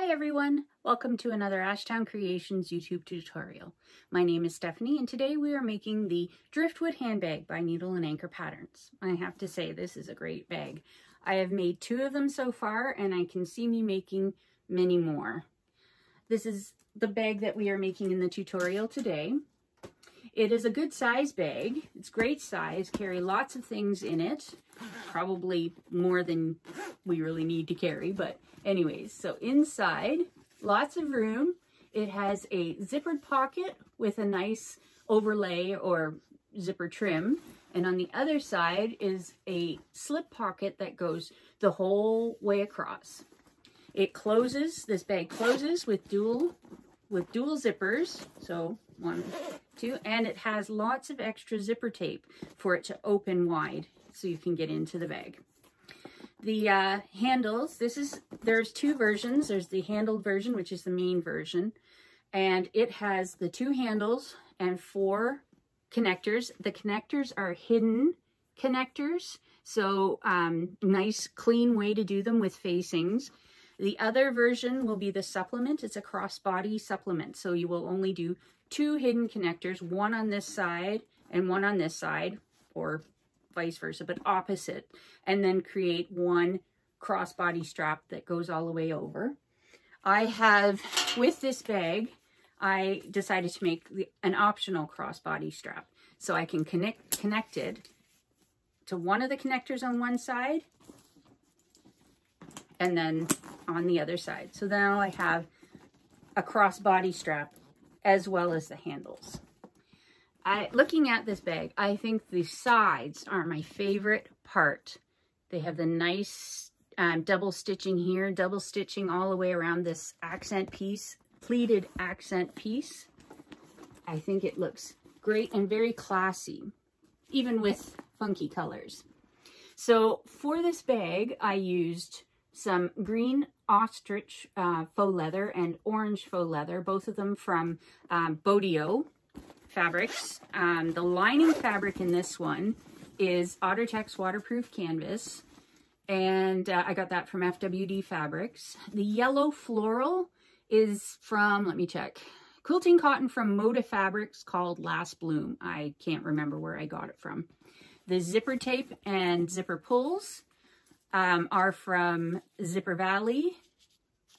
Hi everyone, welcome to another Ashtown Creations YouTube tutorial. My name is Stephanie and today we are making the Driftwood handbag by Needle and Anchor Patterns. I have to say this is a great bag. I have made two of them so far and I can see me making many more. This is the bag that we are making in the tutorial today. It is a good size bag. It's great size, carry lots of things in it, probably more than we really need to carry, but anyways, so inside, lots of room. It has a zippered pocket with a nice overlay or zipper trim. And on the other side is a slip pocket that goes the whole way across. It closes, this bag closes with dual with dual zippers. So one, two, and it has lots of extra zipper tape for it to open wide so you can get into the bag. The uh, handles, this is, there's two versions. There's the handled version, which is the main version, and it has the two handles and four connectors. The connectors are hidden connectors, so um, nice clean way to do them with facings. The other version will be the supplement. It's a crossbody supplement, so you will only do two hidden connectors, one on this side and one on this side, or vice versa, but opposite, and then create one crossbody strap that goes all the way over. I have, with this bag, I decided to make the, an optional crossbody strap. So I can connect, it to one of the connectors on one side and then on the other side. So now I have a crossbody strap as well as the handles. I, looking at this bag, I think the sides are my favorite part. They have the nice um, double stitching here, double stitching all the way around this accent piece, pleated accent piece. I think it looks great and very classy, even with funky colors. So for this bag, I used some green ostrich uh, faux leather and orange faux leather, both of them from um, Bodeeoh fabrics. Um, the lining fabric in this one is Ottertex waterproof canvas, and uh, I got that from FWD Fabrics. The yellow floral is from, let me check, quilting cotton from Moda Fabrics called Last Bloom. I can't remember where I got it from. The zipper tape and zipper pulls um, are from Zipper Valley.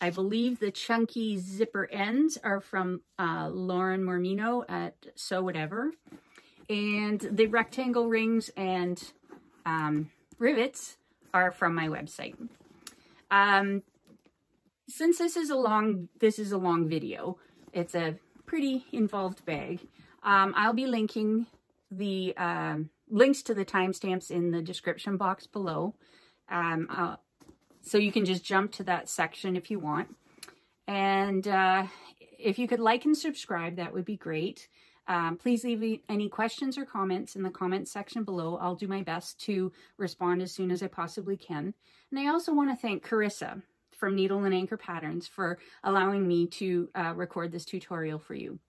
I believe the chunky zipper ends are from uh, Lauren Mormino at So Whatever. And the rectangle rings and um, rivets are from my website. Um, since this is a long, this is a long video, it's a pretty involved bag. Um, I'll be linking the uh, links to the timestamps in the description box below. Um, uh, so you can just jump to that section if you want. And uh, if you could like and subscribe, that would be great. Um, please leave any questions or comments in the comments section below. I'll do my best to respond as soon as I possibly can. And I also want to thank Carissa from Needle and Anchor Patterns for allowing me to uh, record this tutorial for you.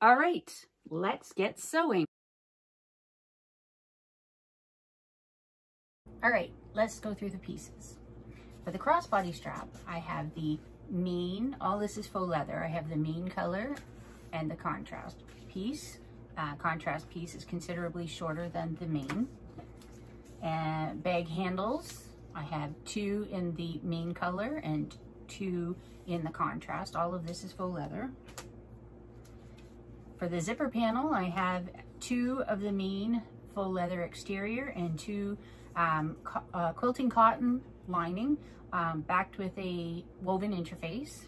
All right, let's get sewing. All right, let's go through the pieces. For the crossbody strap, I have the main, all this is faux leather. I have the main color and the contrast piece. Uh, contrast piece is considerably shorter than the main. And bag handles, I have two in the main color and two in the contrast. All of this is faux leather. For the zipper panel, I have two of the main faux leather exterior and two um, uh, quilting cotton lining um, backed with a woven interface.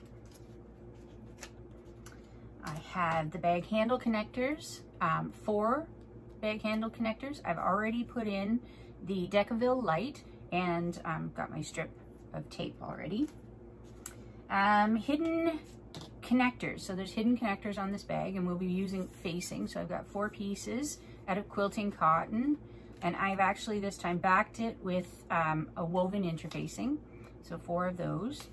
I have the bag handle connectors, um, four bag handle connectors. I've already put in the Decovil light and um, got my strip of tape already. Um, hidden connectors. So there's hidden connectors on this bag and we'll be using facing. So I've got four pieces out of quilting cotton and I've actually this time backed it with um, a woven interfacing. So four of those.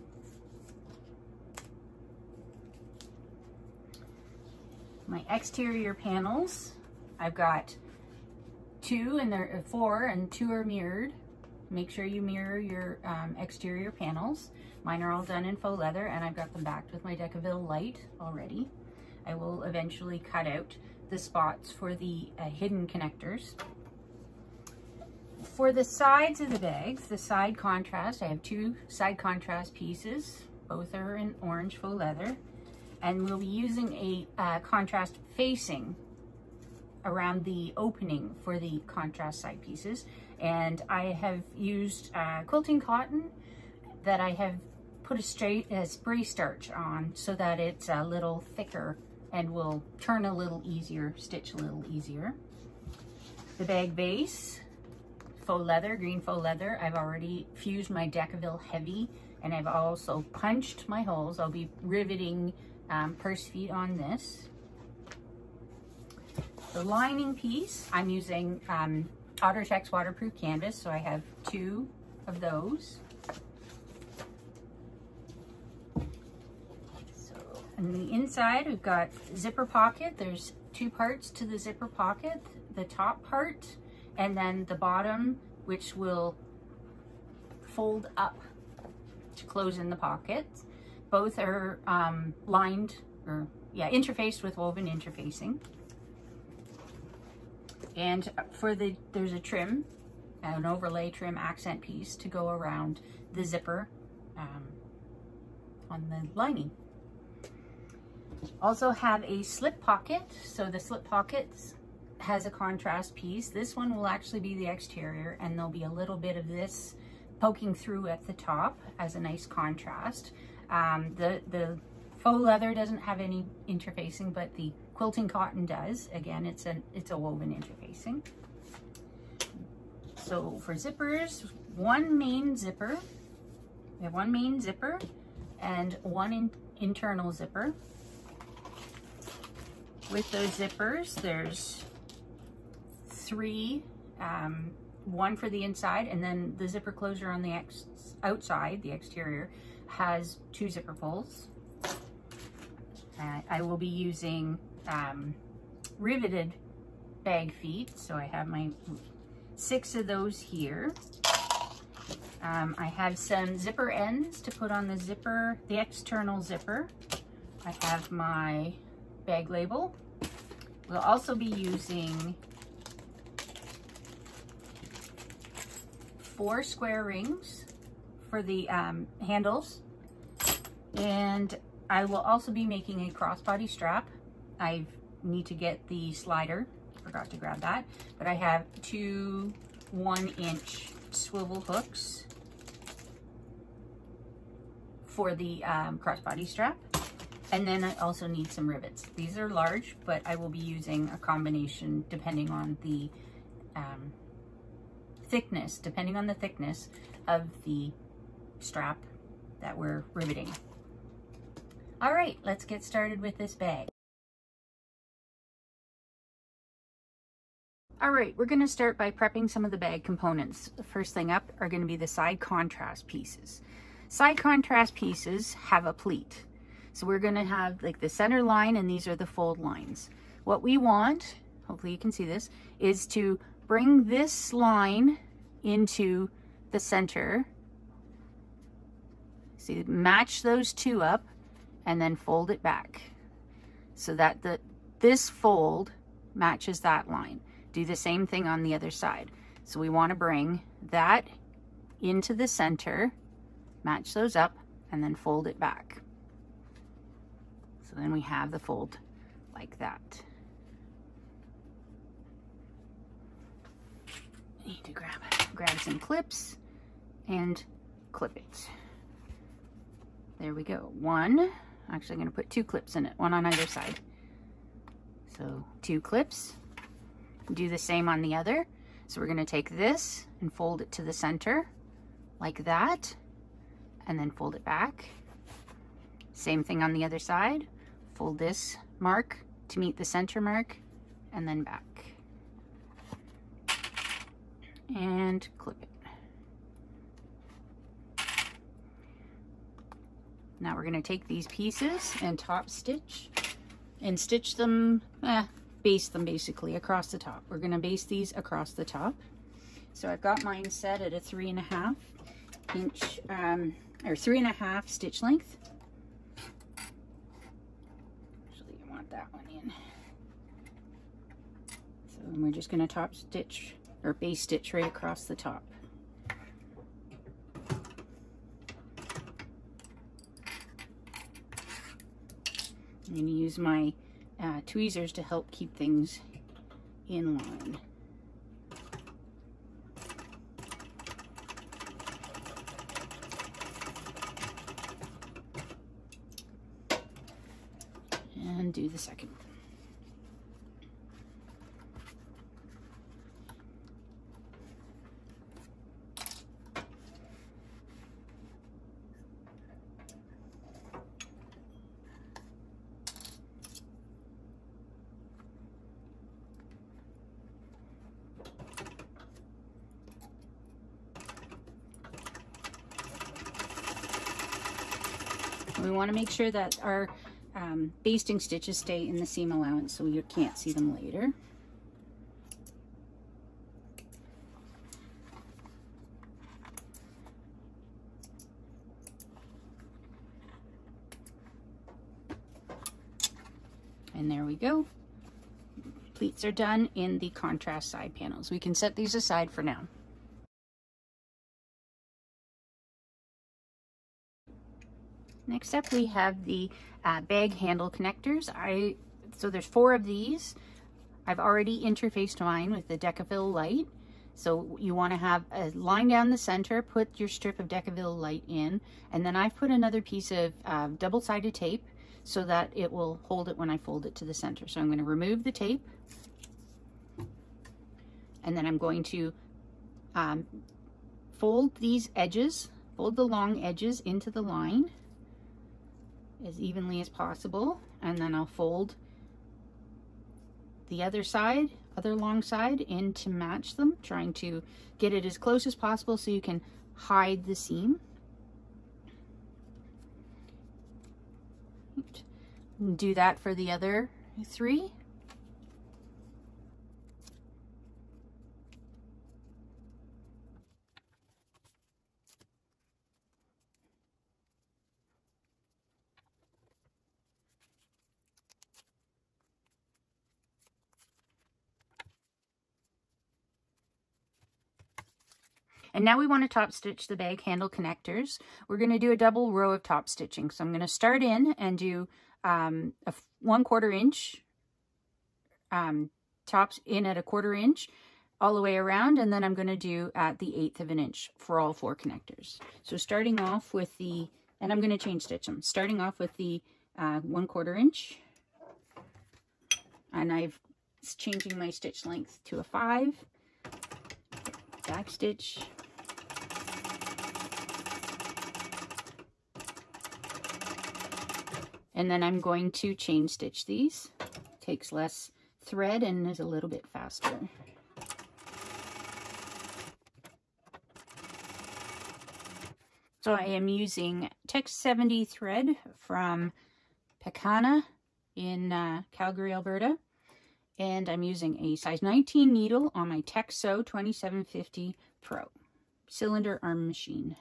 My exterior panels, I've got two and there are four and two are mirrored, make sure you mirror your um, exterior panels. Mine are all done in faux leather and I've got them backed with my Decovil light already. I will eventually cut out the spots for the uh, hidden connectors. For the sides of the bags, the side contrast, I have two side contrast pieces. Both are in orange faux leather. And we'll be using a uh, contrast facing around the opening for the contrast side pieces. And I have used uh, quilting cotton that I have put a straight a spray starch on so that it's a little thicker and will turn a little easier, stitch a little easier. The bag base, faux leather, green faux leather. I've already fused my Decovil Heavy and I've also punched my holes. I'll be riveting um, purse feet on this. The lining piece, I'm using um, OtterTex waterproof canvas, so I have two of those. So on the inside, we've got zipper pocket. There's two parts to the zipper pocket. The top part and then the bottom, which will fold up to close in the pocket. Both are um, lined or yeah, interfaced with woven interfacing. And for the, there's a trim, an overlay trim accent piece to go around the zipper um, on the lining. Also have a slip pocket. So the slip pockets has a contrast piece. This one will actually be the exterior and there'll be a little bit of this poking through at the top as a nice contrast. Um, the, the faux leather doesn't have any interfacing, but the quilting cotton does. Again, it's a, it's a woven interfacing. So for zippers, one main zipper. We have one main zipper and one in, internal zipper. With those zippers, there's three, um, one for the inside, and then the zipper closure on the outside, the exterior, has two zipper pulls. Uh, I will be using um, riveted bag feet. So I have my six of those here. Um, I have some zipper ends to put on the zipper, the external zipper. I have my bag label. We'll also be using four square rings for the um, handles. And I will also be making a crossbody strap. I need to get the slider, forgot to grab that, but I have two one inch swivel hooks for the um, crossbody strap. And then I also need some rivets. These are large, but I will be using a combination depending on the um, thickness, depending on the thickness of the strap that we're riveting. All right, let's get started with this bag. All right, we're gonna start by prepping some of the bag components. The first thing up are gonna be the side contrast pieces. Side contrast pieces have a pleat. So we're gonna have like the center line and these are the fold lines. What we want, hopefully you can see this, is to bring this line into the center. See, match those two up and then fold it back so that the this fold matches that line. Do the same thing on the other side. So we want to bring that into the center, match those up, and then fold it back. So then we have the fold like that. Need to grab grab some clips and clip it. There we go. One, actually I'm actually going to put two clips in it, one on either side. So two clips. Do the same on the other. So we're going to take this and fold it to the center like that and then fold it back. Same thing on the other side. Fold this mark to meet the center mark and then back. And clip it. Now we're going to take these pieces and top stitch and stitch them, eh, baste them basically across the top. We're going to baste these across the top. So I've got mine set at a three and a half inch, um, or three and a half stitch length. Actually, you want that one in. So we're just gonna top stitch, or base stitch right across the top. I'm going to use my uh, tweezers to help keep things in line. And do the second. Want to make sure that our um, basting stitches stay in the seam allowance so you can't see them later. And there we go. Pleats are done in the contrast side panels. We can set these aside for now. Next up we have the uh, bag handle connectors. I So there's four of these. I've already interfaced mine with the Decovil light. So you want to have a line down the center, put your strip of Decovil light in, and then I've put another piece of uh, double-sided tape so that it will hold it when I fold it to the center. So I'm going to remove the tape, and then I'm going to um, fold these edges, fold the long edges into the line, as evenly as possible and then I'll fold the other side, other long side in to match them, trying to get it as close as possible so you can hide the seam. Do that for the other three. And now we want to top stitch the bag handle connectors. We're going to do a double row of top stitching. So I'm going to start in and do um, a one quarter inch um, tops in at a quarter inch all the way around and then I'm going to do at the eighth of an inch for all four connectors. So starting off with the, and I'm going to chain stitch them, starting off with the uh, one quarter inch and I've changing my stitch length to a five, back stitch, And then I'm going to chain stitch these. Takes less thread and is a little bit faster. So I am using Tex 70 thread from Pecana in uh, Calgary, Alberta. And I'm using a size 19 needle on my Techsew 2750 Pro cylinder arm machine.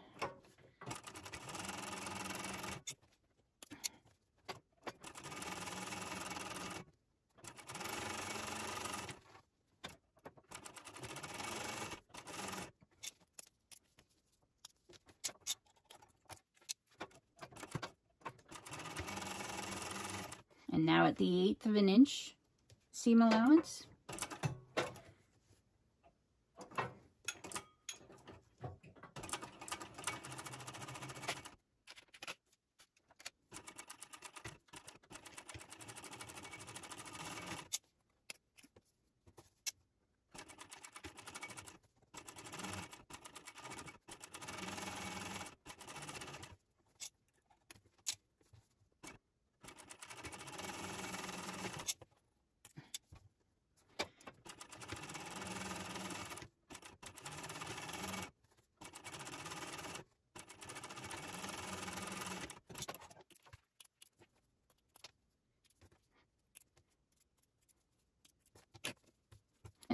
And now at the eighth of an inch seam allowance.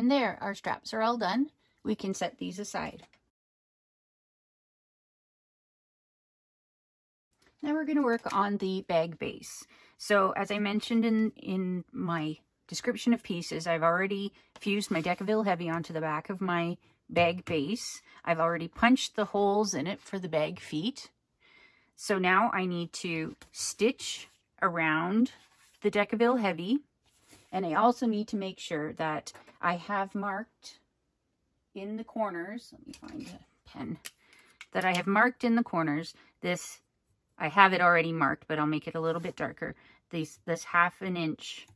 There, our straps are all done. we can set these aside. Now we're going to work on the bag base. So as I mentioned in, in my description of pieces, I've already fused my Decovil Heavy onto the back of my bag base. I've already punched the holes in it for the bag feet. So now I need to stitch around the Decovil Heavy. And I also need to make sure that I have marked in the corners, let me find a pen, that I have marked in the corners this, I have it already marked, but I'll make it a little bit darker, this, this half an inch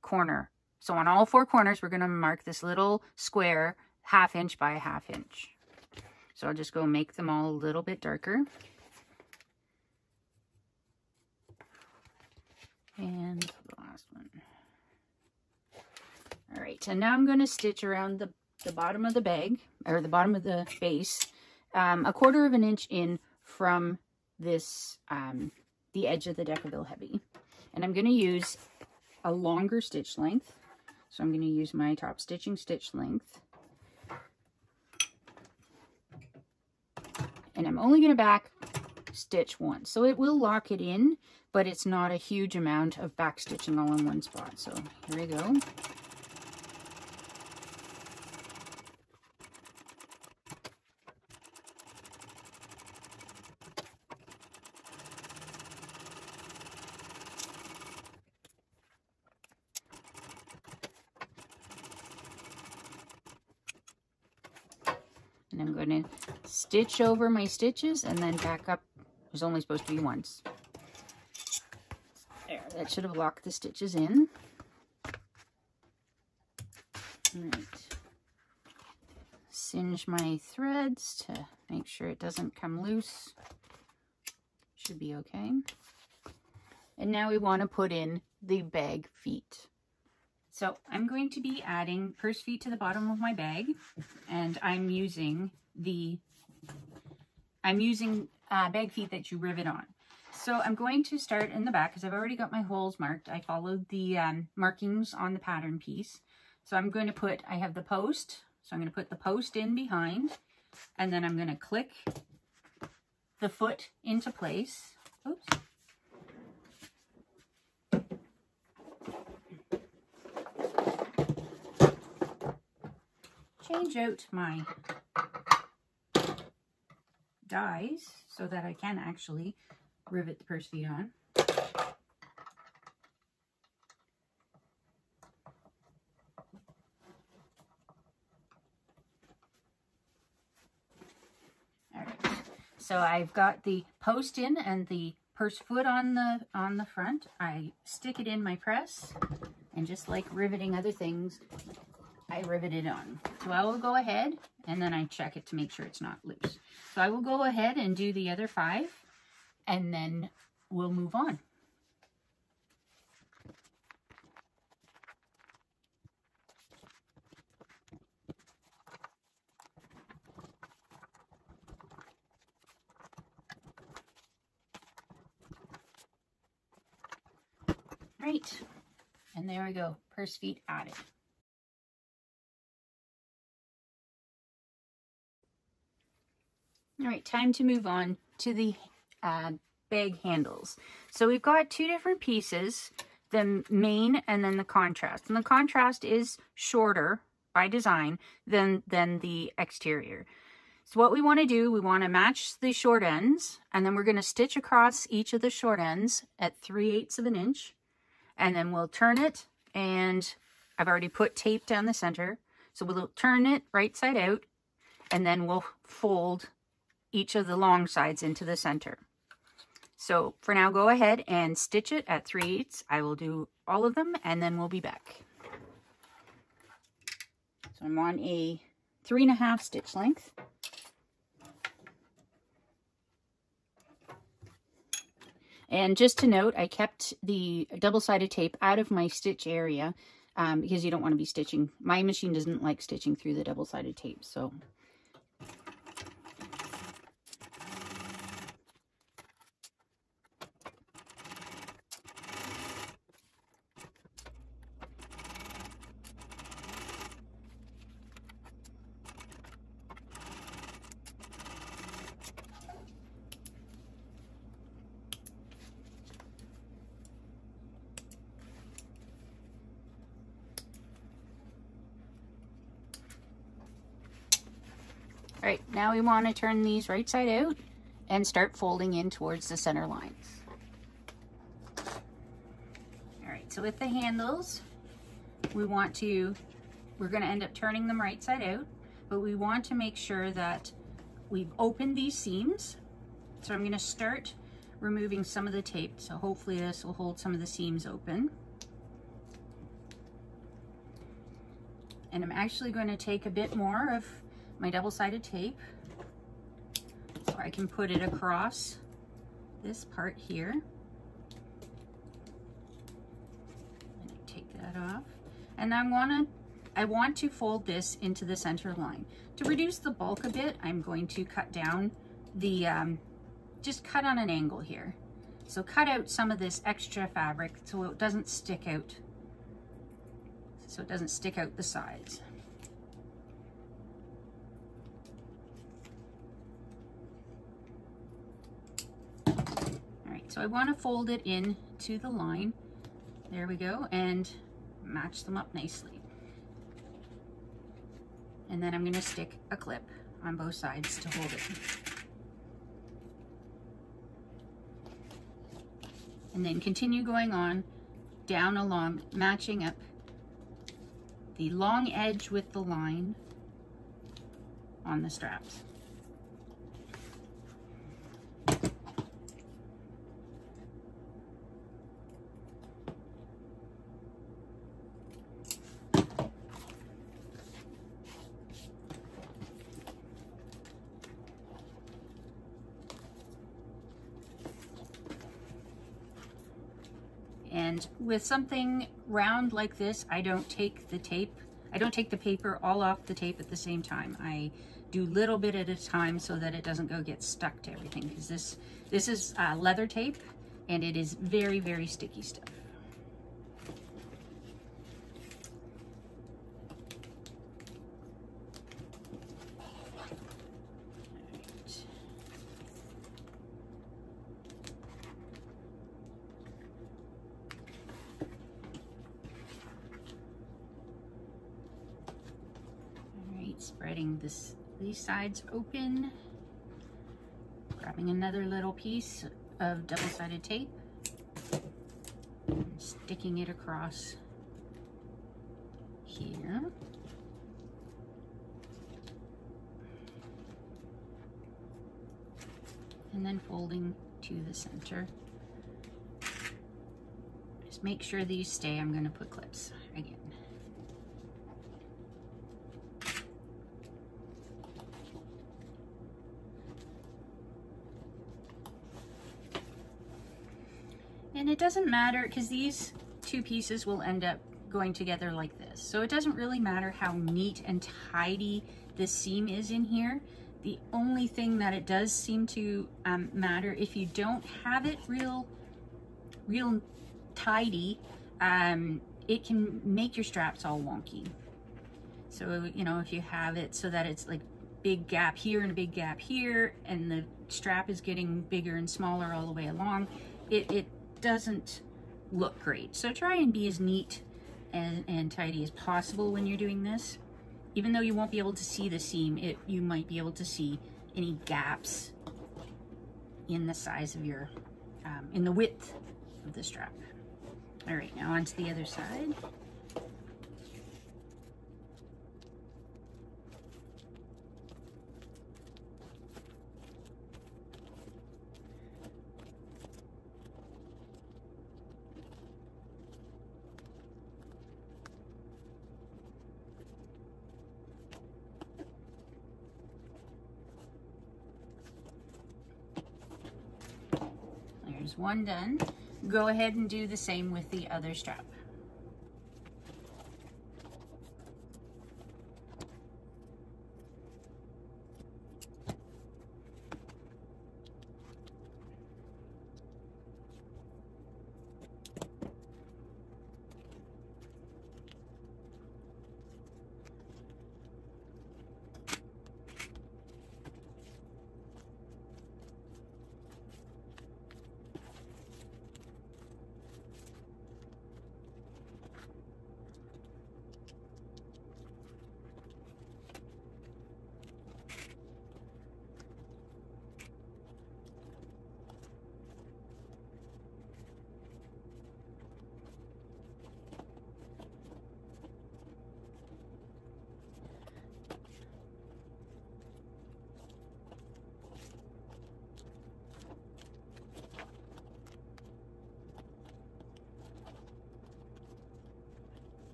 corner. So on all four corners, we're going to mark this little square half inch by half inch. So I'll just go make them all a little bit darker. And. All right, and now I'm going to stitch around the, the bottom of the bag, or the bottom of the base, um, a quarter of an inch in from this, um, the edge of the Decovil Heavy. And I'm going to use a longer stitch length. So I'm going to use my top stitching stitch length. And I'm only going to back stitch once. So it will lock it in, but it's not a huge amount of back stitching all in one spot. So here we go. And I'm going to stitch over my stitches and then back up. There's only supposed to be once. There, that should have locked the stitches in. All right. Singe my threads to make sure it doesn't come loose. Should be okay. And now we want to put in the bag feet. So I'm going to be adding purse feet to the bottom of my bag and I'm using the, I'm using uh, bag feet that you rivet on. So I'm going to start in the back because I've already got my holes marked. I followed the um, markings on the pattern piece. So I'm going to put, I have the post, so I'm going to put the post in behind and then I'm going to click the foot into place. Oops. change out my dies so that I can actually rivet the purse feet on. All right, so I've got the post in and the purse foot on the on the front. I stick it in my press and just like riveting other things, I rivet it on. So I will go ahead and then I check it to make sure it's not loose. So I will go ahead and do the other five and then we'll move on. Right, and there we go, purse feet added. All right, time to move on to the uh, bag handles. So we've got two different pieces, the main and then the contrast. And the contrast is shorter by design than, than the exterior. So what we want to do, we want to match the short ends, and then we're going to stitch across each of the short ends at 3 eighths of an inch, and then we'll turn it, and I've already put tape down the center, so we'll turn it right side out, and then we'll fold each of the long sides into the center. So for now, go ahead and stitch it at 3 eighths. I will do all of them and then we'll be back. So I'm on a three and a half stitch length. And just to note, I kept the double-sided tape out of my stitch area um, because you don't want to be stitching. My machine doesn't like stitching through the double-sided tape, so All right, we want to turn these right side out and start folding in towards the center lines. All right, so with the handles, we want to, we're gonna end up turning them right side out, but we want to make sure that we've opened these seams. So I'm gonna start removing some of the tape. So hopefully this will hold some of the seams open. And I'm actually going to take a bit more of my double-sided tape I can put it across this part here. take that off. And I want to I want to fold this into the center line. To reduce the bulk a bit, I'm going to cut down the, um, just cut on an angle here. So cut out some of this extra fabric so it doesn't stick out, so it doesn't stick out the sides. So I want to fold it in to the line. There we go. And match them up nicely. And then I'm going to stick a clip on both sides to hold it. And then continue going on down along, matching up the long edge with the line on the straps. And with something round like this, I don't take the tape, I don't take the paper all off the tape at the same time. I do little bit at a time so that it doesn't go get stuck to everything because this, this is uh, leather tape and it is very, very sticky stuff. spreading this these sides open, grabbing another little piece of double-sided tape, sticking it across here. And then folding to the center. Just make sure these stay. I'm going to put clips again. It doesn't matter because these two pieces will end up going together like this. So it doesn't really matter how neat and tidy the seam is in here. The only thing that it does seem to um, matter if you don't have it real, real tidy, um, it can make your straps all wonky. So, you know, if you have it so that it's like big gap here and a big gap here, and the strap is getting bigger and smaller all the way along, it, it doesn't look great. So try and be as neat and, and tidy as possible when you're doing this. Even though you won't be able to see the seam, it, you might be able to see any gaps in the size of your, um, in the width of the strap. All right, now onto the other side. There's one done. Go ahead and do the same with the other strap.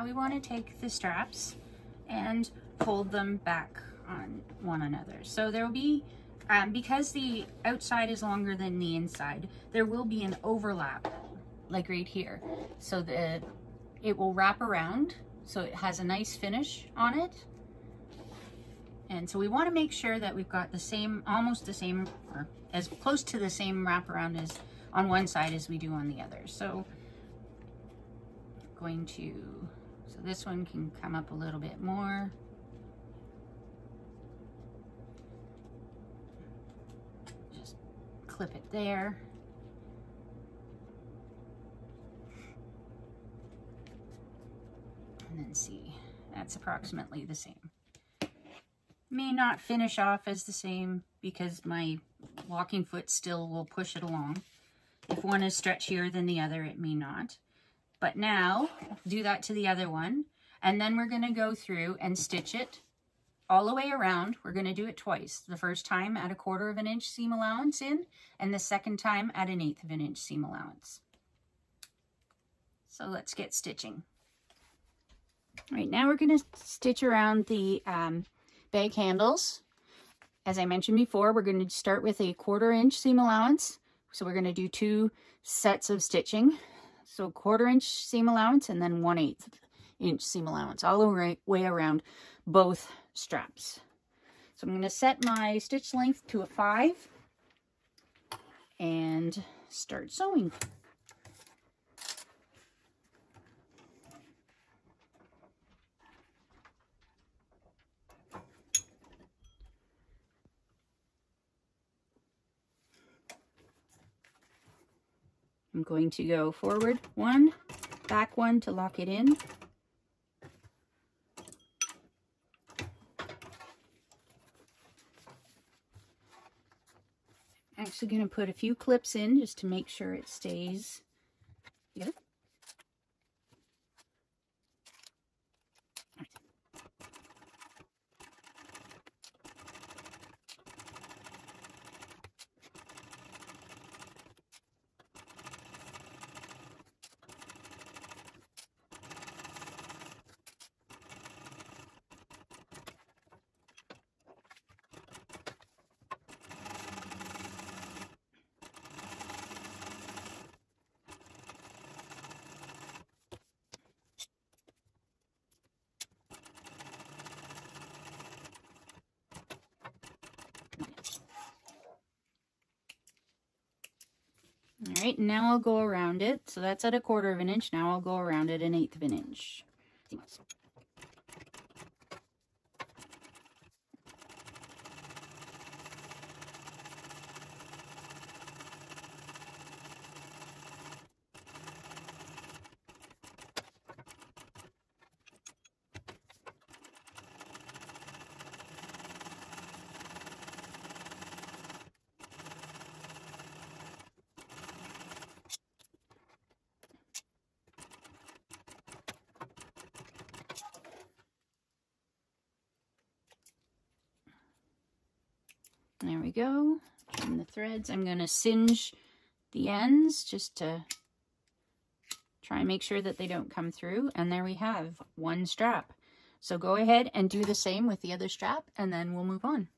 Now we want to take the straps and fold them back on one another. So there will be, um, because the outside is longer than the inside, there will be an overlap, like right here. So the it will wrap around, so it has a nice finish on it. And so we want to make sure that we've got the same, almost the same, or as close to the same wraparound as on one side as we do on the other. So going to, so this one can come up a little bit more. Just clip it there. And then see, that's approximately the same. May not finish off as the same because my walking foot still will push it along. If one is stretchier than the other, it may not. But now, do that to the other one. And then we're going to go through and stitch it all the way around. We're going to do it twice. The first time at a quarter of an inch seam allowance in, and the second time at an eighth of an inch seam allowance. So let's get stitching. All right, now we're going to stitch around the um, bag handles. As I mentioned before, we're going to start with a quarter inch seam allowance. So we're going to do two sets of stitching. So a quarter inch seam allowance and then one eighth inch seam allowance all the way around both straps. So I'm going to set my stitch length to a five and start sewing. I'm going to go forward one, back one to lock it in. Actually going to put a few clips in just to make sure it stays together. All right, now I'll go around it. So that's at a quarter of an inch. Now I'll go around it an eighth of an inch. There we go. And the threads, I'm going to singe the ends just to try and make sure that they don't come through. And there we have one strap. So go ahead and do the same with the other strap and then we'll move on.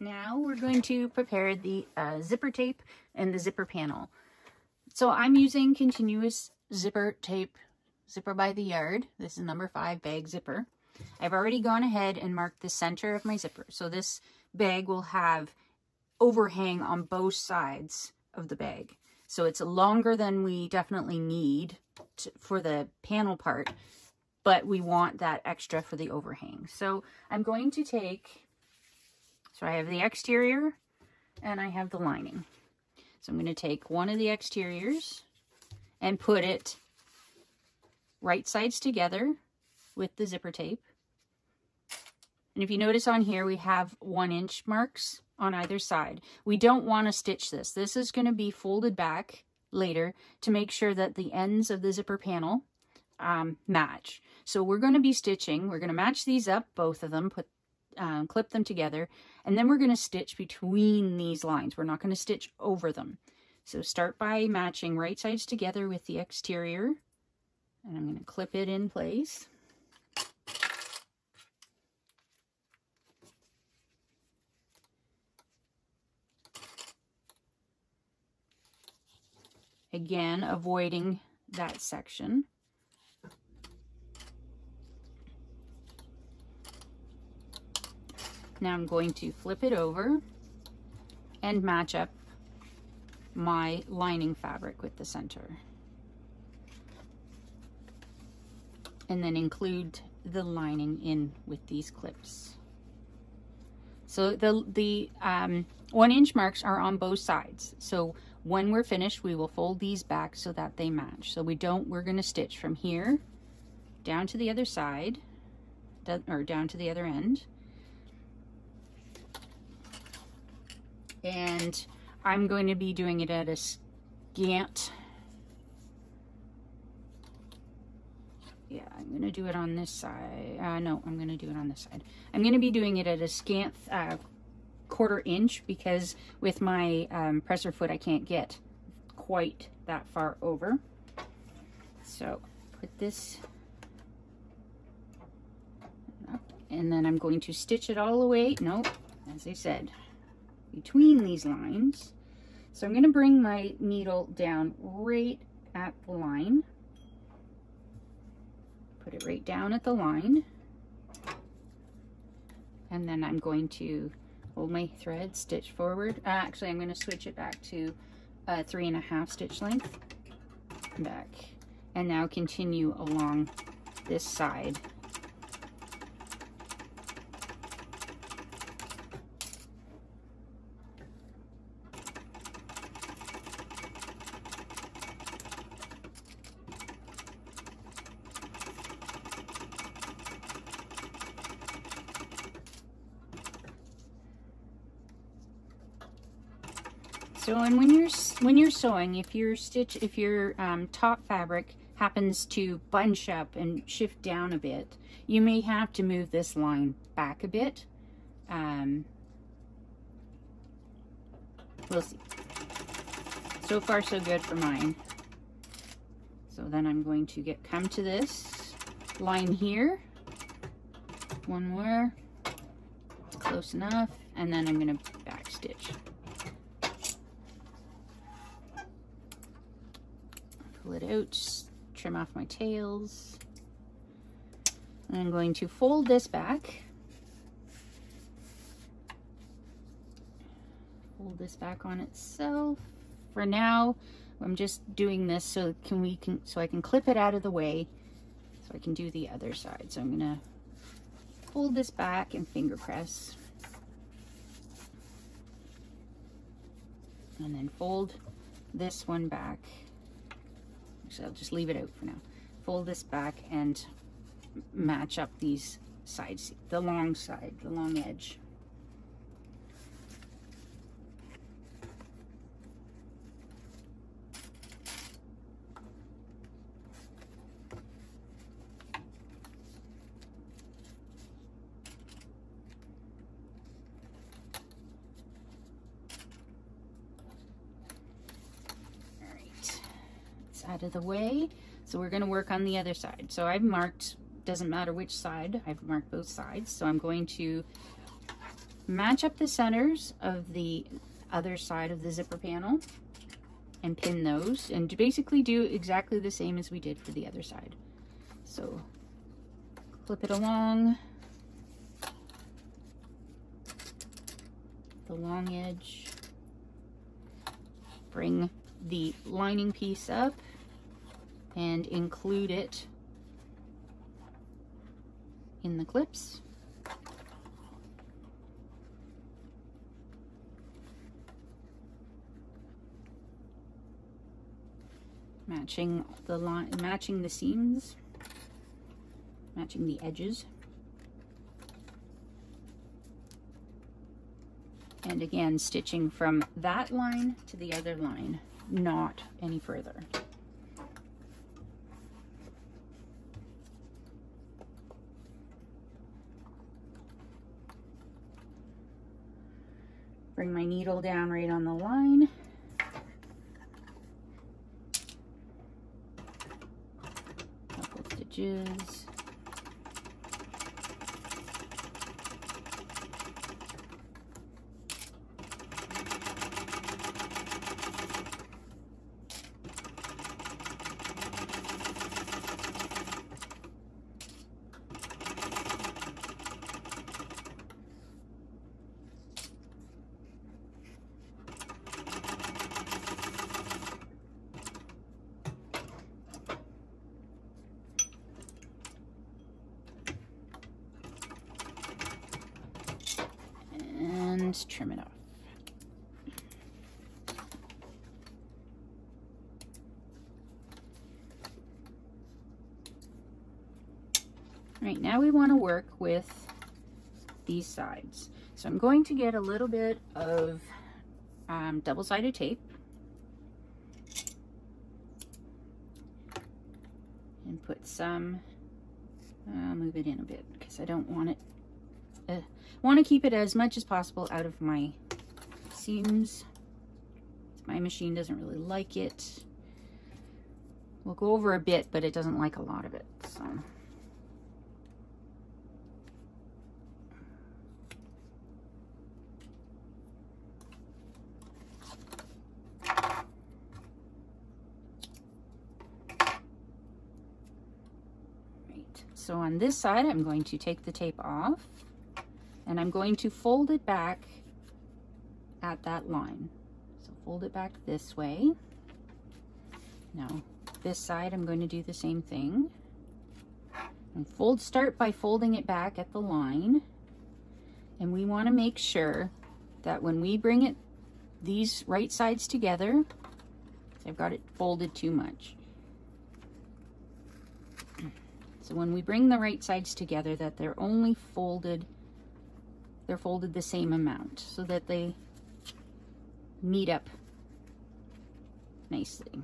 Now we're going to prepare the uh, zipper tape and the zipper panel. So I'm using continuous zipper tape, zipper by the yard. This is number five bag zipper. I've already gone ahead and marked the center of my zipper. So this bag will have overhang on both sides of the bag. So it's longer than we definitely need to, for the panel part, but we want that extra for the overhang. So I'm going to take so I have the exterior and I have the lining. So I'm going to take one of the exteriors and put it right sides together with the zipper tape. And if you notice on here, we have one inch marks on either side. We don't want to stitch this. This is going to be folded back later to make sure that the ends of the zipper panel um, match. So we're going to be stitching. We're going to match these up, both of them, put um, clip them together, and then we're going to stitch between these lines. We're not going to stitch over them. So start by matching right sides together with the exterior, and I'm going to clip it in place. Again, avoiding that section. Now I'm going to flip it over and match up my lining fabric with the center. And then include the lining in with these clips. So the, the um, one inch marks are on both sides. So when we're finished, we will fold these back so that they match. So we don't, we're gonna stitch from here down to the other side, or down to the other end. And I'm going to be doing it at a scant yeah I'm going to do it on this side. Uh, no I'm going to do it on this side. I'm going to be doing it at a scant uh, quarter inch because with my um, presser foot I can't get quite that far over. So put this up and then I'm going to stitch it all the way no as I said between these lines. So I'm going to bring my needle down right at the line. Put it right down at the line. And then I'm going to hold my thread, stitch forward. Uh, actually, I'm going to switch it back to a three and a half stitch length. Back. And now continue along this side So, and when you're when you're sewing, if your stitch, if your um, top fabric happens to bunch up and shift down a bit, you may have to move this line back a bit. Um, we'll see. So far, so good for mine. So then I'm going to get come to this line here. One more. Close enough. And then I'm going to back stitch. Pull it out, trim off my tails. I'm going to fold this back. Fold this back on itself. For now, I'm just doing this so can we can so I can clip it out of the way so I can do the other side. So I'm gonna fold this back and finger press. And then fold this one back so I'll just leave it out for now. Fold this back and match up these sides, the long side, the long edge. Out of the way. So we're going to work on the other side. So I've marked, doesn't matter which side, I've marked both sides. So I'm going to match up the centers of the other side of the zipper panel and pin those and basically do exactly the same as we did for the other side. So flip it along the long edge, bring the lining piece up and include it in the clips. matching the line matching the seams matching the edges and again stitching from that line to the other line not any further bring my needle down right on the line stitches. and trim it off. Right now we want to work with these sides. So I'm going to get a little bit of um, double-sided tape. And put some, move it in a bit because I don't want it want to keep it as much as possible out of my seams. My machine doesn't really like it. We'll go over a bit, but it doesn't like a lot of it. So. So on this side, I'm going to take the tape off and I'm going to fold it back at that line. So fold it back this way. Now this side I'm going to do the same thing. And fold, start by folding it back at the line. And we want to make sure that when we bring it, these right sides together, I've got it folded too much. So when we bring the right sides together, that they're only folded they're folded the same amount so that they meet up nicely.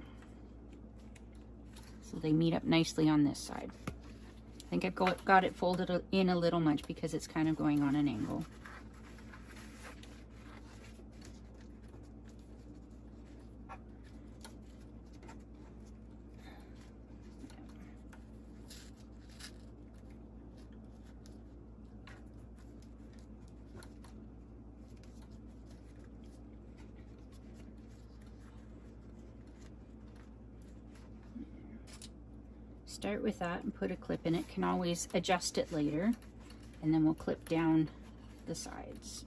So they meet up nicely on this side. I think I've got it folded in a little much because it's kind of going on an angle. start with that and put a clip in it. Can always adjust it later. And then we'll clip down the sides.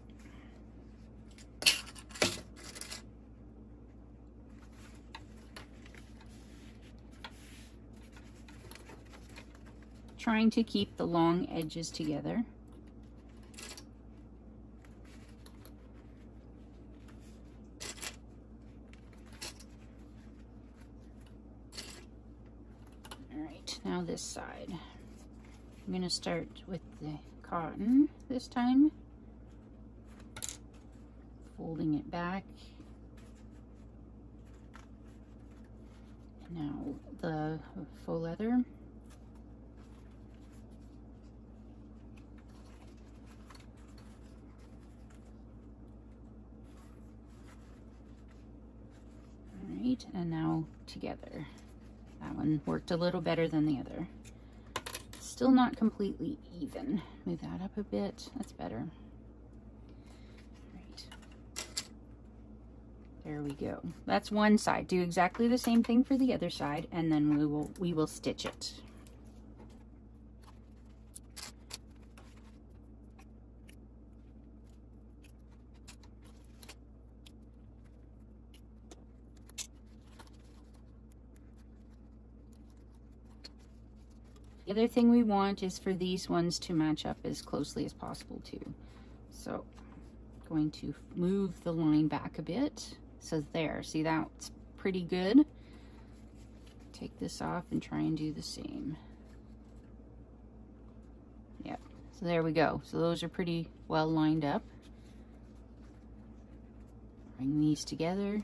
Trying to keep the long edges together. now this side. I'm going to start with the cotton this time. Folding it back. Now the faux leather. All right, and now together. That one worked a little better than the other. Still not completely even. Move that up a bit. That's better. Right. There we go. That's one side. Do exactly the same thing for the other side, and then we will we will stitch it. Other thing we want is for these ones to match up as closely as possible too. So going to move the line back a bit. So there, see that's pretty good. Take this off and try and do the same. Yep, so there we go. So those are pretty well lined up. Bring these together.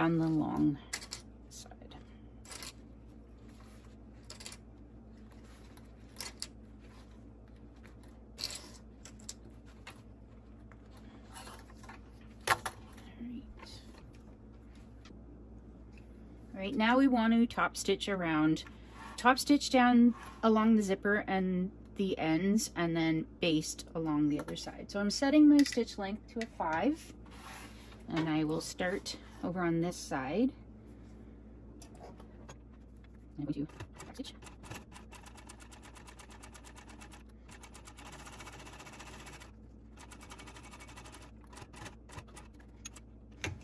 Down the long side. All right, now we want to top stitch around, top stitch down along the zipper and the ends and then baste along the other side. So I'm setting my stitch length to a five and I will start over on this side. And we do stitch.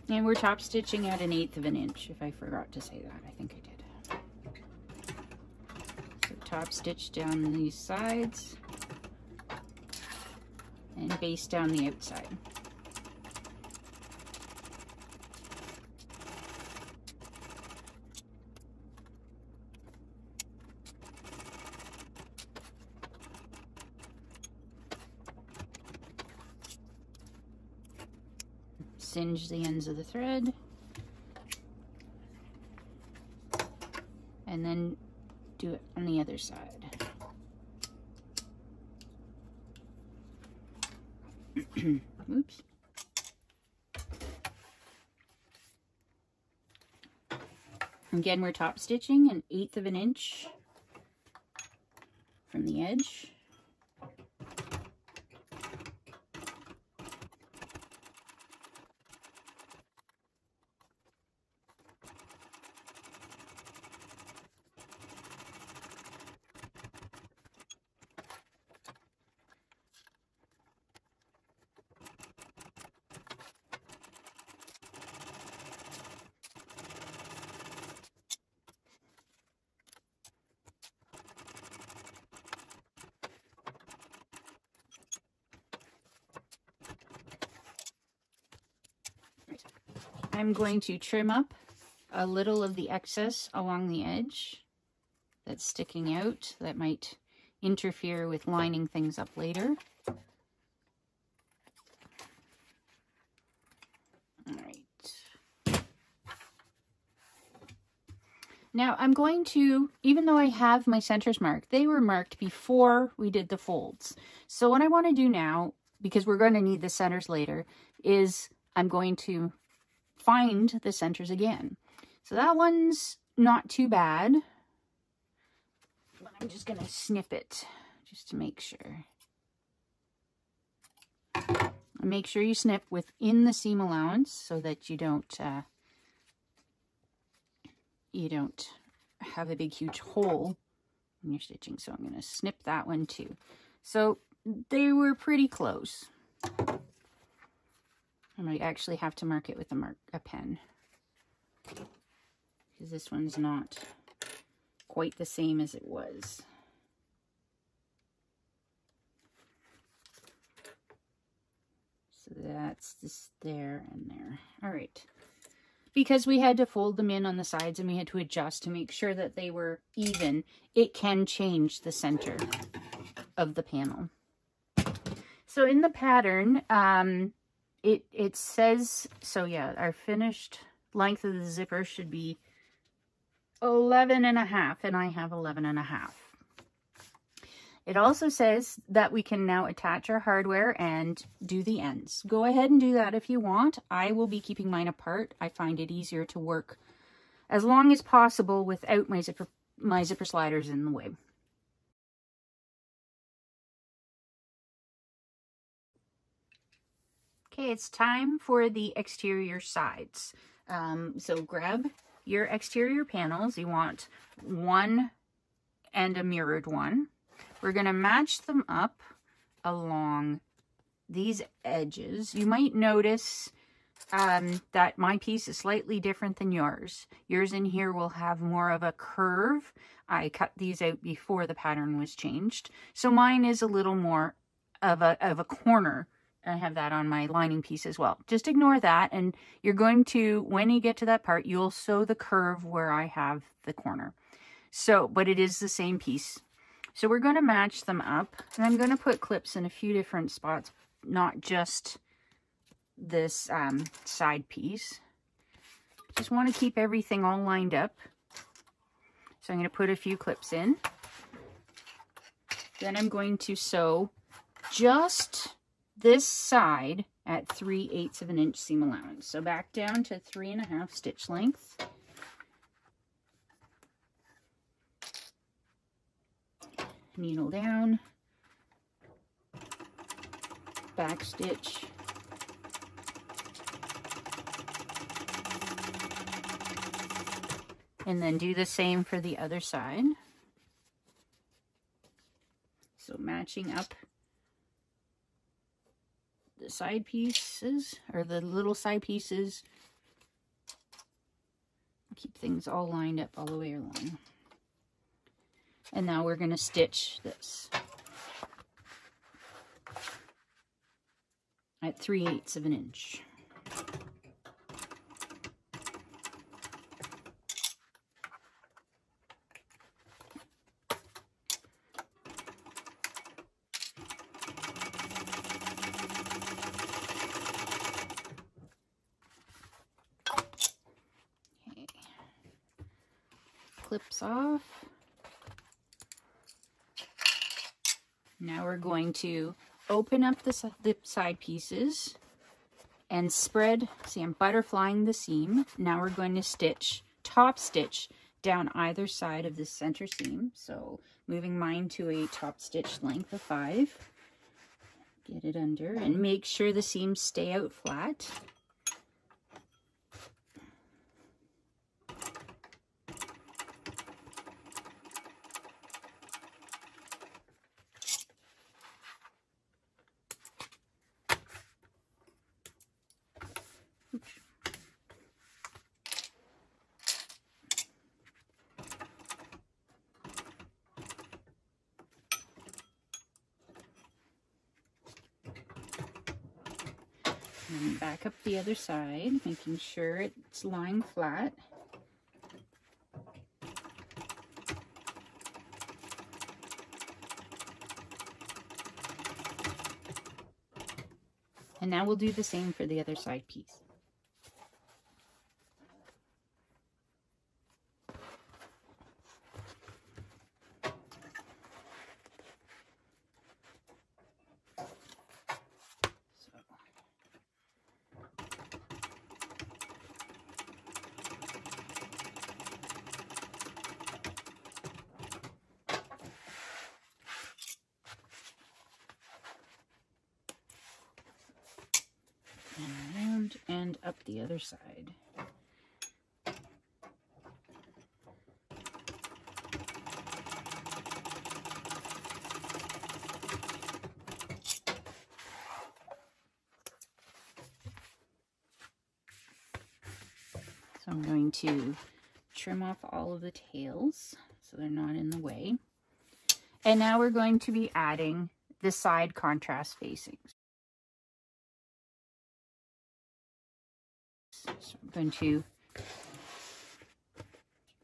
And we're top stitching at an eighth of an inch, if I forgot to say that. I think I did. So top stitch down these sides and baste down the outside. Singe the ends of the thread. And then do it on the other side. Oops. Again, we're top stitching an eighth of an inch from the edge. I'm going to trim up a little of the excess along the edge that's sticking out that might interfere with lining things up later. All right. Now I'm going to, even though I have my centers marked, they were marked before we did the folds. So what I want to do now, because we're going to need the centers later, is I'm going to find the centers again. So that one's not too bad. But I'm just going to snip it just to make sure. Make sure you snip within the seam allowance so that you don't uh, you don't have a big huge hole when you're stitching. So I'm going to snip that one too. So they were pretty close. I might actually have to mark it with a mark a pen because this one's not quite the same as it was. So that's this there and there. All right. Because we had to fold them in on the sides and we had to adjust to make sure that they were even, it can change the center of the panel. So in the pattern, um, it, it says, so yeah, our finished length of the zipper should be 11 and a half, and I have 11 and a half. It also says that we can now attach our hardware and do the ends. Go ahead and do that if you want. I will be keeping mine apart. I find it easier to work as long as possible without my zipper, my zipper sliders in the way. Okay, it's time for the exterior sides. Um, so grab your exterior panels. You want one and a mirrored one. We're going to match them up along these edges. You might notice um, that my piece is slightly different than yours. Yours in here will have more of a curve. I cut these out before the pattern was changed. So mine is a little more of a, of a corner. I have that on my lining piece as well. Just ignore that and you're going to, when you get to that part, you'll sew the curve where I have the corner. So, but it is the same piece. So we're going to match them up and I'm going to put clips in a few different spots, not just this um, side piece. Just want to keep everything all lined up. So I'm going to put a few clips in. Then I'm going to sew just this side at 3 eighths of an inch seam allowance. So back down to three and a half stitch length. Needle down, back stitch, And then do the same for the other side. So matching up the side pieces, or the little side pieces. Keep things all lined up all the way along. And now we're going to stitch this. At 3 eighths of an inch. clips off. Now we're going to open up the, the side pieces and spread, see I'm butterflying the seam. Now we're going to stitch, top stitch down either side of the center seam. So moving mine to a top stitch length of five. Get it under and make sure the seams stay out flat. And back up the other side, making sure it's lying flat. And now we'll do the same for the other side piece. and up the other side. So I'm going to trim off all of the tails so they're not in the way. And now we're going to be adding the side contrast facings. So I'm going to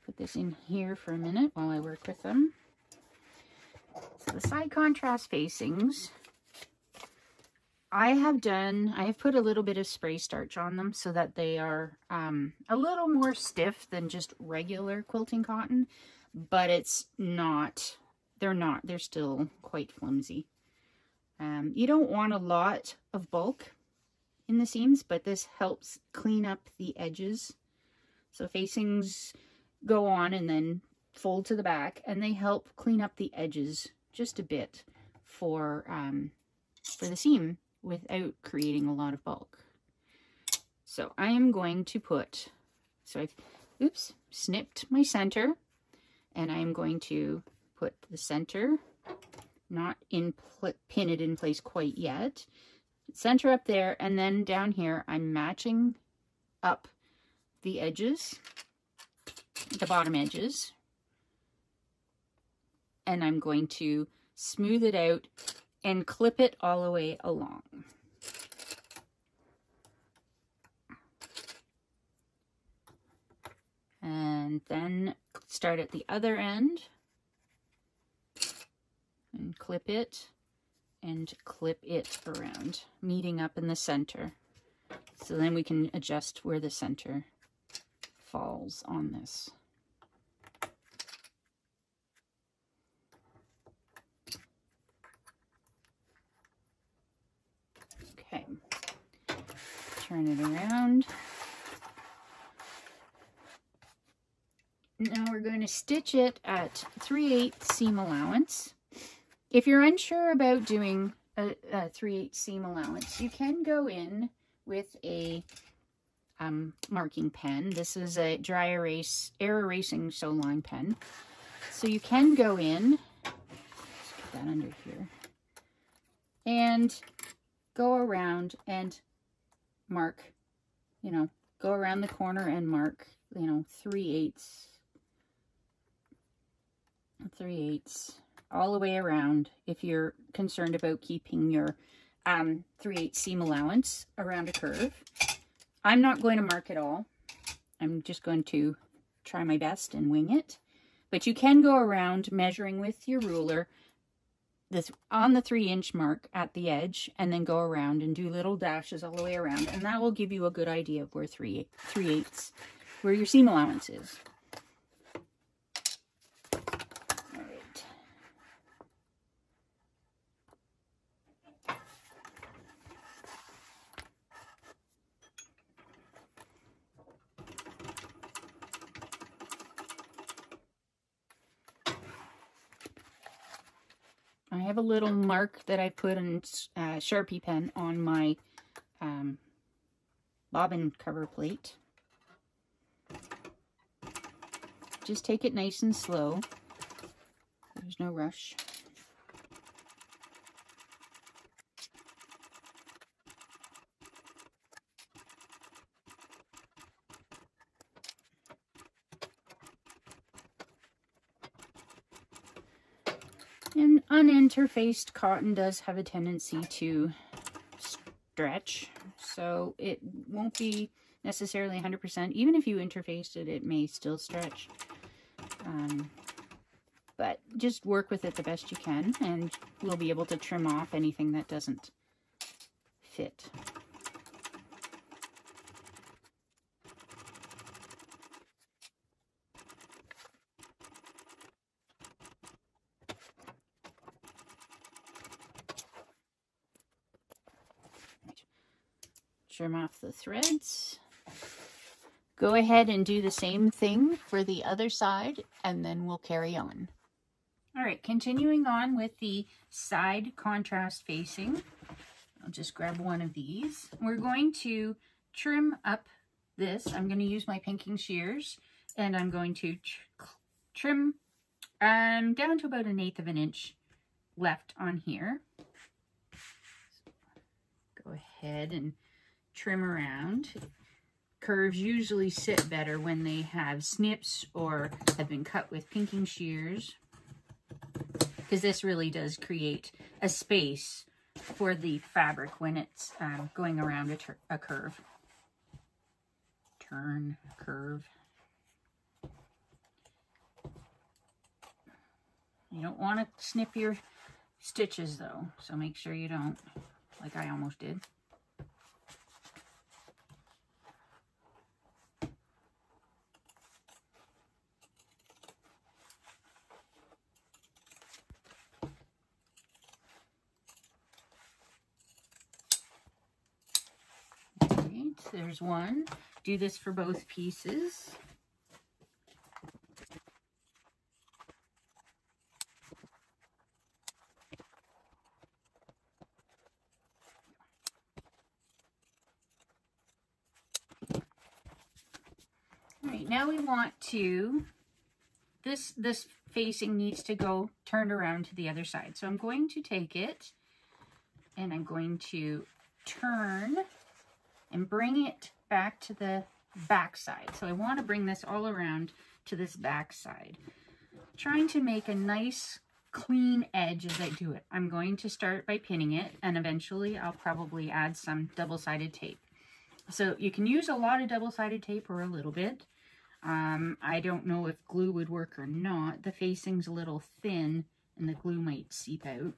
put this in here for a minute while I work with them. So the side contrast facings, I have done, I have put a little bit of spray starch on them so that they are um, a little more stiff than just regular quilting cotton, but it's not, they're not, they're still quite flimsy. Um, you don't want a lot of bulk in the seams, but this helps clean up the edges So facings go on and then fold to the back and they help clean up the edges just a bit for, um, for the seam without creating a lot of bulk. So I am going to put, so I've, oops, snipped my center and I'm going to put the center, not in pin it in place quite yet, center up there, and then down here I'm matching up the edges, the bottom edges, and I'm going to smooth it out and clip it all the way along. And then start at the other end and clip it and clip it around, meeting up in the center. So then we can adjust where the center falls on this. Okay, turn it around. Now we're going to stitch it at 3 8 seam allowance. If you're unsure about doing a, a 3 8 seam allowance, you can go in with a um, marking pen. This is a dry erase, air erasing Sewline pen. So you can go in, get that under here, and go around and mark, you know, go around the corner and mark, you know, 3 eighths, 3 eighths, all the way around if you're concerned about keeping your um, 3 8 seam allowance around a curve. I'm not going to mark it all. I'm just going to try my best and wing it. But you can go around measuring with your ruler this on the three inch mark at the edge and then go around and do little dashes all the way around and that will give you a good idea of where three three eighths where your seam allowance is. I have a little mark that I put in uh, Sharpie pen on my um, bobbin cover plate. Just take it nice and slow. There's no rush. And uninterfaced cotton does have a tendency to stretch, so it won't be necessarily 100%. Even if you interfaced it, it may still stretch. Um, but just work with it the best you can, and we'll be able to trim off anything that doesn't fit. trim off the threads. Go ahead and do the same thing for the other side and then we'll carry on. All right, continuing on with the side contrast facing. I'll just grab one of these. We're going to trim up this. I'm going to use my pinking shears and I'm going to trim um, down to about an eighth of an inch left on here. Go ahead and trim around. Curves usually sit better when they have snips or have been cut with pinking shears because this really does create a space for the fabric when it's um, going around a, a curve. Turn, curve. You don't want to snip your stitches though, so make sure you don't, like I almost did. Right. There's one. Do this for both pieces. All right, now we want to, this, this facing needs to go turned around to the other side. So I'm going to take it and I'm going to turn and bring it back to the back side. So I want to bring this all around to this back side. Trying to make a nice clean edge as I do it. I'm going to start by pinning it and eventually I'll probably add some double-sided tape. So you can use a lot of double-sided tape or a little bit. Um, I don't know if glue would work or not. The facing's a little thin and the glue might seep out.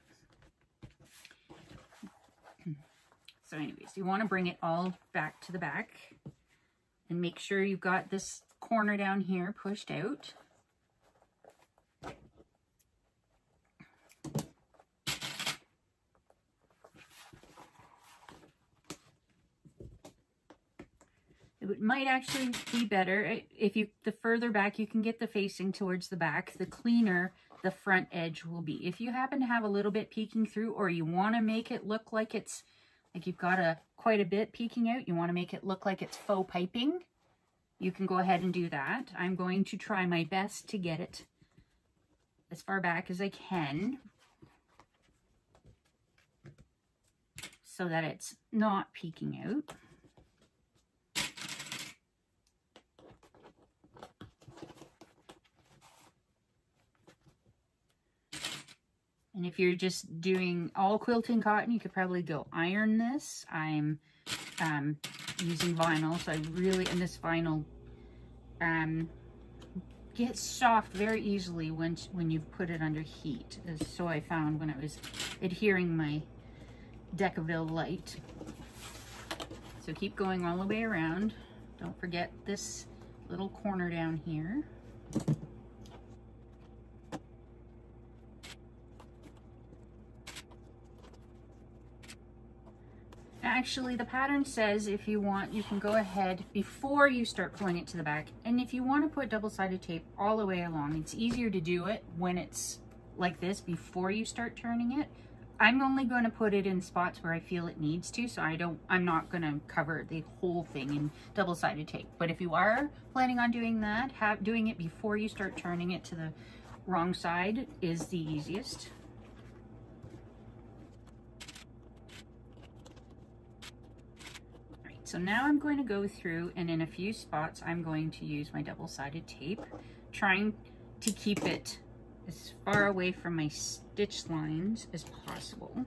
So anyways, you want to bring it all back to the back and make sure you've got this corner down here pushed out. It might actually be better if you, the further back you can get the facing towards the back, the cleaner the front edge will be. If you happen to have a little bit peeking through or you want to make it look like it's, like you've got a quite a bit peeking out, you want to make it look like it's faux piping, you can go ahead and do that. I'm going to try my best to get it as far back as I can so that it's not peeking out. And if you're just doing all quilting cotton, you could probably go iron this. I'm um, using vinyl, so I really, and this vinyl um, gets soft very easily when, when you put it under heat. So I found when I was adhering my Decovil light. So keep going all the way around. Don't forget this little corner down here. Actually the pattern says if you want you can go ahead before you start pulling it to the back. And if you want to put double-sided tape all the way along it's easier to do it when it's like this before you start turning it. I'm only going to put it in spots where I feel it needs to so I don't I'm not going to cover the whole thing in double-sided tape. But if you are planning on doing that have doing it before you start turning it to the wrong side is the easiest So now I'm going to go through and in a few spots I'm going to use my double-sided tape, trying to keep it as far away from my stitch lines as possible.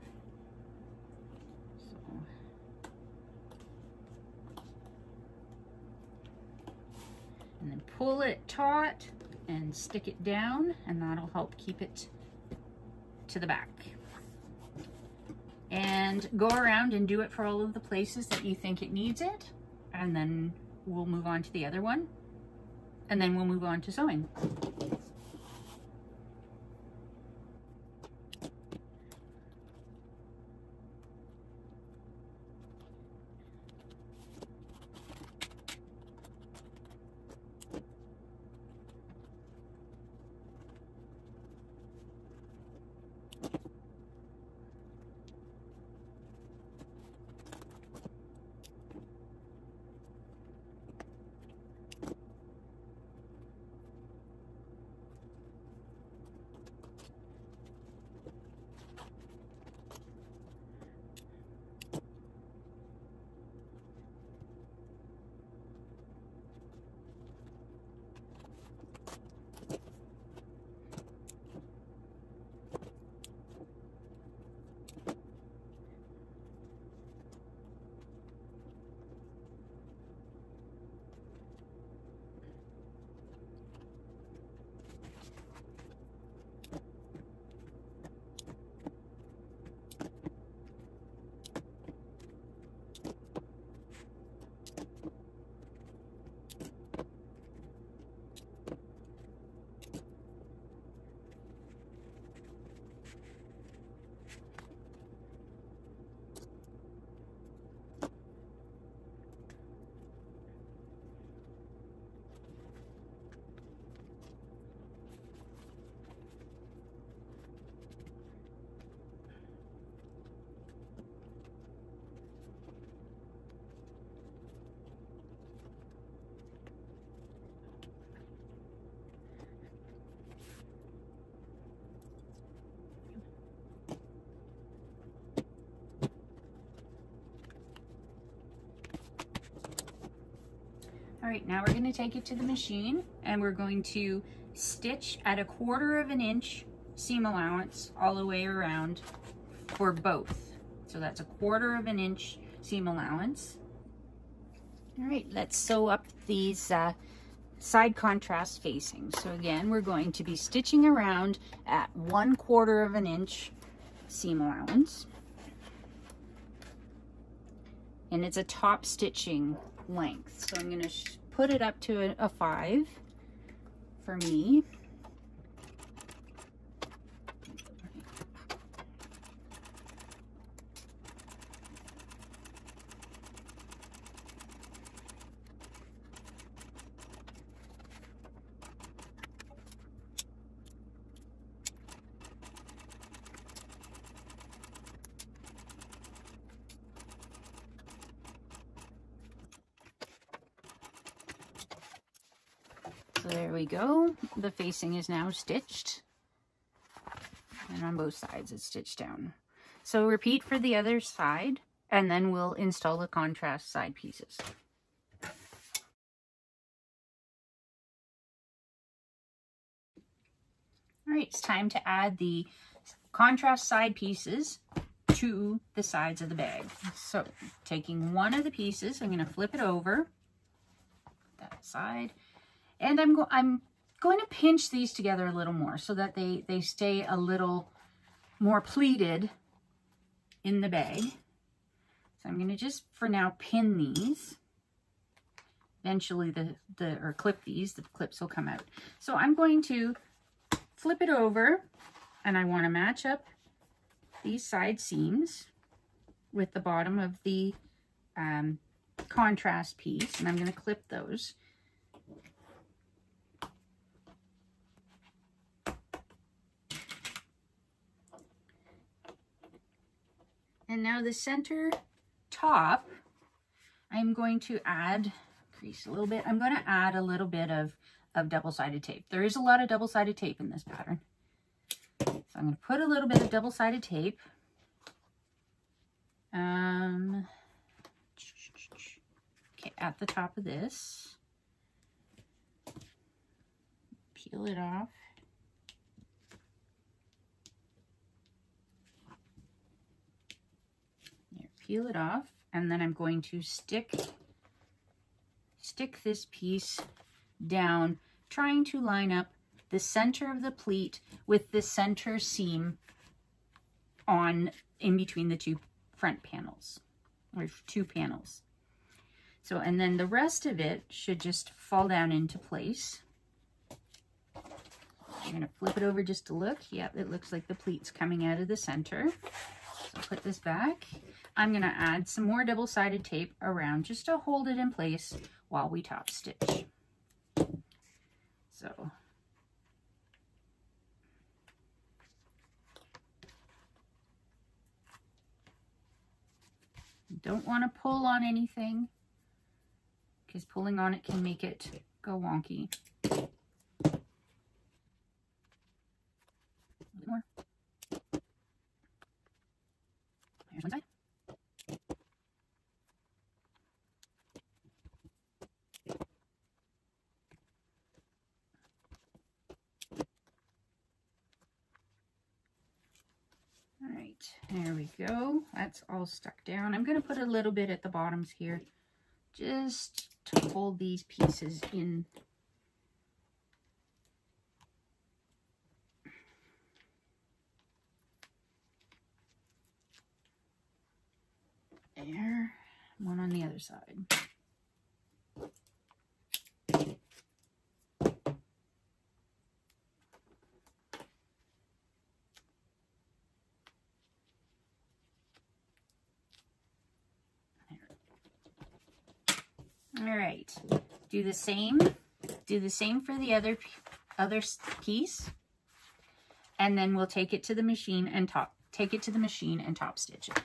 And then pull it taut and stick it down and that'll help keep it to the back and go around and do it for all of the places that you think it needs it and then we'll move on to the other one and then we'll move on to sewing. All right, now we're gonna take it to the machine and we're going to stitch at a quarter of an inch seam allowance all the way around for both. So that's a quarter of an inch seam allowance. All right, let's sew up these uh, side contrast facings. So again, we're going to be stitching around at one quarter of an inch seam allowance. And it's a top stitching length. So I'm gonna put it up to a, a five for me. So there we go. The facing is now stitched. And on both sides it's stitched down. So repeat for the other side and then we'll install the contrast side pieces. All right, it's time to add the contrast side pieces to the sides of the bag. So taking one of the pieces, I'm going to flip it over that side and I'm, I'm going to pinch these together a little more so that they, they stay a little more pleated in the bag. So I'm going to just, for now, pin these. Eventually, the, the or clip these, the clips will come out. So I'm going to flip it over, and I want to match up these side seams with the bottom of the um, contrast piece, and I'm going to clip those. And now the center top, I'm going to add, crease a little bit, I'm going to add a little bit of, of double-sided tape. There is a lot of double-sided tape in this pattern. So I'm going to put a little bit of double-sided tape. Um, okay, at the top of this. Peel it off. Peel it off and then I'm going to stick stick this piece down trying to line up the center of the pleat with the center seam on in between the two front panels or two panels so and then the rest of it should just fall down into place I'm going to flip it over just to look. Yep, it looks like the pleat's coming out of the center. So put this back. I'm going to add some more double-sided tape around just to hold it in place while we top stitch. So don't want to pull on anything because pulling on it can make it go wonky. More. Here's one side. There we go. That's all stuck down. I'm going to put a little bit at the bottoms here just to hold these pieces in. There. One on the other side. All right, do the same, do the same for the other, other piece. And then we'll take it to the machine and top, take it to the machine and top stitch it.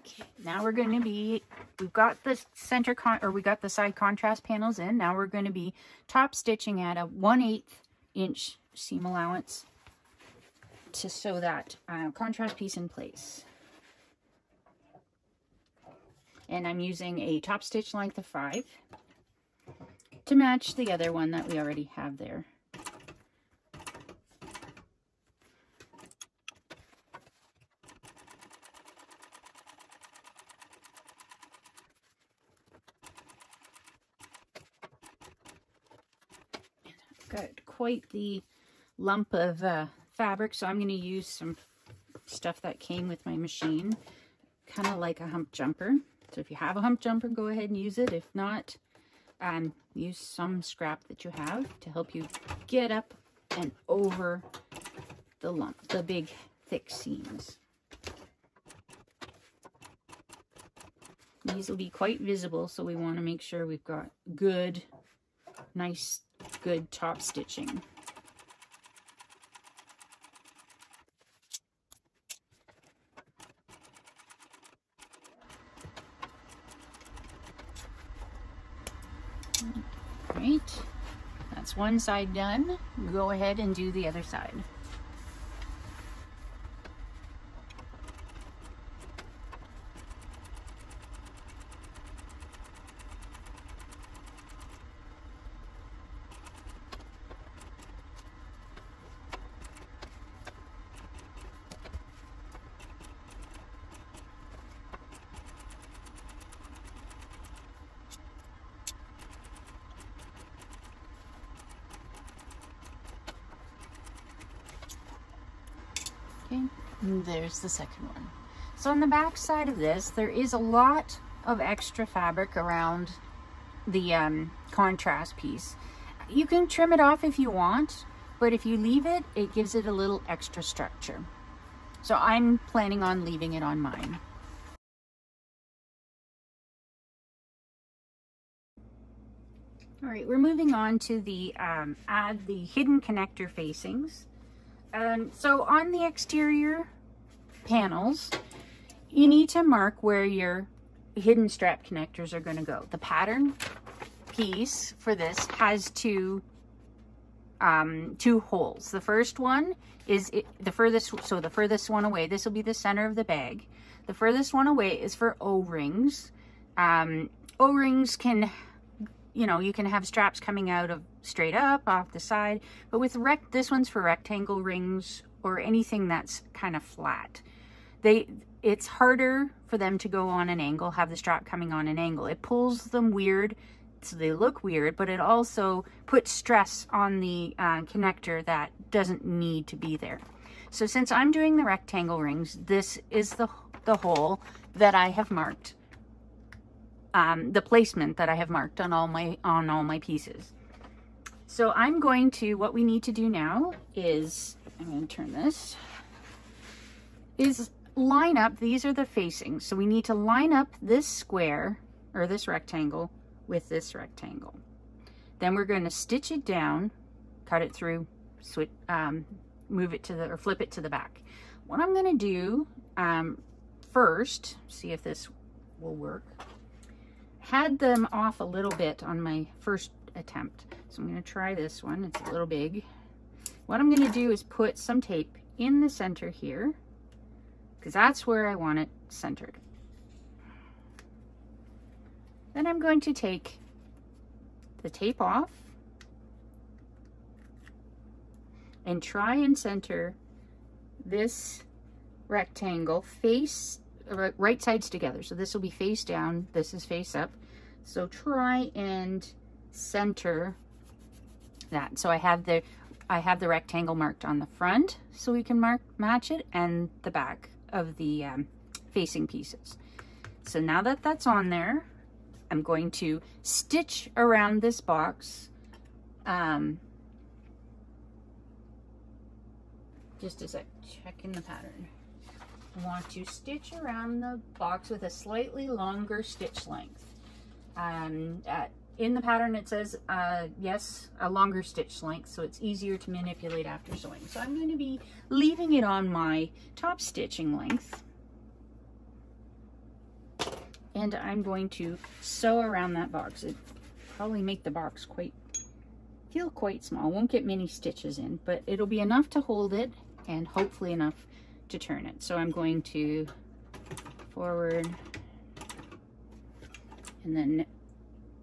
Okay, now we're going to be, we've got the center con, or we got the side contrast panels in. Now we're going to be top stitching at a 1 8 inch seam allowance to sew that uh, contrast piece in place. And I'm using a top stitch length of five to match the other one that we already have there. I've got quite the lump of uh, fabric, so I'm going to use some stuff that came with my machine, kind of like a hump jumper. So if you have a hump jumper, go ahead and use it. If not, um, use some scrap that you have to help you get up and over the lump, the big thick seams. These will be quite visible, so we want to make sure we've got good, nice, good top stitching. Right, that's one side done. Go ahead and do the other side. Okay, and there's the second one. So on the back side of this, there is a lot of extra fabric around the um, contrast piece. You can trim it off if you want, but if you leave it, it gives it a little extra structure. So I'm planning on leaving it on mine. All right, we're moving on to the um, add the hidden connector facings. Um, so on the exterior panels, you need to mark where your hidden strap connectors are going to go. The pattern piece for this has two um, two holes. The first one is it, the furthest, so the furthest one away, this will be the center of the bag. The furthest one away is for O-rings. Um, O-rings can, you know, you can have straps coming out of straight up off the side, but with rect, this one's for rectangle rings or anything that's kind of flat. They, it's harder for them to go on an angle, have the strap coming on an angle. It pulls them weird, so they look weird, but it also puts stress on the uh, connector that doesn't need to be there. So since I'm doing the rectangle rings, this is the, the hole that I have marked, um, the placement that I have marked on all my on all my pieces. So I'm going to, what we need to do now is, I'm going to turn this, is line up, these are the facings. So we need to line up this square, or this rectangle, with this rectangle. Then we're going to stitch it down, cut it through, switch, um, move it to the, or flip it to the back. What I'm going to do um, first, see if this will work, had them off a little bit on my first attempt. So I'm going to try this one. It's a little big. What I'm going to do is put some tape in the center here because that's where I want it centered. Then I'm going to take the tape off and try and center this rectangle face uh, right sides together. So this will be face down, this is face up. So try and center that. So I have the I have the rectangle marked on the front so we can mark match it and the back of the um, facing pieces. So now that that's on there, I'm going to stitch around this box. Um, just as I check in the pattern. I want to stitch around the box with a slightly longer stitch length. Um, at in the pattern it says, uh, yes, a longer stitch length, so it's easier to manipulate after sewing. So I'm going to be leaving it on my top stitching length. And I'm going to sew around that box. It probably make the box quite, feel quite small. Won't get many stitches in, but it'll be enough to hold it and hopefully enough to turn it. So I'm going to forward, And then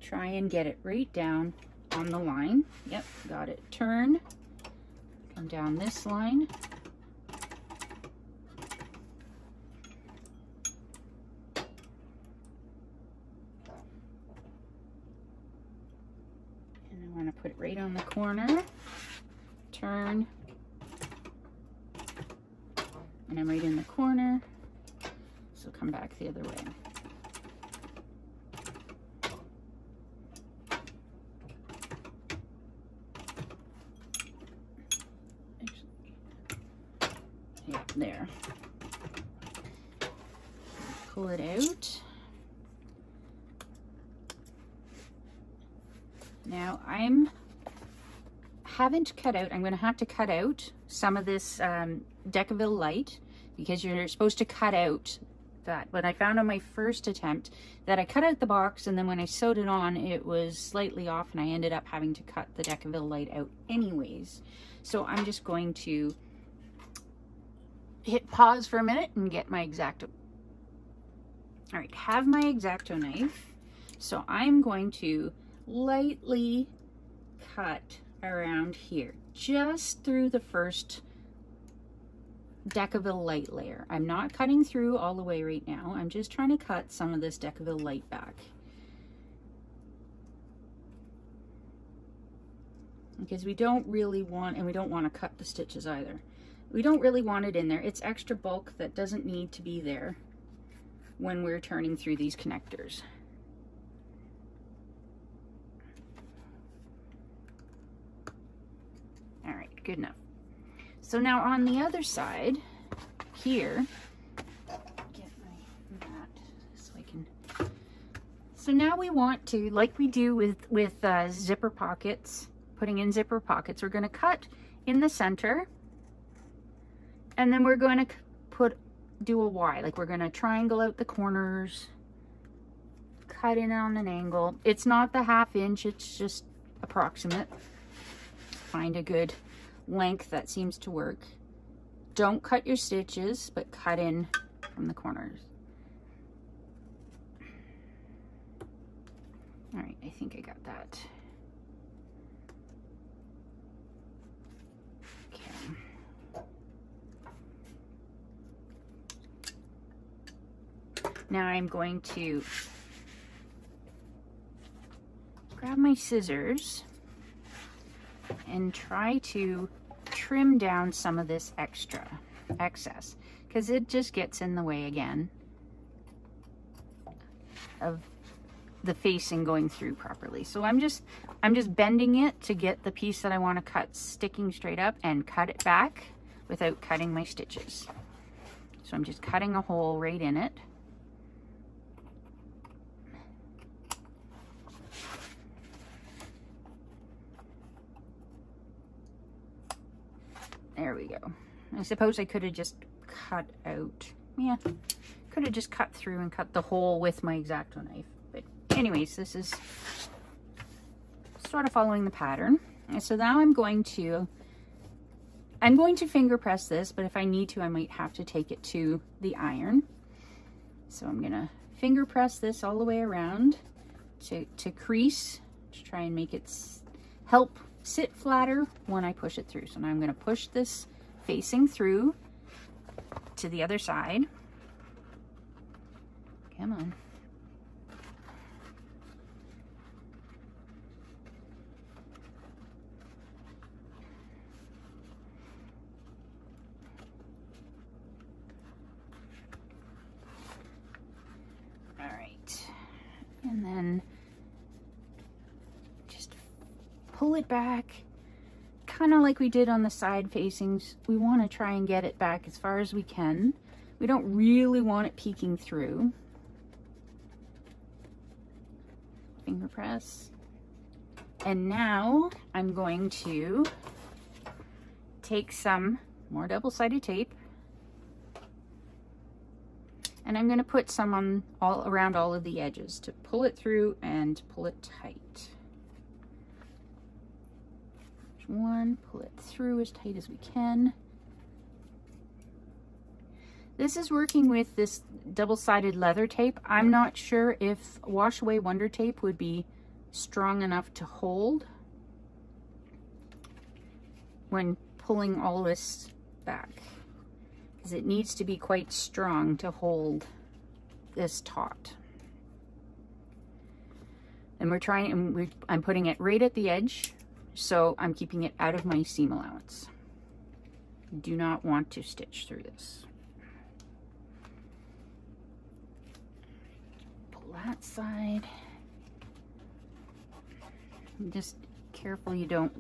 try and get it right down on the line. Yep, got it. Turn, come down this line. And I want to put it right on the corner. Turn. And I'm right in the corner. So come back the other way. Yeah, there. Pull it out. Now I'm haven't cut out, I'm going to have to cut out some of this um, Decovil light because you're supposed to cut out that. But I found on my first attempt that I cut out the box and then when I sewed it on, it was slightly off and I ended up having to cut the Decovil light out anyways. So I'm just going to hit pause for a minute and get my X-Acto. All right, have my X-Acto knife. So I'm going to lightly cut around here, just through the first Decovil light layer. I'm not cutting through all the way right now. I'm just trying to cut some of this Decovil light back. Because we don't really want, and we don't want to cut the stitches either. We don't really want it in there. It's extra bulk that doesn't need to be there when we're turning through these connectors. All right, good enough. So now on the other side, here, so now we want to, like we do with, with uh, zipper pockets, putting in zipper pockets, we're gonna cut in the center, and then we're gonna put, do a Y, like we're gonna triangle out the corners, cut in on an angle. It's not the half inch, it's just approximate find a good length that seems to work. Don't cut your stitches, but cut in from the corners. All right, I think I got that. Okay. Now I'm going to grab my scissors and try to trim down some of this extra excess because it just gets in the way again of the facing going through properly. So I'm just I'm just bending it to get the piece that I want to cut sticking straight up and cut it back without cutting my stitches. So I'm just cutting a hole right in it. There we go. I suppose I could have just cut out, yeah, could have just cut through and cut the hole with my X-Acto knife. But anyways, this is sort of following the pattern. So now I'm going to, I'm going to finger press this, but if I need to, I might have to take it to the iron. So I'm gonna finger press this all the way around to, to crease, to try and make it help sit flatter when I push it through. So now I'm going to push this facing through to the other side. Come on. All right. And then pull it back, kind of like we did on the side facings. We want to try and get it back as far as we can. We don't really want it peeking through. Finger press. And now I'm going to take some more double-sided tape and I'm going to put some on all around all of the edges to pull it through and pull it tight one, pull it through as tight as we can. This is working with this double-sided leather tape. I'm not sure if Wash Away Wonder Tape would be strong enough to hold when pulling all this back because it needs to be quite strong to hold this taut. And we're trying, and we, I'm putting it right at the edge, so I'm keeping it out of my seam allowance. Do not want to stitch through this. Pull that side. Just careful you don't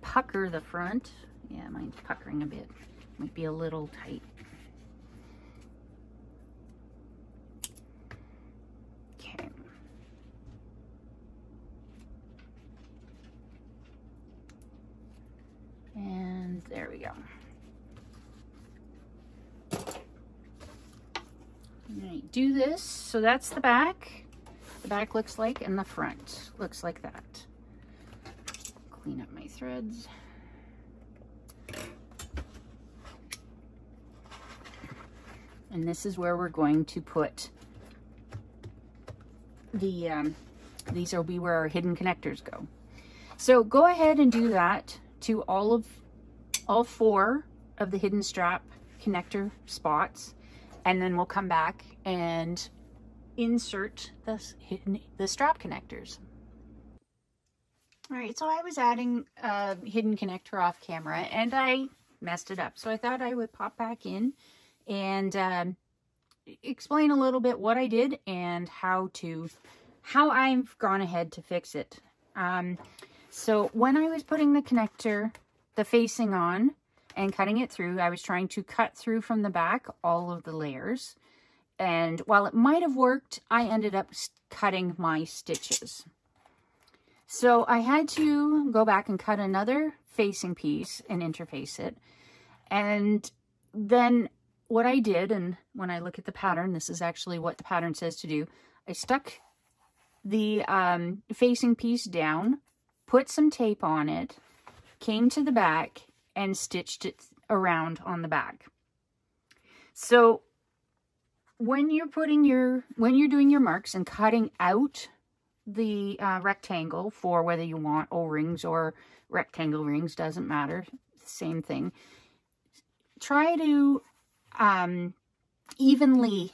pucker the front. Yeah, mine's puckering a bit. Might be a little tight. Okay. And there we go. Do this. So that's the back. The back looks like, and the front looks like that. Clean up my threads. And this is where we're going to put the, um, these will be where our hidden connectors go. So go ahead and do that to all of, all four of the hidden strap connector spots. And then we'll come back and insert the, hidden, the strap connectors. All right, so I was adding a hidden connector off camera and I messed it up. So I thought I would pop back in and um, explain a little bit what I did and how to, how I've gone ahead to fix it. Um, so when I was putting the connector, the facing on and cutting it through, I was trying to cut through from the back all of the layers. And while it might have worked, I ended up cutting my stitches. So I had to go back and cut another facing piece and interface it. And then what I did, and when I look at the pattern, this is actually what the pattern says to do. I stuck the um, facing piece down, put some tape on it, came to the back, and stitched it around on the back. So when you're putting your, when you're doing your marks and cutting out the uh, rectangle for whether you want O-rings or rectangle rings, doesn't matter, same thing. Try to um, evenly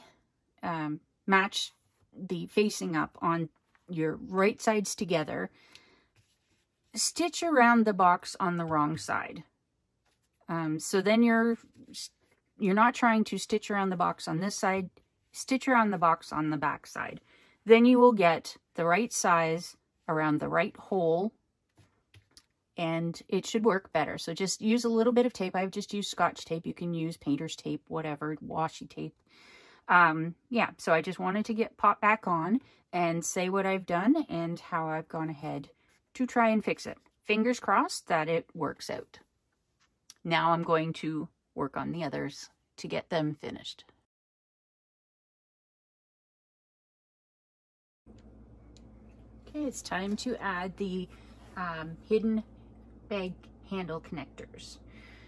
um, match the facing up on your right sides together. Stitch around the box on the wrong side. Um, so then you're you're not trying to stitch around the box on this side, stitch around the box on the back side. Then you will get the right size around the right hole and it should work better. So just use a little bit of tape. I've just used scotch tape. You can use painter's tape, whatever, washi tape. Um, yeah, so I just wanted to get pop back on and say what I've done and how I've gone ahead to try and fix it. Fingers crossed that it works out. Now I'm going to work on the others to get them finished. Okay, it's time to add the um, hidden bag handle connectors.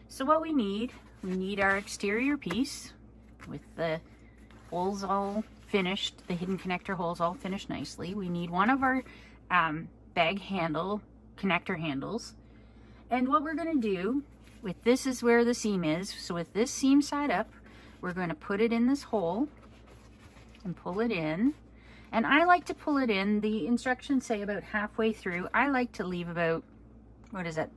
So what we need, we need our exterior piece with the holes all finished, the hidden connector holes all finished nicely. We need one of our um, bag handle connector handles. And what we're going to do with this is where the seam is. So with this seam side up, we're going to put it in this hole and pull it in. And I like to pull it in. The instructions say about halfway through. I like to leave about what is that,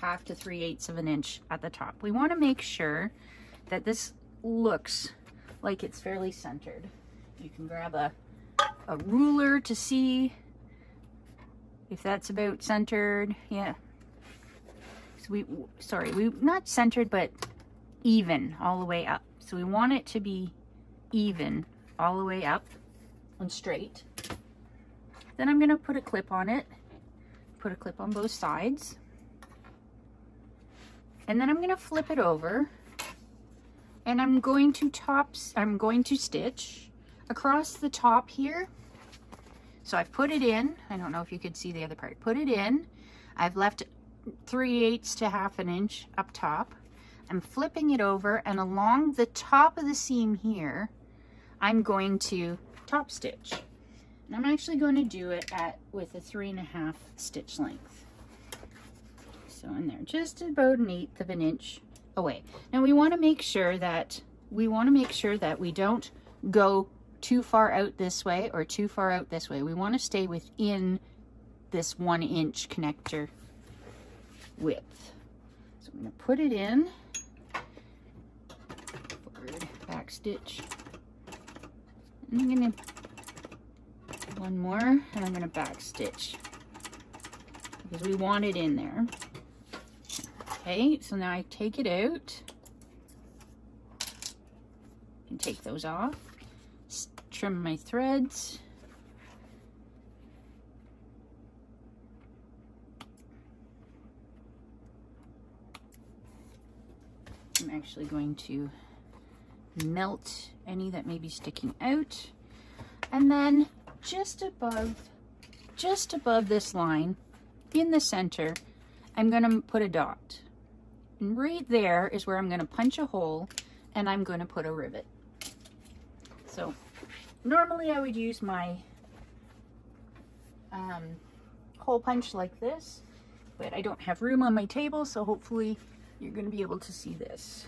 half to three eighths of an inch at the top. We want to make sure that this looks like it's fairly centered. You can grab a, a ruler to see if that's about centered. Yeah. So we, sorry, we not centered, but even all the way up. So we want it to be even all the way up and straight. Then I'm to put a clip on it. Put a clip on both sides. And then I'm to flip it over and I'm going to tops, I'm going to stitch across the top here. So I've put it in. I don't know if you could see the other part. Put it in. I've left 3 eighths to half an inch up top. I'm flipping it over and along the top of the seam here, I'm going to top stitch. And I'm actually going to do it at with a three and a half stitch length. So in there, just about an eighth of an inch away. Now we want to make sure that we want to make sure that we don't go too far out this way or too far out this way. We want to stay within this one inch connector width. So I'm going to put it in, forward, back stitch, I'm going to one more and I'm going to back stitch because we want it in there. Okay, so now I take it out and take those off, trim my threads. I'm actually going to melt any that may be sticking out. And then just above, just above this line, in the center, I'm going to put a dot. And right there is where I'm going to punch a hole and I'm going to put a rivet. So normally I would use my um, hole punch like this, but I don't have room on my table, so hopefully you're going to be able to see this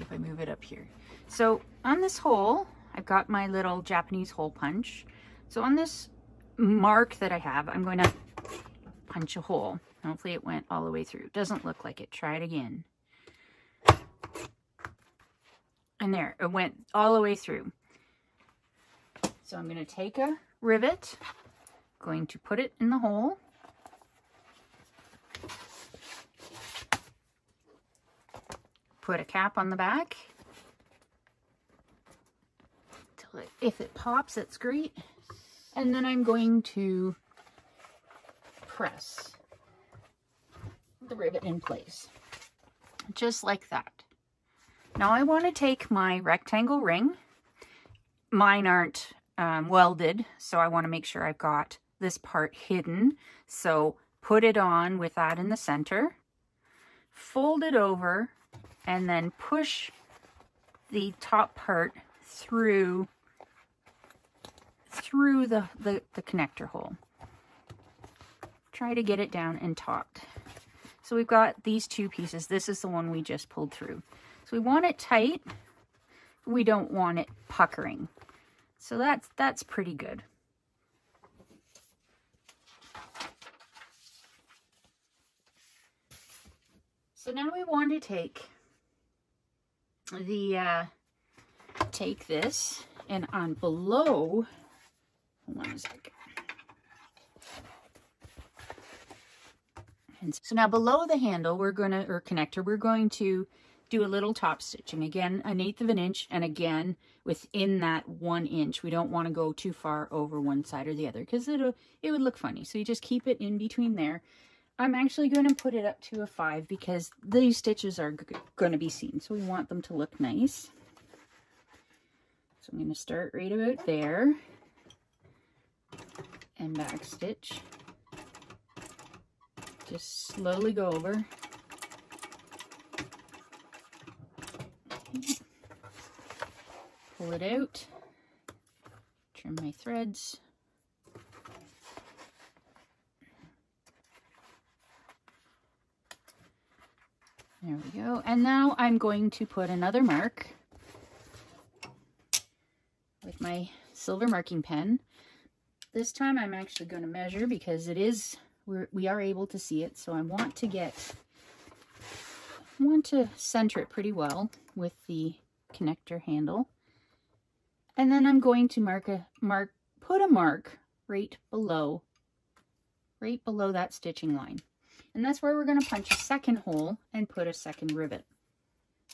if I move it up here. So on this hole, I've got my little Japanese hole punch. So on this mark that I have, I'm going to punch a hole. Hopefully it went all the way through. Doesn't look like it. Try it again. And there, it went all the way through. So I'm going to take a rivet, going to put it in the hole. Put a cap on the back. If it pops, it's great. And then I'm going to press the rivet in place, just like that. Now I want to take my rectangle ring. Mine aren't um, welded, so I want to make sure I've got this part hidden. So put it on with that in the center, fold it over, and then push the top part through through the, the, the connector hole. Try to get it down and taut. So we've got these two pieces. This is the one we just pulled through. So we want it tight. We don't want it puckering. So that's, that's pretty good. So now we want to take the, uh, take this and on below, hold on a second. So now below the handle, we're going to, or connector, we're going to do a little top stitching. Again, an eighth of an inch, and again, within that one inch. We don't want to go too far over one side or the other because it it would look funny. So you just keep it in between there. I'm actually going to put it up to a five because these stitches are going to be seen. So we want them to look nice. So I'm going to start right about there and back stitch. Just slowly go over. Pull it out, trim my threads. There we go. And now I'm going to put another mark with my silver marking pen. This time I'm actually going to measure because it is, we're, we are able to see it. So I want to get, I want to center it pretty well with the connector handle. And then I'm going to mark a mark, put a mark right below, right below that stitching line. And that's where we're going to punch a second hole and put a second rivet.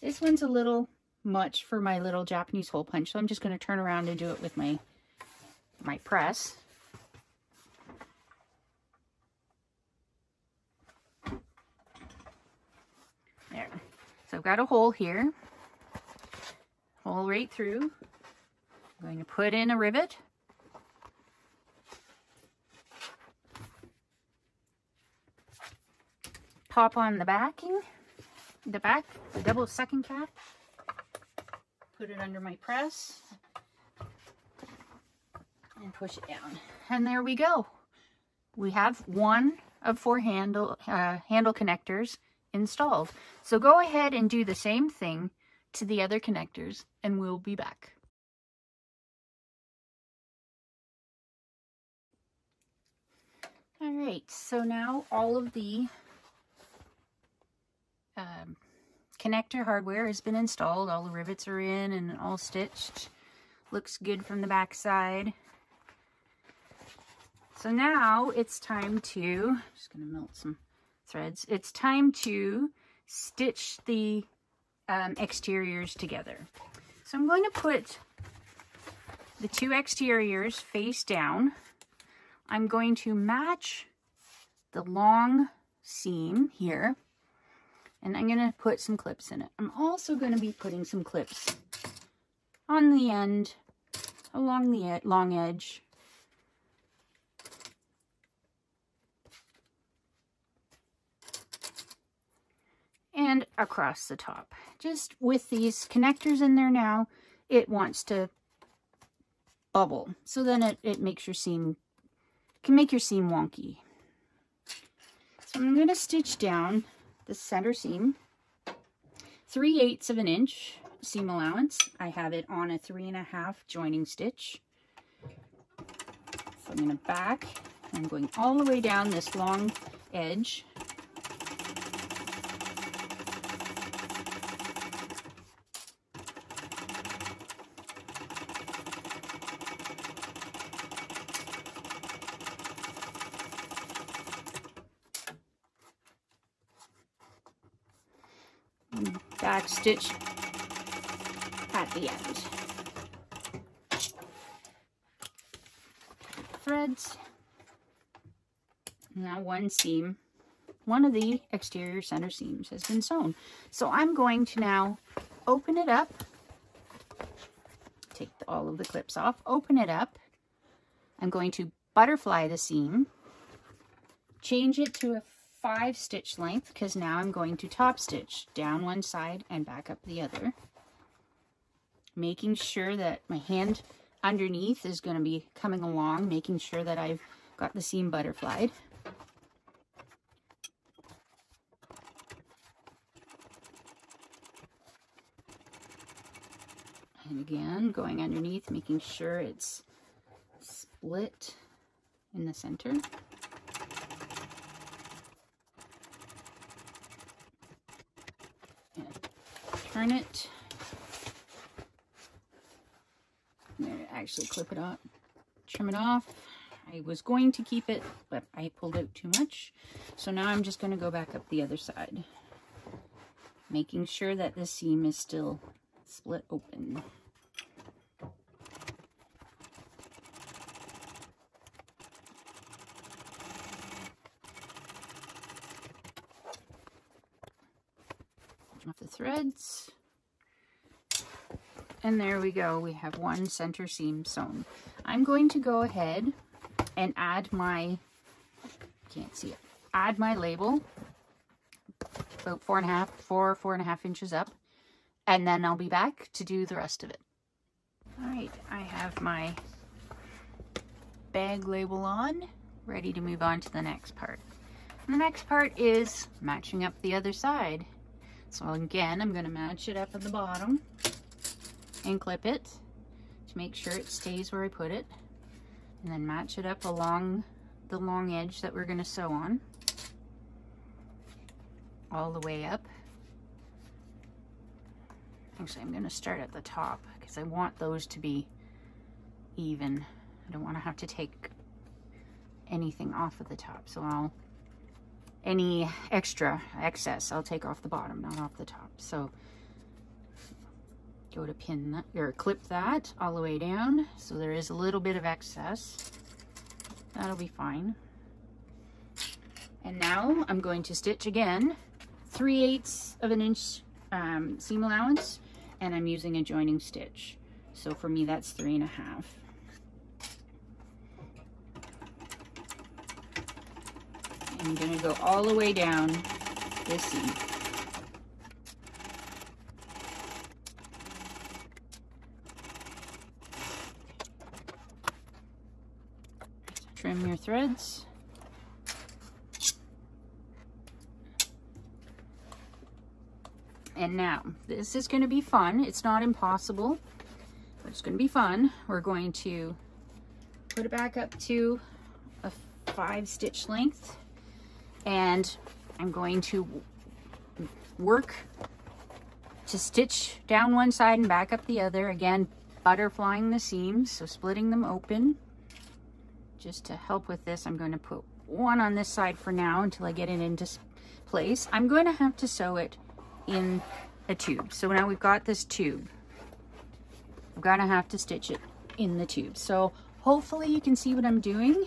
This one's a little much for my little Japanese hole punch, so I'm just going to turn around and do it with my, my press. There. So I've got a hole here, hole right through. I'm going to put in a rivet. Pop on the backing. the back, the double sucking cap, put it under my press, and push it down. And there we go. We have one of four handle, uh, handle connectors installed. So go ahead and do the same thing to the other connectors and we'll be back. All right, so now all of the um, connector hardware has been installed. All the rivets are in and all stitched. Looks good from the back side. So now it's time to, just going to melt some threads. It's time to stitch the um, exteriors together. So I'm going to put the two exteriors face down. I'm going to match the long seam here and I'm going to put some clips in it. I'm also going to be putting some clips on the end along the ed long edge and across the top. Just with these connectors in there now, it wants to bubble. So then it, it makes your seam, can make your seam wonky. So I'm going to stitch down the center seam, 3 eighths of an inch seam allowance. I have it on a three and a half joining stitch. So I'm going to back, I'm going all the way down this long edge back stitch at the end. Threads. Now one seam, one of the exterior center seams has been sewn. So I'm going to now open it up, take all of the clips off, open it up. I'm going to butterfly the seam, change it to a five stitch length because now I'm going to top stitch down one side and back up the other. Making sure that my hand underneath is going to be coming along, making sure that I've got the seam butterflied. And again, going underneath, making sure it's split in the center. Turn it. actually clip it up, trim it off. I was going to keep it, but I pulled out too much. So now I'm just going to go back up the other side, making sure that the seam is still split open. off the threads. And there we go. We have one center seam sewn. I'm going to go ahead and add my, can't see it, add my label about four and a half, four, four and a half inches up. And then I'll be back to do the rest of it. All right, I have my bag label on, ready to move on to the next part. And the next part is matching up the other side. So again, I'm going to match it up at the bottom and clip it to make sure it stays where I put it. And then match it up along the long edge that we're going to sew on. All the way up. Actually, I'm going to start at the top because I want those to be even. I don't want to have to take anything off of the top. So I'll any extra excess I'll take off the bottom not off the top. So go to pin that or clip that all the way down so there is a little bit of excess. That'll be fine. And now I'm going to stitch again 3 eighths of an inch um, seam allowance and I'm using a joining stitch. So for me that's three and a half I'm going to go all the way down this seam. Trim your threads. And now, this is going to be fun. It's not impossible, but it's going to be fun. We're going to put it back up to a five stitch length and I'm going to work to stitch down one side and back up the other. Again, butterflying the seams, so splitting them open. Just to help with this, I'm going to put one on this side for now until I get it into place. I'm going to have to sew it in a tube. So now we've got this tube. I'm going to have to stitch it in the tube. So hopefully you can see what I'm doing.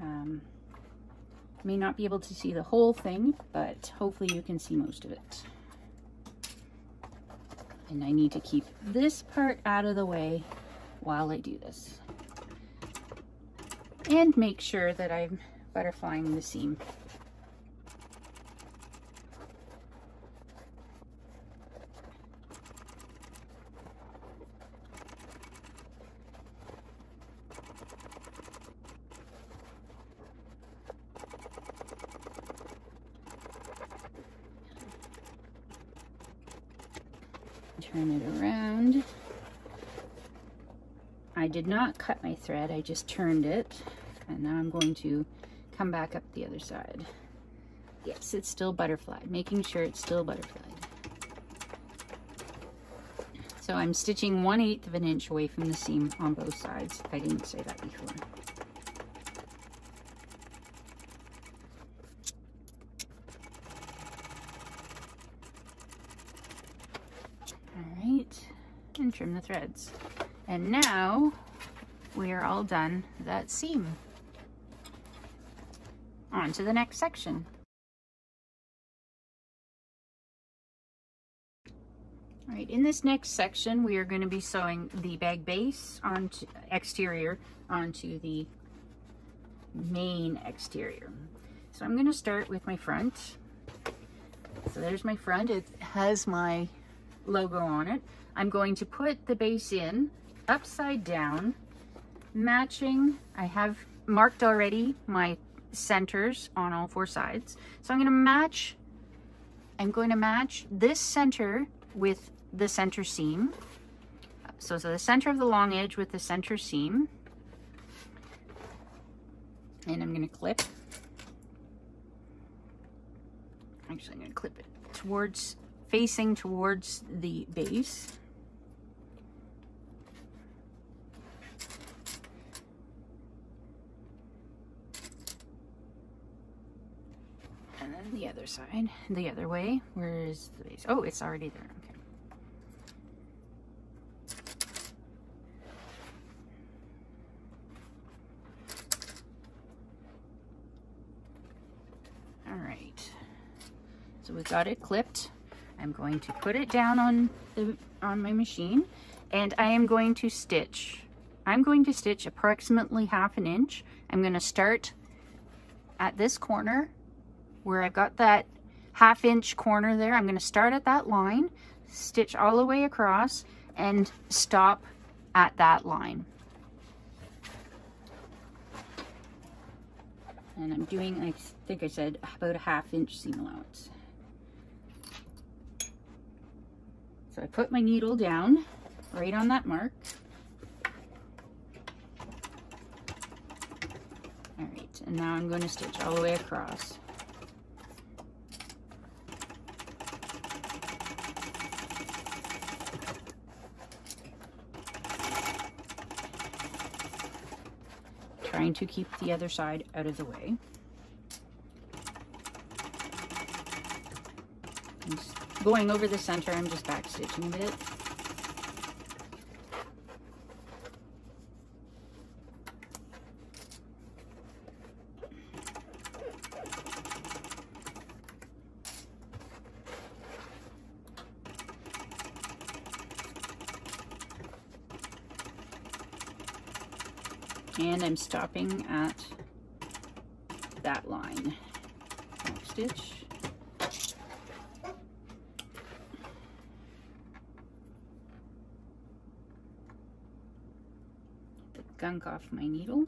Um, may not be able to see the whole thing, but hopefully you can see most of it. And I need to keep this part out of the way while I do this. And make sure that I'm butterflying the seam turn it around. I did not cut my thread, I just turned it. And now I'm going to come back up the other side. Yes, it's still butterfly, making sure it's still butterfly. So I'm stitching 1 8th of an inch away from the seam on both sides. I didn't say that before. All right, and trim the threads. And now we are all done that seam. On to the next section. All right, in this next section, we are going to be sewing the bag base onto exterior onto the main exterior. So I'm going to start with my front. So there's my front. It has my logo on it. I'm going to put the base in upside down, matching, I have marked already my centers on all four sides. So I'm going to match, I'm going to match this center with the center seam. So, so the center of the long edge with the center seam. And I'm going to clip. Actually, I'm going to clip it towards, facing towards the base. The other side, the other way. Where is the base? Oh, it's already there. Okay. All right. So we've got it clipped. I'm going to put it down on the on my machine and I am going to stitch. I'm going to stitch approximately half an inch. I'm going to start at this corner where I've got that half inch corner there. I'm going to start at that line, stitch all the way across, and stop at that line. And I'm doing, I think I said, about a half inch seam allowance. So I put my needle down right on that mark. All right, and now I'm going to stitch all the way across. Trying to keep the other side out of the way. going over the center, I'm just back stitching I'm stopping at that line. stitch. The gunk off my needle.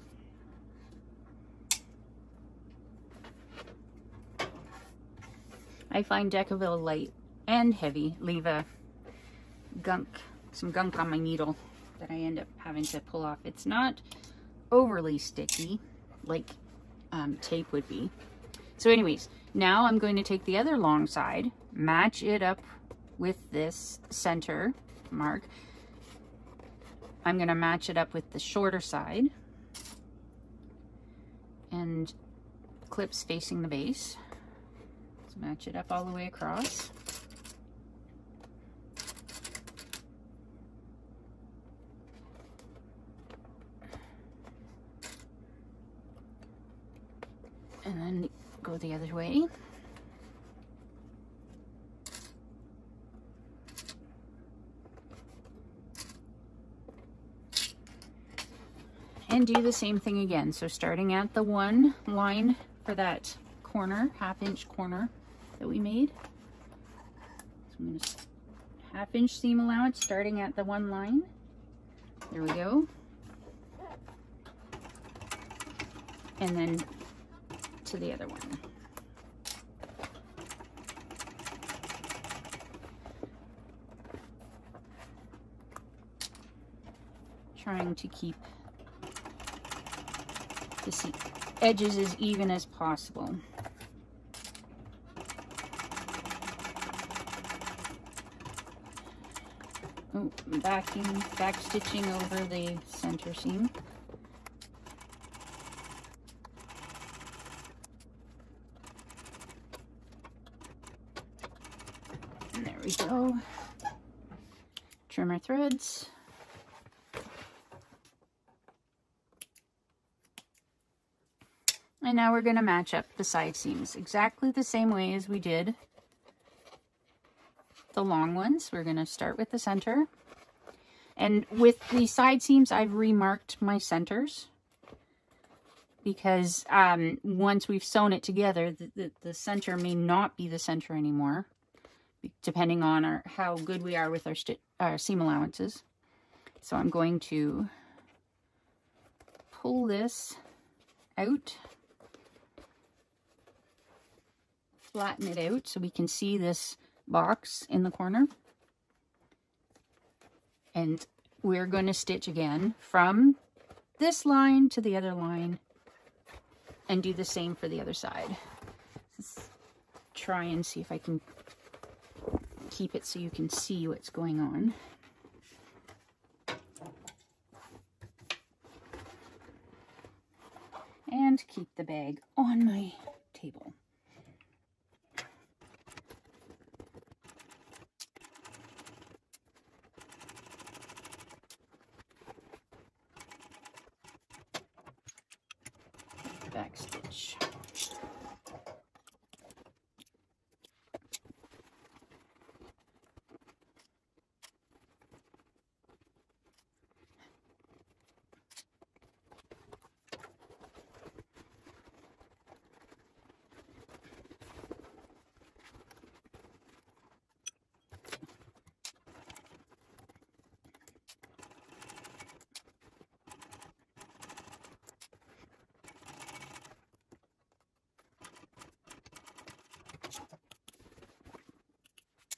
I find Decovil light and heavy leave a gunk, some gunk on my needle that I end up having to pull off. It's not overly sticky like um, tape would be. So anyways, now I'm going to take the other long side, match it up with this center mark. I'm going to match it up with the shorter side and clips facing the base. Let's match it up all the way across. And then go the other way. And do the same thing again. So starting at the one line for that corner, half inch corner that we made. So I'm to half inch seam allowance starting at the one line. There we go. And then to the other one. Trying to keep the edges as even as possible. Oh, backing, back stitching over the center seam. And there we go. Trim our threads. And now we're going to match up the side seams exactly the same way as we did the long ones. We're going to start with the center. And with the side seams, I've remarked my centers because um, once we've sewn it together, the, the, the, center may not be the center anymore, depending on our, how good we are with our, seam allowances. So I'm going to pull this out flatten it out so we can see this box in the corner. And we're going to stitch again from this line to the other line and do the same for the other side. Let's try and see if I can keep it so you can see what's going on. And keep the bag on my table. back stitch.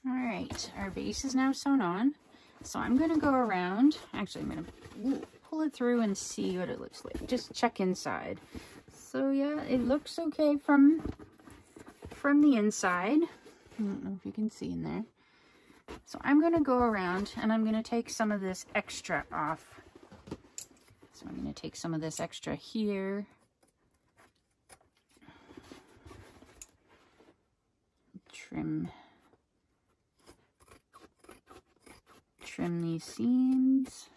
All right, our base is now sewn on. So I'm going to go around, actually I'm going to pull it through and see what it looks like. Just check inside. So yeah, it looks okay from, from the inside. I don't know if you can see in there. So I'm going to go around and I'm going to take some of this extra off. So I'm going to take some of this extra here. Trim seams.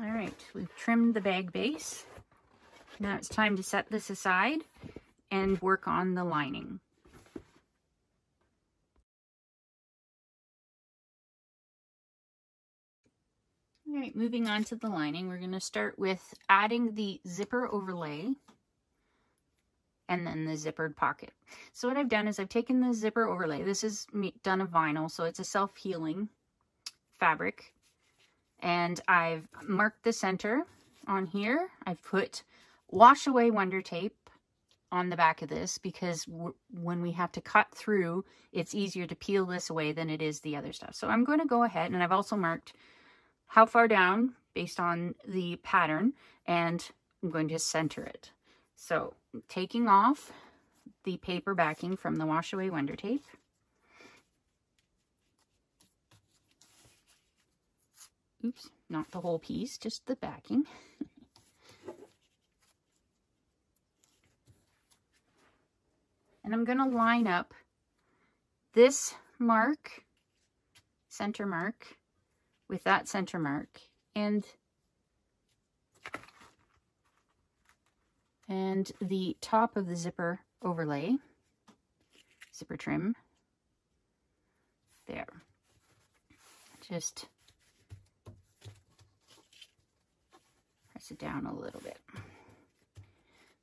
All right, we've trimmed the bag base. Now it's time to set this aside and work on the lining. Moving on to the lining, we're going to start with adding the zipper overlay and then the zippered pocket. So what I've done is I've taken the zipper overlay. This is done of vinyl, so it's a self-healing fabric. And I've marked the center on here. I've put wash away wonder tape on the back of this because when we have to cut through, it's easier to peel this away than it is the other stuff. So I'm going to go ahead and I've also marked how far down based on the pattern and I'm going to center it. So taking off the paper backing from the wash away wonder tape. Oops, not the whole piece, just the backing. and I'm going to line up this mark, center mark, with that center mark and and the top of the zipper overlay, zipper trim, there. Just press it down a little bit.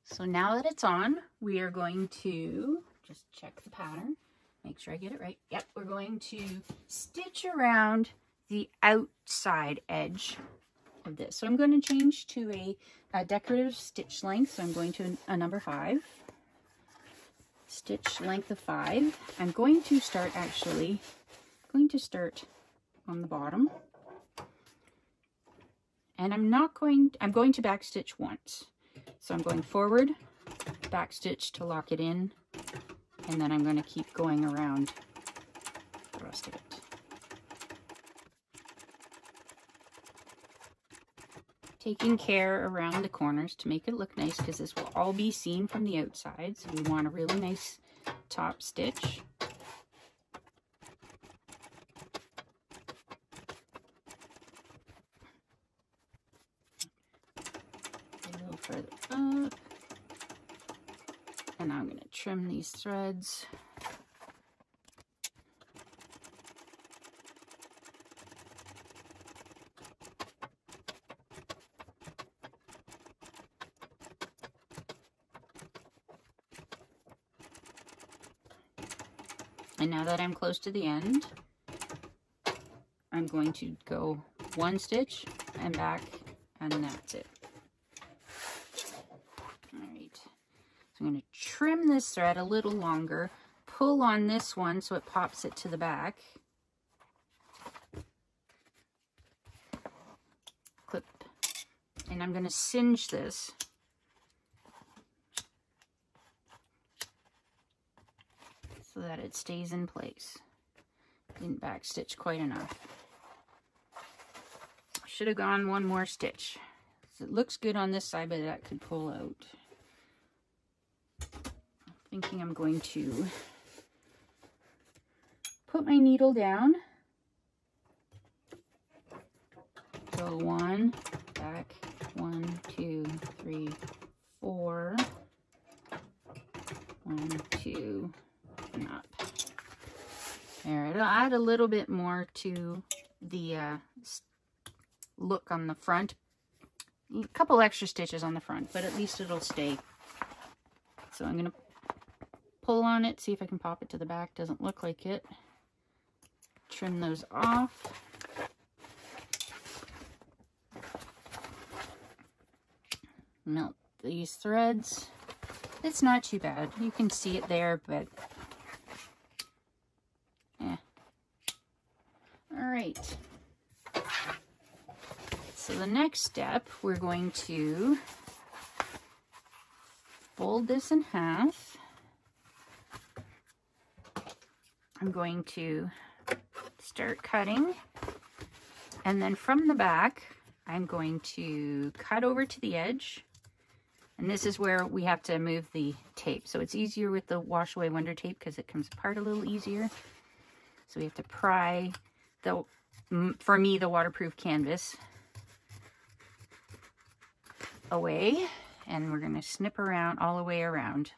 So now that it's on, we are going to just check the pattern, make sure I get it right. Yep, we're going to stitch around the outside edge of this. So I'm going to change to a, a decorative stitch length. So I'm going to a, number five. Stitch length of five. I'm going to start actually, going to start on the bottom. And I'm not going, I'm going to back stitch once. So I'm going forward, back stitch to lock it in, and then I'm going to keep going around the rest of it. Taking care around the corners to make it look nice because this will all be seen from the outside. So we want a really nice top stitch. A little further up. And I'm going to trim these threads. Now that I'm close to the end, I'm going to go one stitch and back and that's it. All right. I'm going to trim this thread a little longer, pull on this one so it pops it to the back. Clip. And I'm going to singe this. So that it stays in place. Didn't backstitch quite enough. Should have gone one more stitch. It looks good on this side, but that could pull out thinking I'm going to put my needle down. Go one, back, one, two, three, four, one, two, it'll add a little bit more to the uh, look on the front. A couple extra stitches on the front, but at least it'll stay. So I'm going to pull on it, see if I can pop it to the back. Doesn't look like it. Trim those off. Melt these threads. It's not too bad. You can see it there, but yeah. All right. So the next step, we're going to fold this in half. I'm going to start cutting. And then from the back I'm going to cut over to the edge. And this is where we have to move the tape. So it's easier with the wash away wonder tape because it comes apart a little easier. So we have to pry the for me the waterproof canvas away and we're going to snip around all the way around.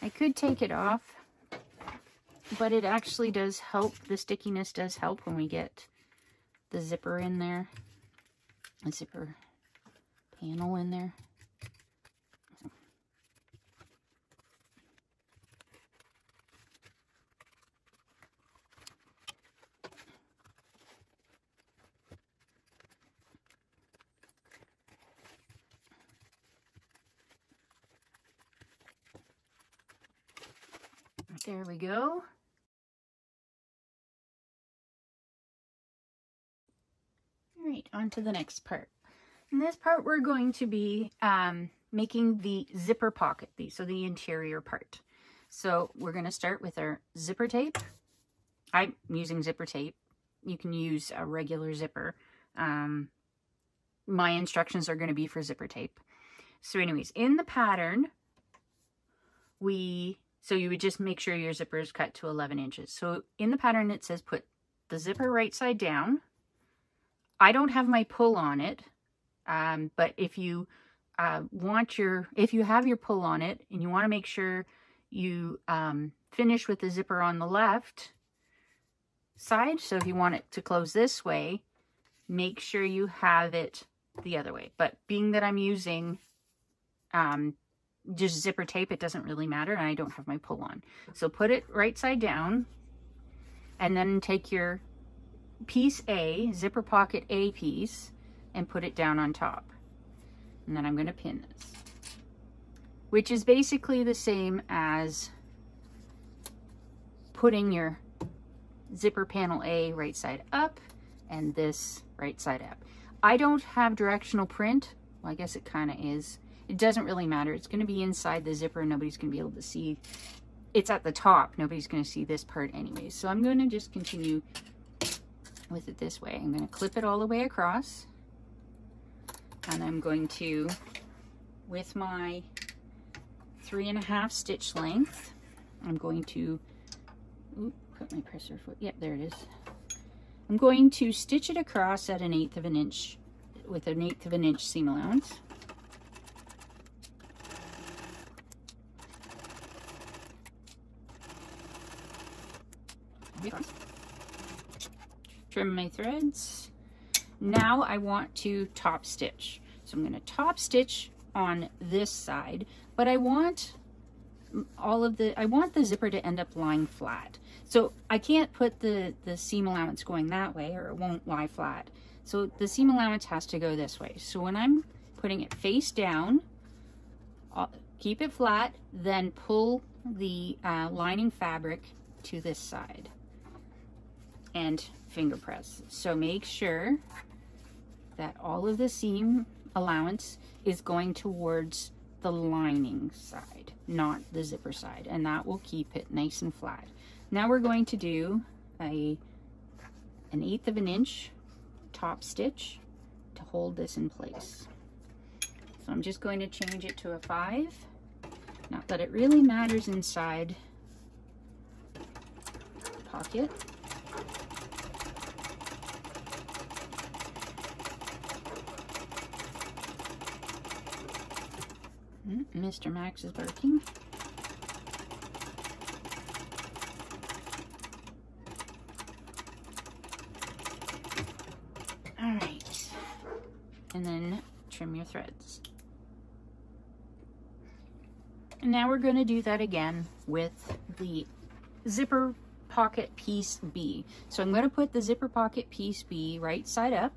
I could take it off, but it actually does help. The stickiness does help when we get the zipper in there, the zipper panel in there. There we go. All right, on to the next part. In this part, we're going to be um, making the zipper pocket, the, so the interior part. So we're going to start with our zipper tape. I'm using zipper tape. You can use a regular zipper. Um, my instructions are going to be for zipper tape. So anyways, in the pattern, we, so you would just make sure your zipper is cut to 11 inches. So in the pattern, it says put the zipper right side down. I don't have my pull on it, um, but if you uh, want your, if you have your pull on it and you want to make sure you um, finish with the zipper on the left side, so if you want it to close this way, make sure you have it the other way. But being that I'm using um, just zipper tape, it doesn't really matter, and I don't have my pull on. So put it right side down, and then take your piece A, zipper pocket A piece, and put it down on top. And then I'm going to pin this, which is basically the same as putting your zipper panel A right side up and this right side up. I don't have directional print. Well, I guess it kind of is. It doesn't really matter. It's going to be inside the zipper. Nobody's going to be able to see. It's at the top. Nobody's going to see this part anyways. So I'm going to just continue with it this way. I'm going to clip it all the way across. And I'm going to, with my three and a half stitch length, I'm going to, ooh, put my presser foot, yep, there it is. I'm going to stitch it across at an eighth of an inch, with an eighth of an inch seam allowance. Trim my threads. Now I want to top stitch. So I'm going to top stitch on this side, but I want all of the, I want the zipper to end up lying flat. So I can't put the, the seam allowance going that way or it won't lie flat. So the seam allowance has to go this way. So when I'm putting it face down, I'll keep it flat, then pull the uh, lining fabric to this side and finger press. So make sure that all of the seam allowance is going towards the lining side, not the zipper side, and that will keep it nice and flat. Now we're going to do a an eighth of an inch top stitch to hold this in place. So I'm just going to change it to a five. Not that it really matters inside pocket. Mm, Mr. Max is barking. All right. And then trim your threads. And now we're going to do that again with the zipper pocket piece B. So I'm going to put the zipper pocket piece B right side up,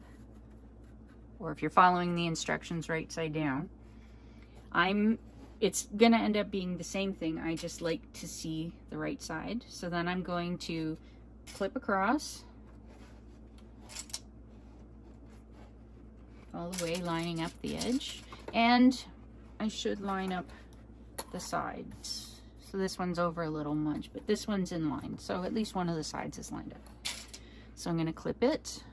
or if you're following the instructions, right side down. I'm, it's gonna end up being the same thing. I just like to see the right side. So then I'm going to clip across all the way, lining up the edge. And I should line up the sides. So this one's over a little much, but this one's in line. So at least one of the sides is lined up. So I'm gonna clip it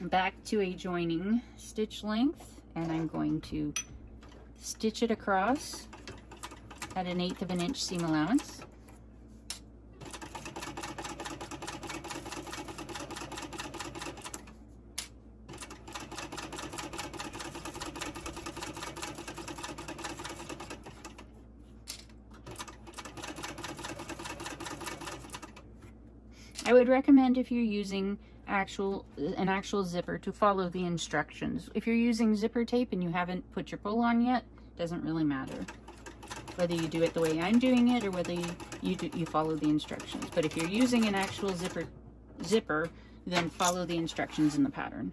back to a joining stitch length and I'm going to stitch it across at an eighth of an inch seam allowance. I would recommend if you're using actual an actual zipper to follow the instructions. If you're using zipper tape and you haven't put your pull on yet, doesn't really matter. Whether you do it the way I'm doing it or whether you, you, do, you follow the instructions. But if you're using an actual zipper, zipper, then follow the instructions in the pattern.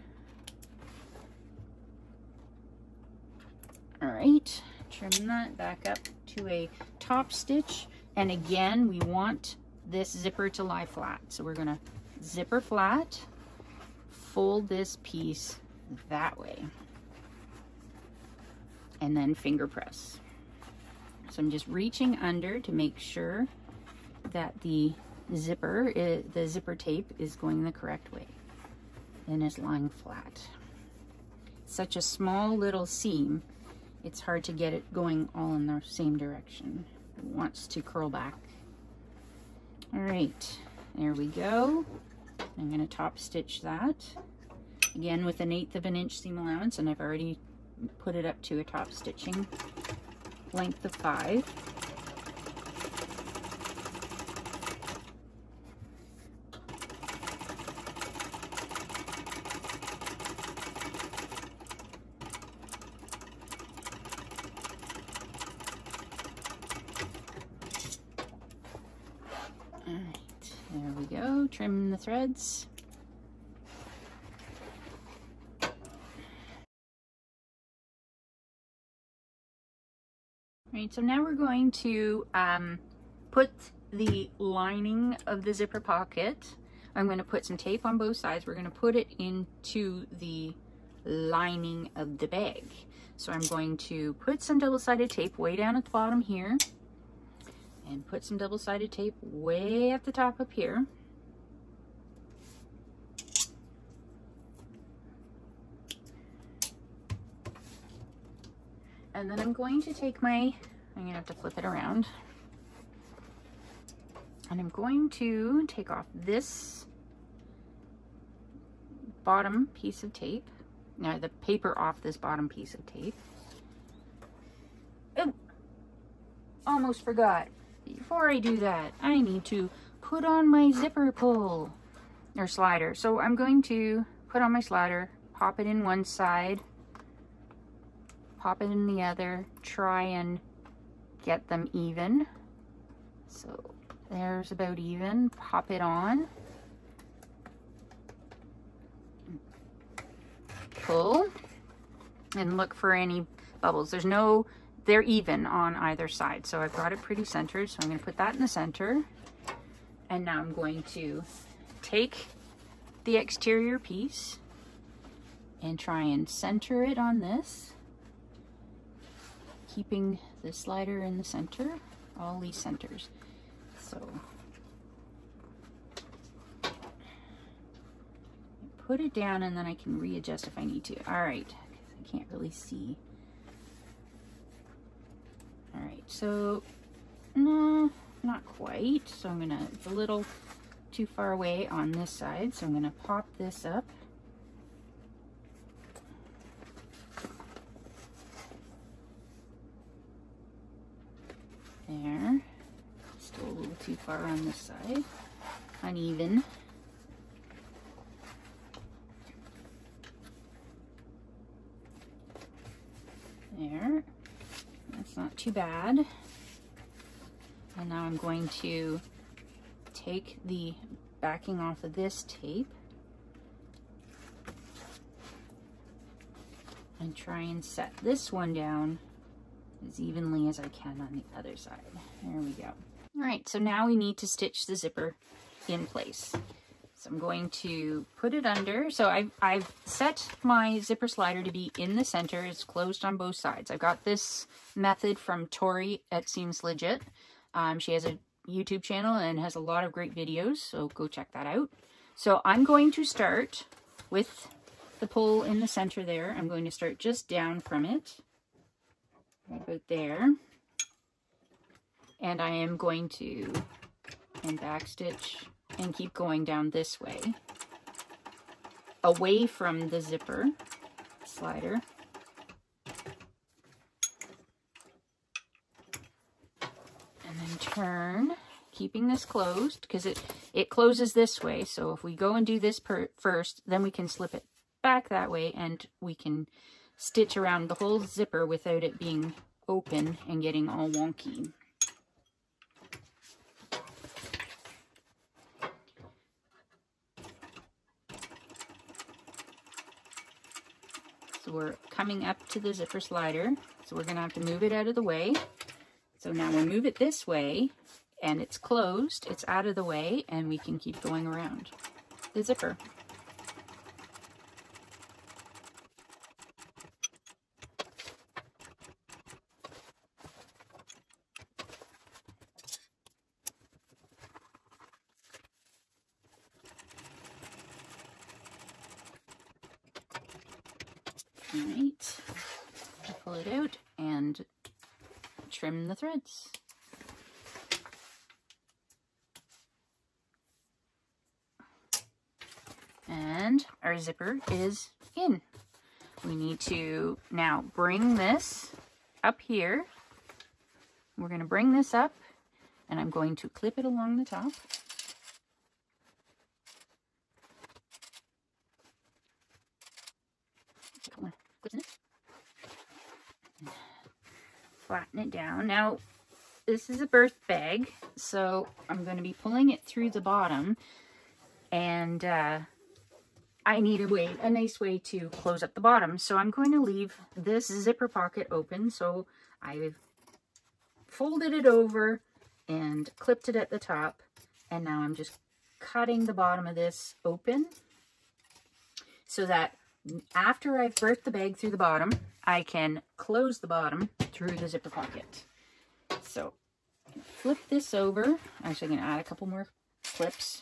All right, trim that back up to a top stitch. And again, we want this zipper to lie flat. So we're gonna zipper flat, fold this piece that way, and then finger press. So I'm just reaching under to make sure that the zipper, is, the zipper tape is going the correct way and is lying flat. Such a small little seam, it's hard to get it going all in the same direction. It wants to curl back. All right, there we go. I'm gonna top stitch that. Again, with an eighth of an inch seam allowance, and I've already put it up to a top stitching length of five. All right, there we go. All right, so now we're going to um, put the lining of the zipper pocket. I'm going to put some tape on both sides. We're going to put it into the lining of the bag. So I'm going to put some double-sided tape way down at the bottom here and put some double-sided tape way at the top up here. And then I'm going to take my, I'm gonna have to flip it around. And I'm going to take off this bottom piece of tape. Now the paper off this bottom piece of tape. Oh, almost forgot. Before I do that, I need to put on my zipper pull or slider. So I'm going to put on my slider, pop it in one side, pop it in the other, try and get them even. So there's about even, pop it on. Pull and look for any bubbles. There's no, they're even on either side. So I've got it pretty centered. So I'm gonna put that in the center. And now I'm going to take the exterior piece and try and center it on this keeping the slider in the center, all these centers. So put it down and then I can readjust if I need to. All right, because I can't really see. All right, so no, not quite. So I'm gonna, it's a little too far away on this side. So I'm gonna pop this up There. Still a little too far on this side. Uneven. There. That's not too bad. And now I'm going to take the backing off of this tape and try and set this one down as evenly as I can on the other side. There we go. All right, so now we need to stitch the zipper in place. So I'm going to put it under. So I've, I've set my zipper slider to be in the center. It's closed on both sides. I've got this method from Tori at Seems Legit. Um, she has a YouTube channel and has a lot of great videos, so go check that out. So I'm going to start with the pull in the center there. I'm going to start just down from it about there. And I am going to and backstitch and keep going down this way away from the zipper slider. And then turn, keeping this closed because it it closes this way. So if we go and do this first, then we can slip it back that way and we can stitch around the whole zipper without it being open and getting all wonky. So we're coming up to the zipper slider. So we're going to have to move it out of the way. So now we move it this way and it's closed. It's out of the way and we can keep going around the zipper. Alright, pull it out and trim the threads. And our zipper is in. We need to now bring this up here. We're going to bring this up and I'm going to clip it along the top. flatten it down. Now, this is a birth bag, so I'm going to be pulling it through the bottom, and uh, I need a way, a nice way to close up the bottom. So I'm going to leave this zipper pocket open. So I've folded it over and clipped it at the top, and now I'm just cutting the bottom of this open so that after I've birthed the bag through the bottom, I can close the bottom through the zipper pocket. So flip this over. I'm actually going to add a couple more clips.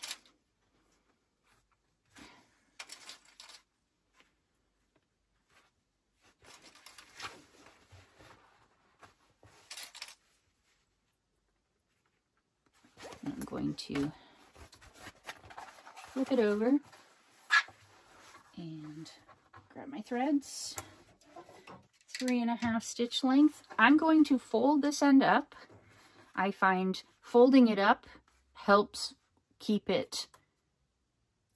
I'm going to flip it over and grab my threads three and a half stitch length. I'm going to fold this end up. I find folding it up helps keep it,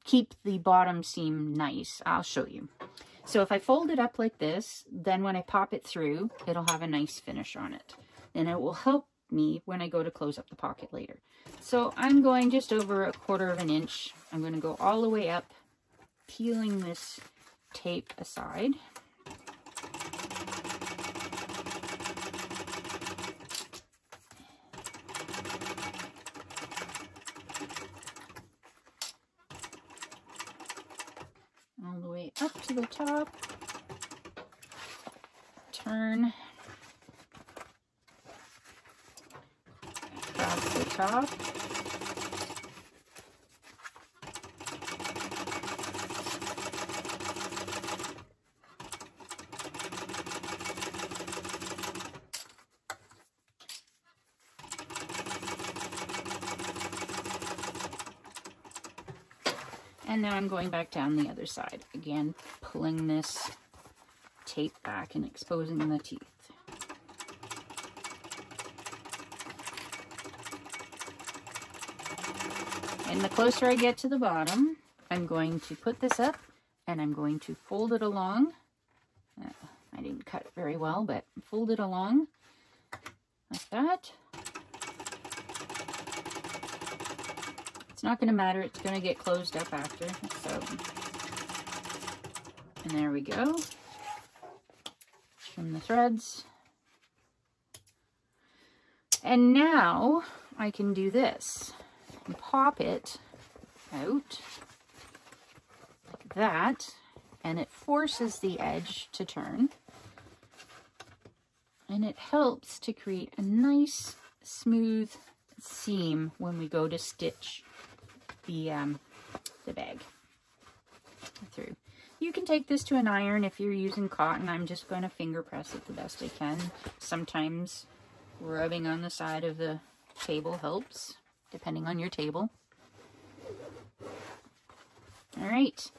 keep the bottom seam nice. I'll show you. So if I fold it up like this, then when I pop it through, it'll have a nice finish on it. And it will help me when I go to close up the pocket later. So I'm going just over a quarter of an inch. I'm going to go all the way up, peeling this tape aside. up to the top, turn, across the top, And now I'm going back down the other side. Again, pulling this tape back and exposing the teeth. And the closer I get to the bottom, I'm going to put this up and I'm going to fold it along. Uh, I didn't cut very well, but fold it along like that. Not going to matter. It's going to get closed up after. So, and there we go. Trim the threads. And now I can do this and pop it out like that and it forces the edge to turn and it helps to create a nice smooth seam when we go to stitch the, um, the bag through. You can take this to an iron if you're using cotton. I'm just going to finger press it the best I can. Sometimes rubbing on the side of the table helps, depending on your table. All right,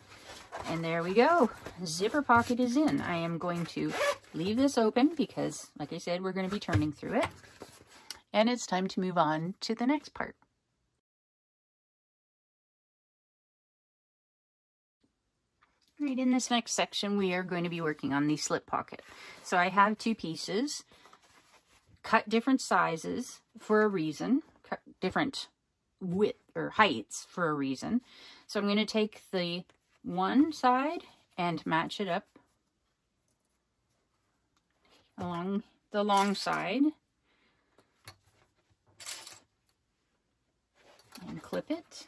and there we go. Zipper pocket is in. I am going to leave this open because, like I said, we're going to be turning through it. And it's time to move on to the next part. Right, in this next section, we are going to be working on the slip pocket. So I have two pieces, cut different sizes for a reason, cut different width or heights for a reason. So I'm going to take the one side and match it up along the long side and clip it.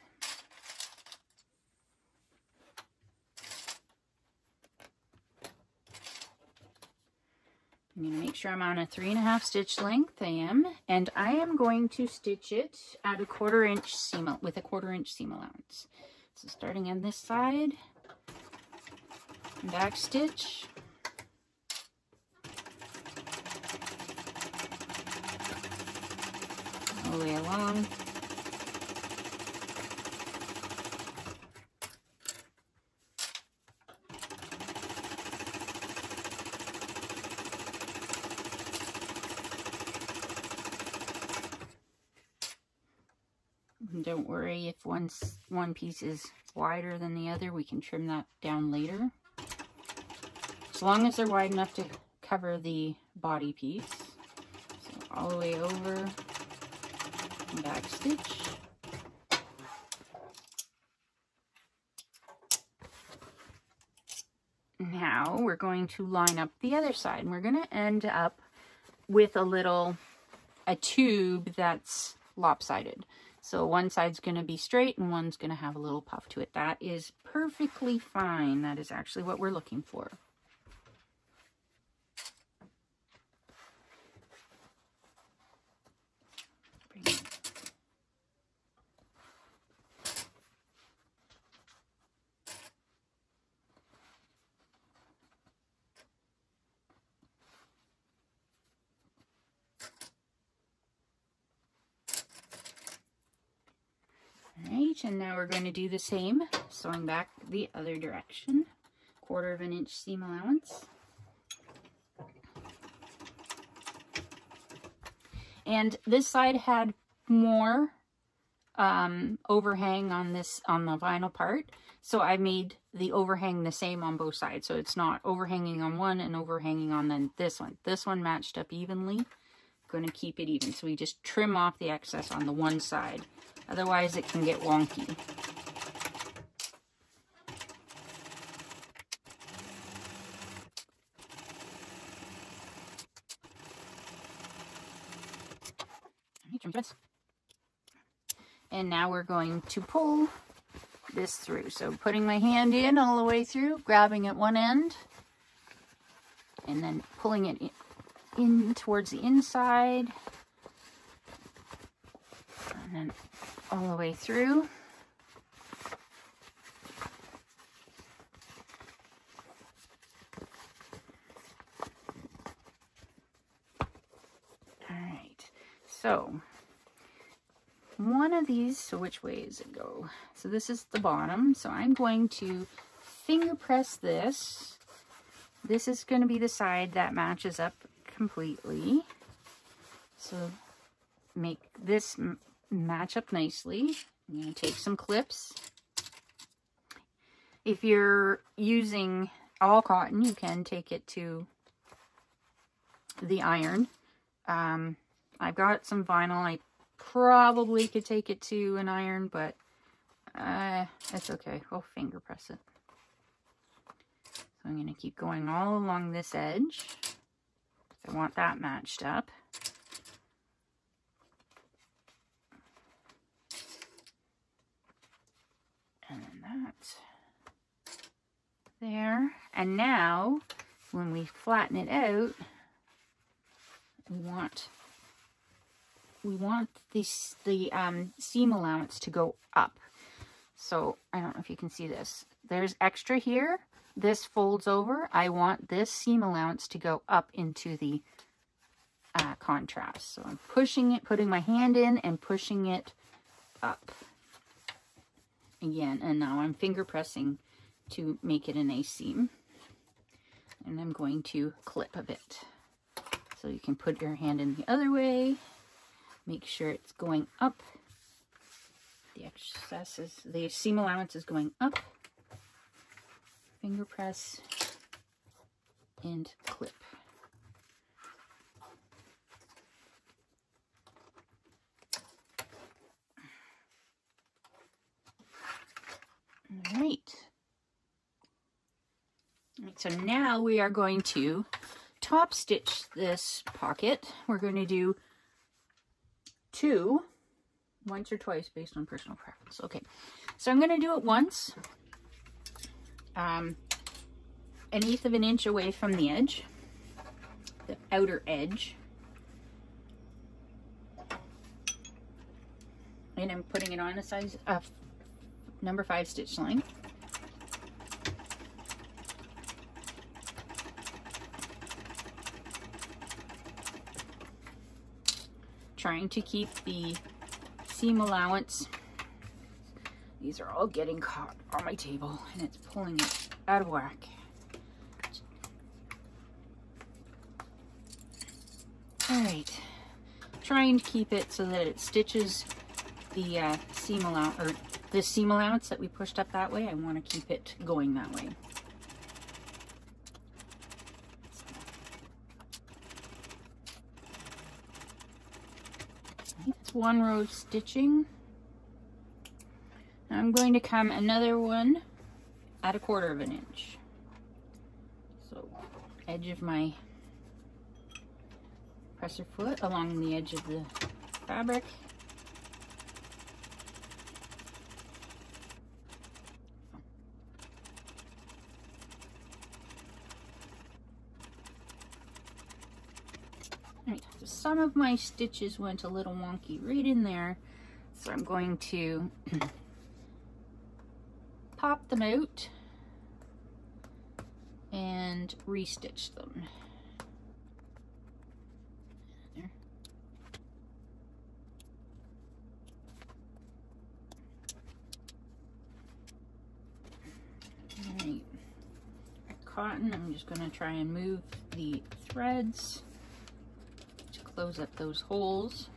I'm going to make sure I'm on a three and a half stitch length. I am. And I am going to stitch it at a quarter inch seam with a quarter inch seam allowance. So starting on this side, back stitch, all the way along. Don't worry if one's, one piece is wider than the other, we can trim that down later. As long as they're wide enough to cover the body piece. So all the way over, back stitch. Now we're going to line up the other side and we're going to end up with a little, a tube that's lopsided. So one side's going to be straight and one's going to have a little puff to it. That is perfectly fine. That is actually what we're looking for. And now we're going to do the same, sewing back the other direction, quarter of an inch seam allowance. And this side had more um, overhang on this, on the vinyl part. So I made the overhang the same on both sides. So it's not overhanging on one and overhanging on then this one. This one matched up evenly. Going to keep it even. So we just trim off the excess on the one side. Otherwise it can get wonky. And now we're going to pull this through. So putting my hand in all the way through, grabbing at one end, and then pulling it in, in towards the inside. And then all the way through. All right, so one of these, so which way does it go? So this is the bottom, so I'm going to finger press this. This is going to be the side that matches up completely. So make this match up nicely. I'm going to take some clips. If you're using all cotton, you can take it to the iron. Um, I've got some vinyl. I probably could take it to an iron, but uh, it's okay. We'll finger press it. So I'm going to keep going all along this edge. I want that matched up. And then that there. And now, when we flatten it out, we want we want this the um, seam allowance to go up. So I don't know if you can see this. There's extra here. This folds over. I want this seam allowance to go up into the uh, contrast. So I'm pushing it, putting my hand in and pushing it up again. And now I'm finger pressing to make it A seam. And I'm going to clip a bit. So you can put your hand in the other way. Make sure it's going up. The excess is, the seam allowance is going up. Finger press and clip. All right. All right. So now we are going to top stitch this pocket. We're going to do two, once or twice based on personal preference. Okay, so I'm going to do it once, um, an eighth of an inch away from the edge, the outer edge. And I'm putting it on a size of number five stitch line. Trying to keep the seam allowance. These are all getting caught on my table and it's pulling it out of whack. All right, trying to keep it so that it stitches the uh, seam allowance, or the seam allowance that we pushed up that way. I want to keep it going that way. That's one row of stitching. I'm going to come another one at a quarter of an inch. So edge of my presser foot along the edge of the fabric. So some of my stitches went a little wonky right in there. So I'm going to pop them out and restitch them. There. Cotton, I'm just going to try and move the threads to close up those holes.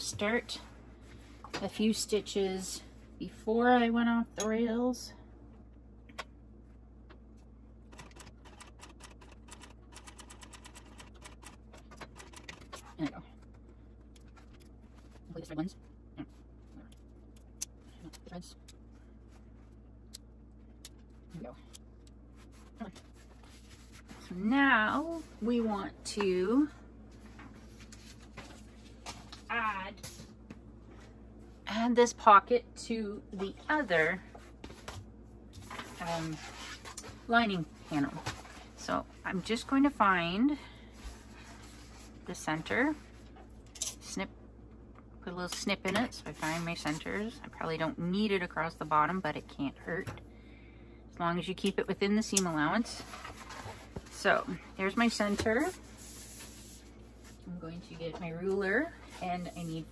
Start a few stitches before I went off the rails. There we go. Ones. There go. Now we want to this pocket to the other um, lining panel. So I'm just going to find the center, snip, put a little snip in it so I find my centers. I probably don't need it across the bottom, but it can't hurt as long as you keep it within the seam allowance. So there's my center. I'm going to get my ruler and I need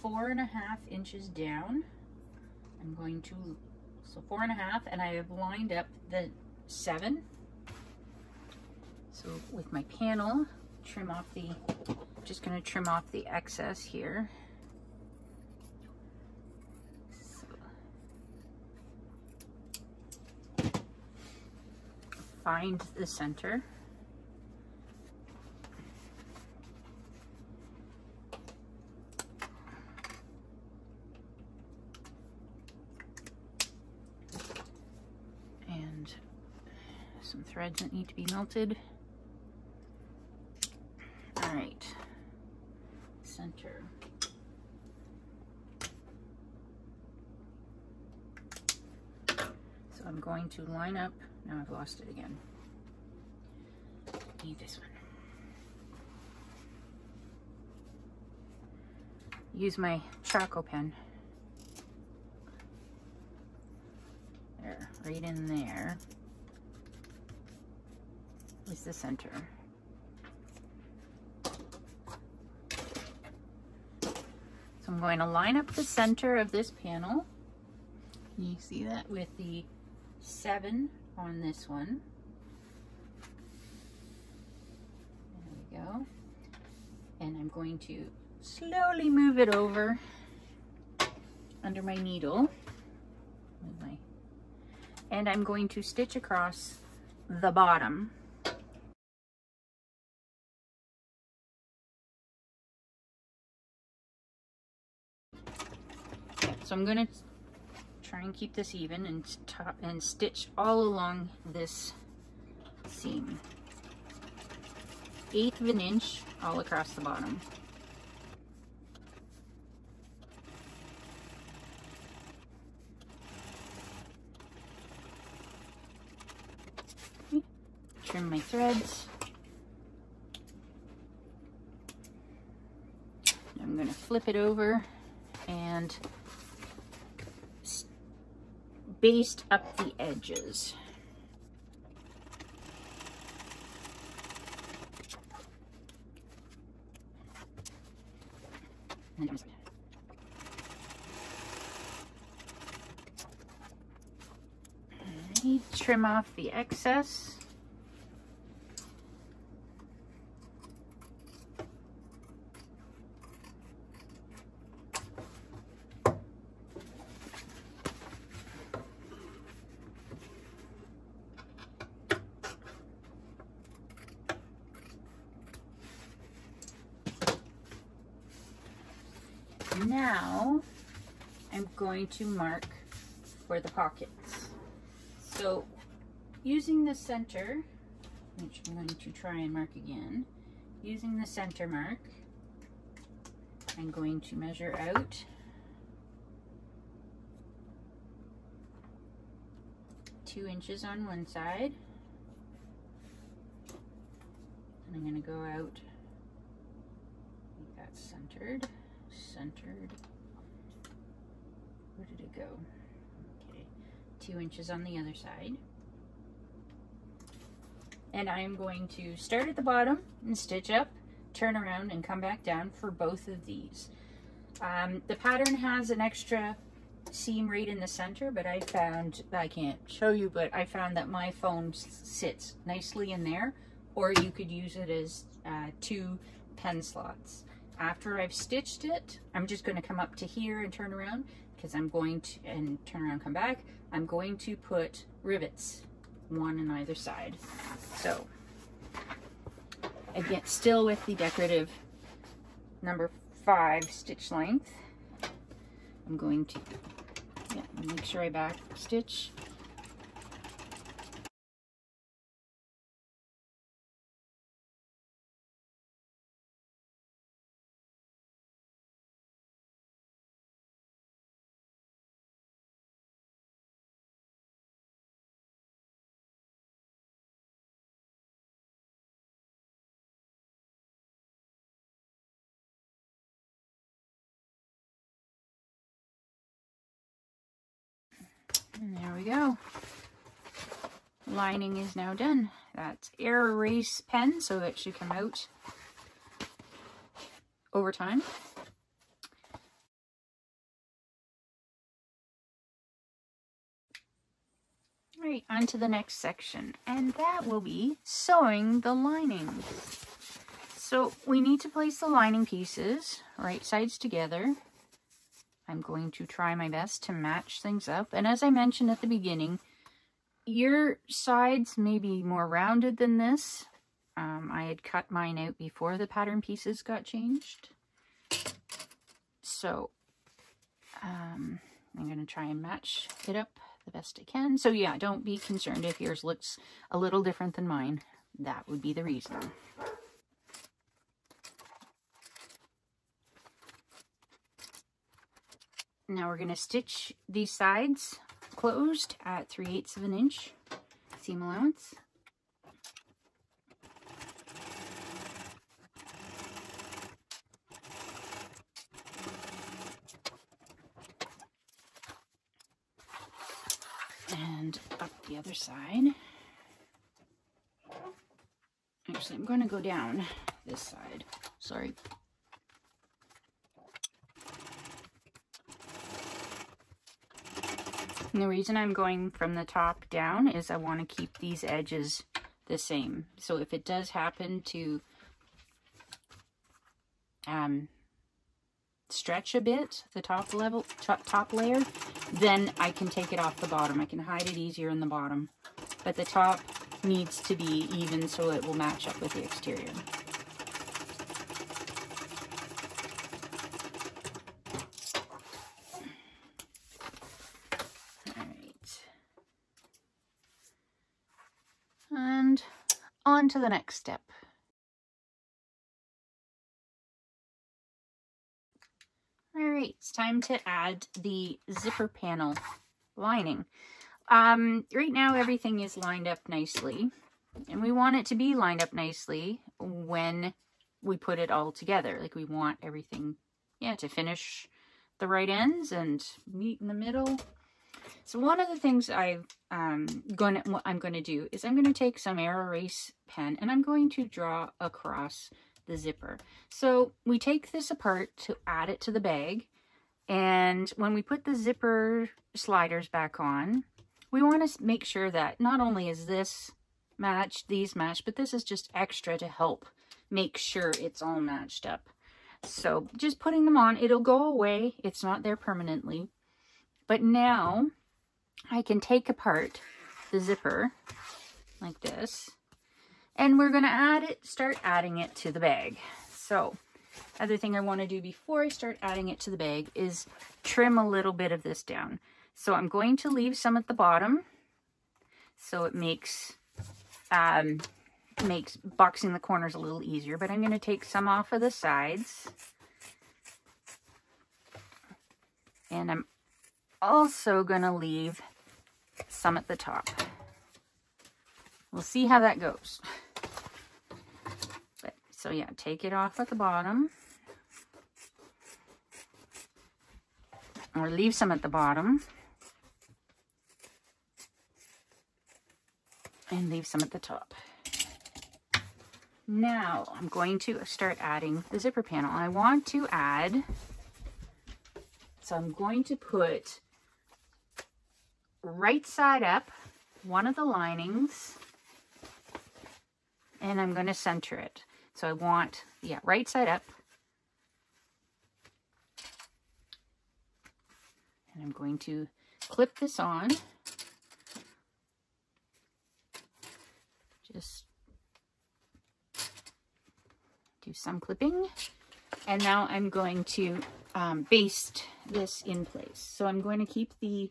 four and a half inches down. I'm going to, so four and a half, and I have lined up the seven. So with my panel, trim off the, just gonna trim off the excess here. So, find the center. Threads that need to be melted. All right, center. So I'm going to line up, now I've lost it again. Need this one. Use my charcoal pen. There, right in there is the center. So I'm going to line up the center of this panel. Can You see that with the seven on this one. There we go. And I'm going to slowly move it over under my needle. And I'm going to stitch across the bottom. So I'm going to try and keep this even and, and stitch all along this seam. Eighth of an inch all across the bottom. Trim my threads. I'm going to flip it over and baste up the edges. Trim off the excess. now I'm going to mark for the pockets. So using the center, which I'm going to try and mark again, using the center mark, I'm going to measure out two inches on one side. And I'm going to go out, that's centered centered. It go? Okay, two inches on the other side. And I'm going to start at the bottom and stitch up, turn around and come back down for both of these. Um, the pattern has an extra seam right in the center, but I found, I can't show you, but I found that my foam sits nicely in there, or you could use it as uh, two pen slots. After I've stitched it, I'm just going to come up to here and turn around because I'm going to, and turn around come back, I'm going to put rivets, one on either side. So, again, still with the decorative number five stitch length, I'm going to yeah, make sure I back stitch And there we go. Lining is now done. That's air erase pen, so it should come out over time. Right, on to the next section, and that will be sewing the linings. So we need to place the lining pieces right sides together I'm going to try my best to match things up. And as I mentioned at the beginning, your sides may be more rounded than this. Um, I had cut mine out before the pattern pieces got changed. So um, I'm going to try and match it up the best I can. So yeah, don't be concerned if yours looks a little different than mine. That would be the reason. Now we're going to stitch these sides closed at 3 eighths of an inch seam allowance. And up the other side. Actually, I'm going to go down this side. Sorry. And the reason I'm going from the top down is I want to keep these edges the same. So if it does happen to um, stretch a bit, the top level, top layer, then I can take it off the bottom. I can hide it easier in the bottom. But the top needs to be even so it will match up with the exterior. And on to the next step. All right, it's time to add the zipper panel lining. Um, right now, everything is lined up nicely, and we want it to be lined up nicely when we put it all together. Like we want everything, yeah, to finish the right ends and meet in the middle. So one of the things I um gonna what I'm going to do is I'm going to take some air erase pen and I'm going to draw across the zipper. So we take this apart to add it to the bag. And when we put the zipper sliders back on, we want to make sure that not only is this matched, these matched, but this is just extra to help make sure it's all matched up. So just putting them on, it'll go away. It's not there permanently. But now I can take apart the zipper like this and we're going to add it, start adding it to the bag. So other thing I want to do before I start adding it to the bag is trim a little bit of this down. So I'm going to leave some at the bottom so it makes um, makes boxing the corners a little easier, but I'm going to take some off of the sides. And I'm also going to leave some at the top. We'll see how that goes. But, so yeah, take it off at the bottom. Or leave some at the bottom. And leave some at the top. Now, I'm going to start adding the zipper panel. I want to add so I'm going to put right side up one of the linings and I'm going to center it. So I want, yeah, right side up. And I'm going to clip this on. Just do some clipping. And now I'm going to um, baste this in place. So I'm going to keep the,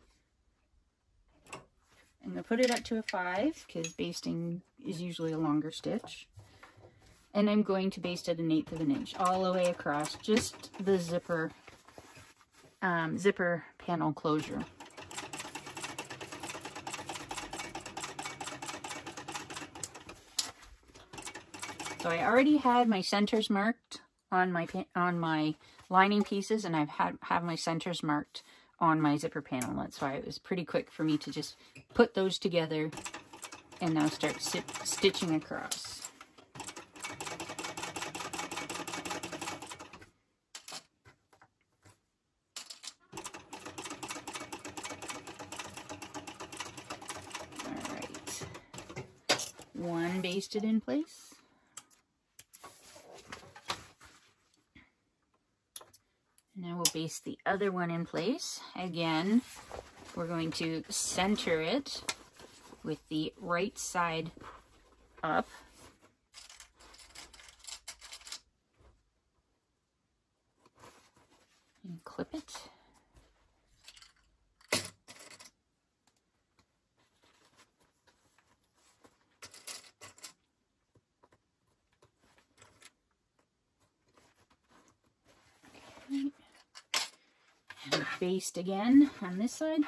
I'm going to put it up to a five because basting is usually a longer stitch. And I'm going to baste it an eighth of an inch all the way across, just the zipper, um, zipper panel closure. So I already had my centers marked on my on my lining pieces and I've had have my centers marked on my zipper panel. That's why it was pretty quick for me to just put those together and now start stitching across. All right, one basted in place. Baste the other one in place. Again, we're going to center it with the right side up. And clip it. Baste again on this side.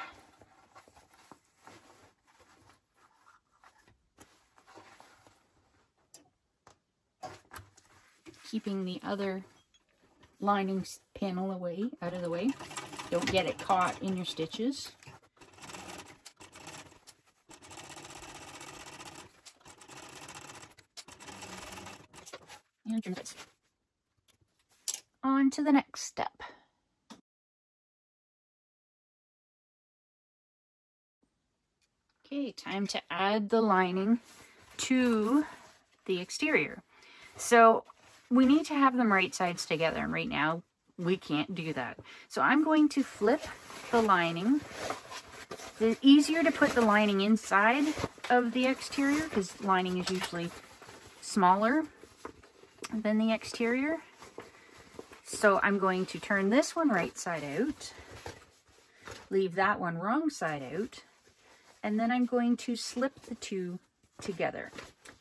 Keeping the other lining panel away, out of the way. Don't get it caught in your stitches. And on to the next step. Okay, time to add the lining to the exterior. So we need to have them right sides together and right now we can't do that. So I'm going to flip the lining. It's easier to put the lining inside of the exterior because lining is usually smaller than the exterior. So I'm going to turn this one right side out, leave that one wrong side out, and then I'm going to slip the two together.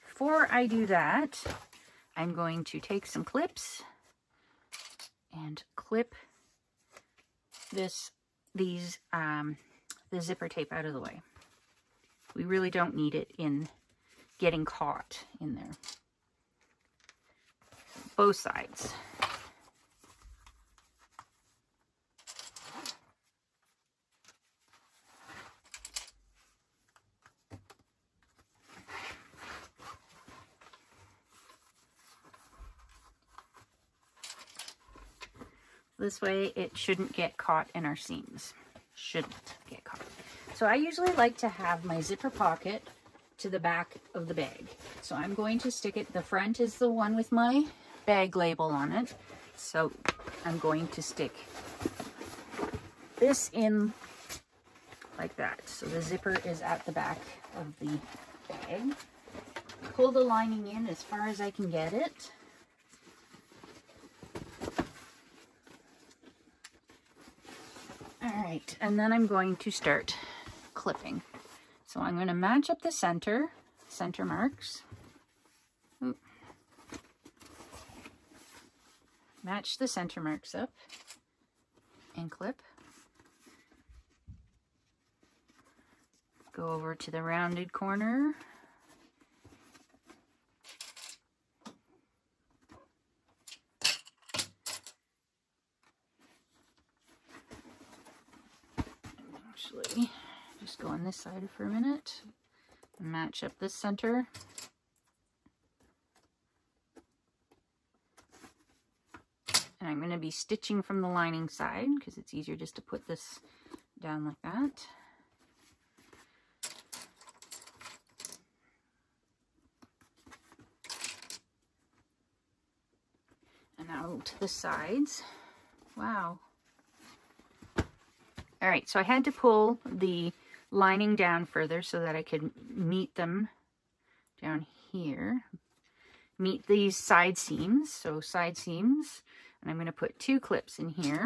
Before I do that, I'm going to take some clips and clip this, these, um, the zipper tape out of the way. We really don't need it in getting caught in there. Both sides. This way it shouldn't get caught in our seams. Shouldn't get caught. So I usually like to have my zipper pocket to the back of the bag. So I'm going to stick it, the front is the one with my bag label on it. So I'm going to stick this in like that. So the zipper is at the back of the bag. Pull the lining in as far as I can get it. All right, and then I'm going to start clipping. So I'm going to match up the center, center marks. Oop. Match the center marks up and clip. Go over to the rounded corner actually. Just go on this side for a minute. Match up this center. And I'm going to be stitching from the lining side because it's easier just to put this down like that. And now to the sides. Wow all right, so I had to pull the lining down further so that I could meet them down here. Meet these side seams, so side seams. And I'm going to put two clips in here.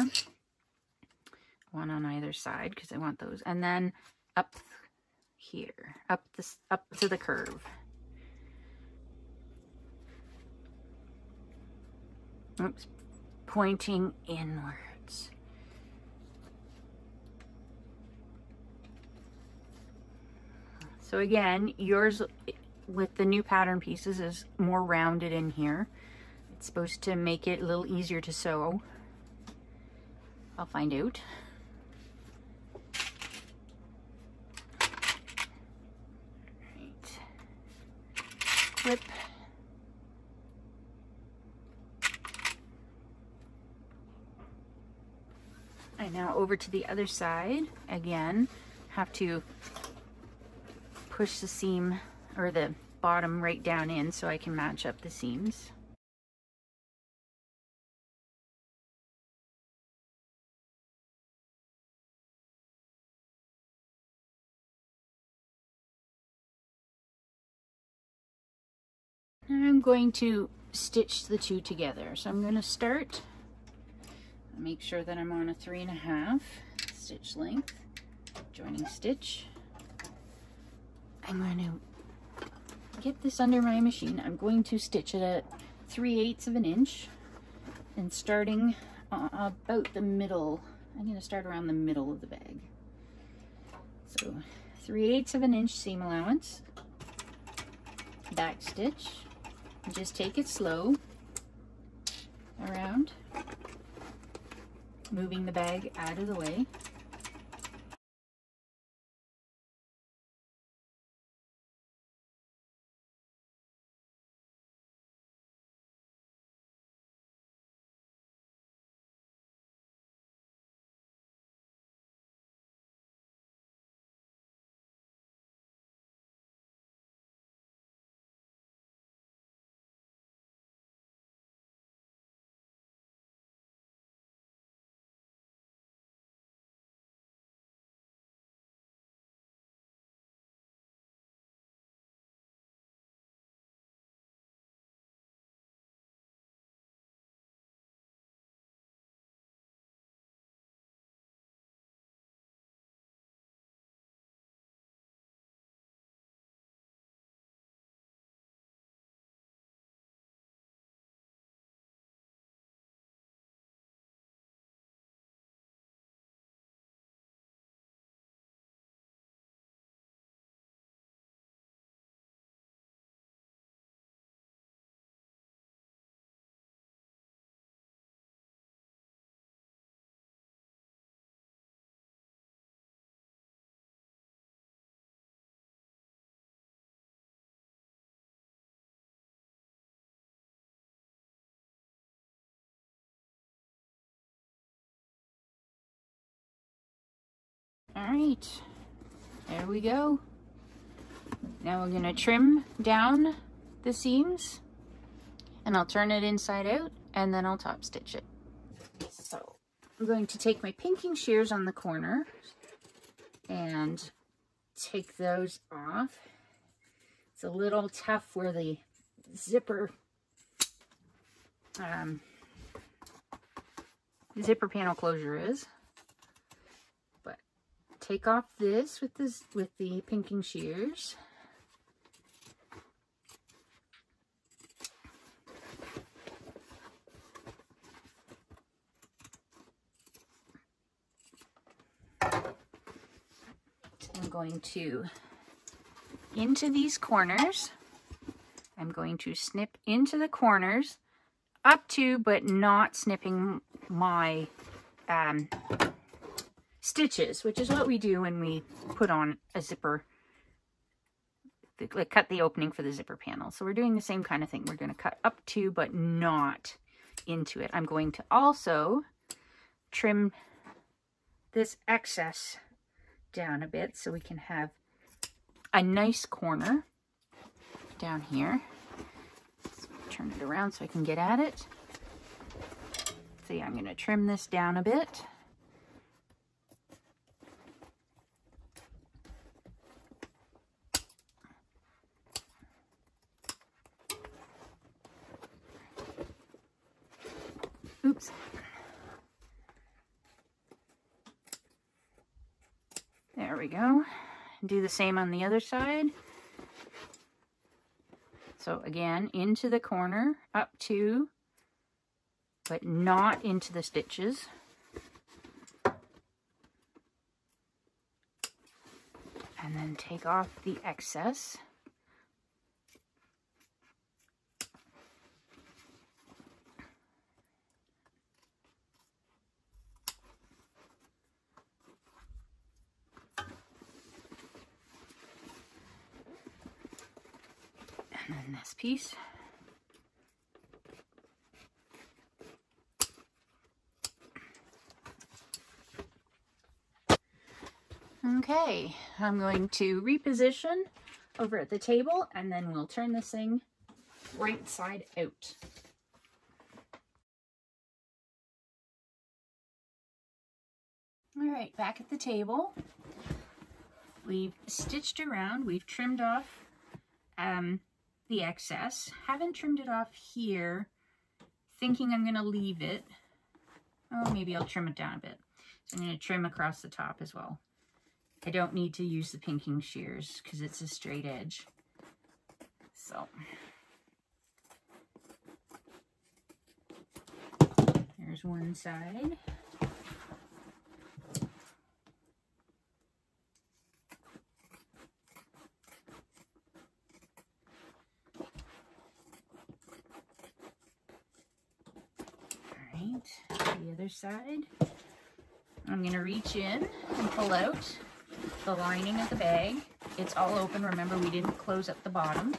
One on either side because I want those. And then up here, up this up to the curve. Oops, pointing inwards. So again, yours with the new pattern pieces is more rounded in here. It's supposed to make it a little easier to sew. I'll find out. Right. Clip. And now over to the other side. Again, have to push the seam or the bottom right down in so I can match up the seams. I'm going to stitch the two together. So I'm going to start, make sure that I'm on a three and a half stitch length, joining stitch. I'm going to get this under my machine. I'm going to stitch it at 3 eighths of an inch and starting uh, about the middle. I'm going to start around the middle of the bag. So 3 eighths of an inch seam allowance, back stitch, just take it slow around, moving the bag out of the way. Right, there we go. Now we're gonna trim down the seams and I'll turn it inside out and then I'll top stitch it. So I'm going to take my pinking shears on the corner and take those off. It's a little tough where the zipper um, zipper panel closure is. Take off this with this with the pinking shears. I'm going to into these corners. I'm going to snip into the corners up to, but not snipping my um, stitches, which is what we do when we put on a zipper, like cut the opening for the zipper panel. So we're doing the same kind of thing. We're going to cut up to, but not into it. I'm going to also trim this excess down a bit so we can have a nice corner down here. Let's turn it around so I can get at it. See, I'm going to trim this down a bit. Oops. There we go. Do the same on the other side. So again, into the corner, up to, but not into the stitches. And then take off the excess. and then this piece. Okay, I'm going to reposition over at the table and then we'll turn this thing right side out. All right, back at the table. We've stitched around, we've trimmed off um, the excess. Haven't trimmed it off here, thinking I'm going to leave it. Oh, maybe I'll trim it down a bit. So I'm going to trim across the top as well. I don't need to use the pinking shears because it's a straight edge. So there's one side. The other side. I'm to reach in and pull out the lining of the bag. It's all open. Remember, we didn't close up the bottom.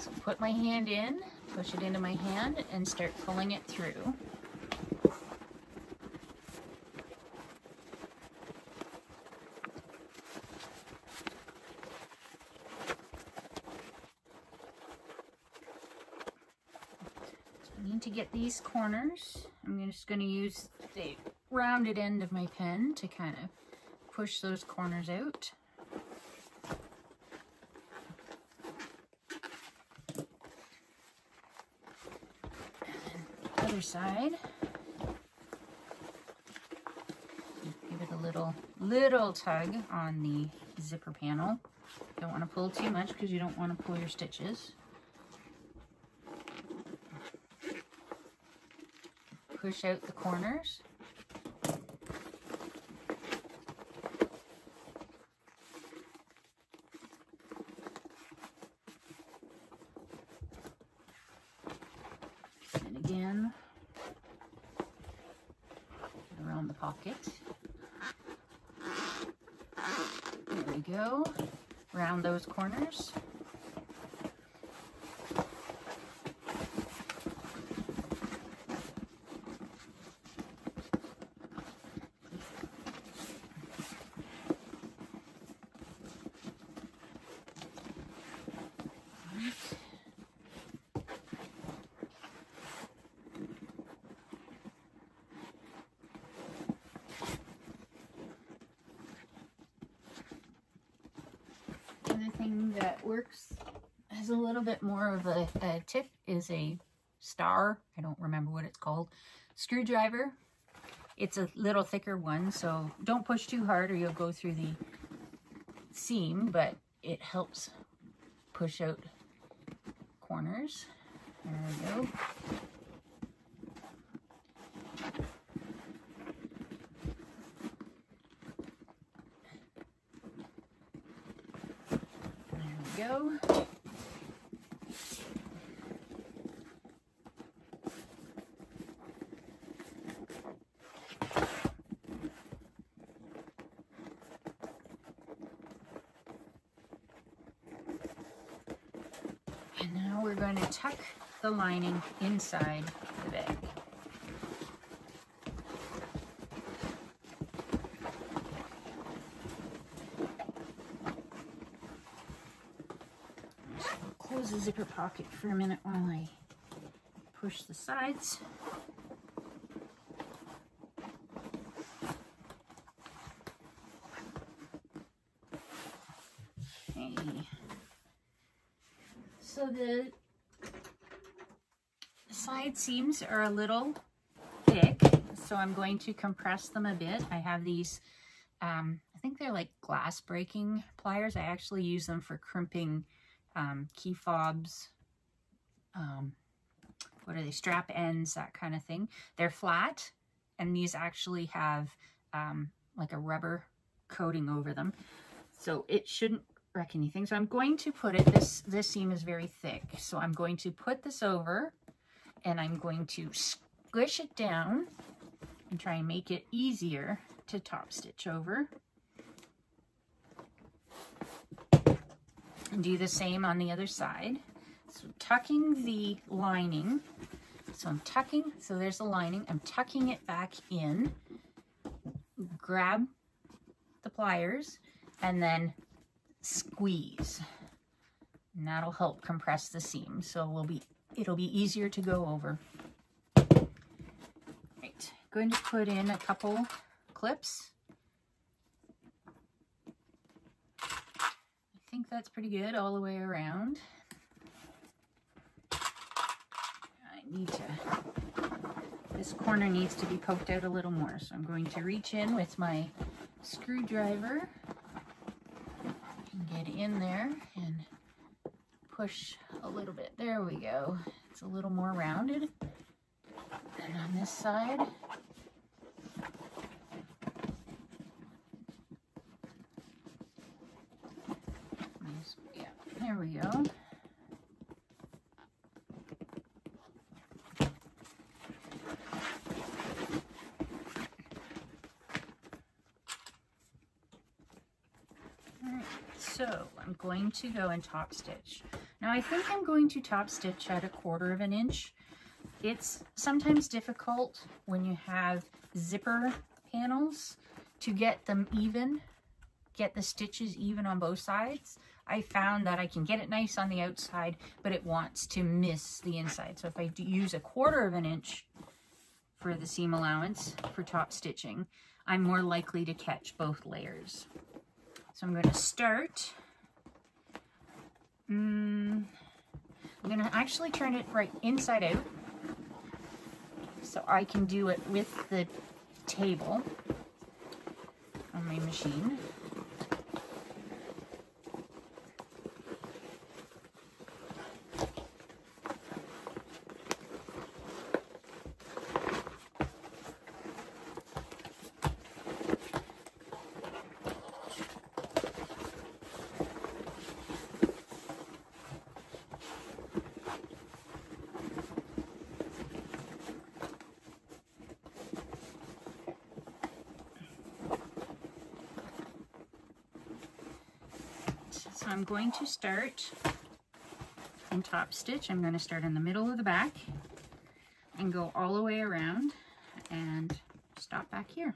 So put my hand in, push it into my hand, and start pulling it through. to get these corners, I'm just going to use the rounded end of my pen to kind of push those corners out. other side. Give it a little, little tug on the zipper panel. Don't want to pull too much because you don't want to pull your stitches. Push out the corners. And again, around the pocket. There we go. Round those corners. has a little bit more of a, a tip is a star. I don't remember what it's called. Screwdriver. It's a little thicker one, so don't push too hard or you'll go through the seam, but it helps push out corners. There we go. There we go. And now we're going to tuck the lining inside the bag. Close the zipper pocket for a minute while I push the sides. So the seams are a little thick, so I'm going to compress them a bit. I have these, um, I think they're like glass breaking pliers. I actually use them for crimping um, key fobs, um, what are they, strap ends, that kind of thing. They're flat, and these actually have um, like a rubber coating over them. So it shouldn't wreck anything. So I'm going to put it, this, this seam is very thick. So I'm going to put this over and I'm going to squish it down and try and make it easier to top stitch over. And do the same on the other side. So tucking the lining. So I'm tucking, so there's the lining. I'm tucking it back in. Grab the pliers and then squeeze. And that'll help compress the seam. So we'll be it'll be easier to go over. Right, going to put in a couple clips. I think that's pretty good all the way around. I need to, this corner needs to be poked out a little more. So I'm going to reach in with my screwdriver and get in there and push a little bit. There we go. It's a little more rounded. And on this side, yeah, there we go. so I'm going to go and top stitch. Now I think I'm going to top stitch at a quarter of an inch. It's sometimes difficult when you have zipper panels to get them even, get the stitches even on both sides. I found that I can get it nice on the outside, but it wants to miss the inside. So if I use a quarter of an inch for the seam allowance for top stitching, I'm more likely to catch both layers. So I'm going to start. Mm, I'm going to actually turn it right inside out so I can do it with the table on my machine. So I'm going to start in top stitch. I'm going to start in the middle of the back and go all the way around and stop back here.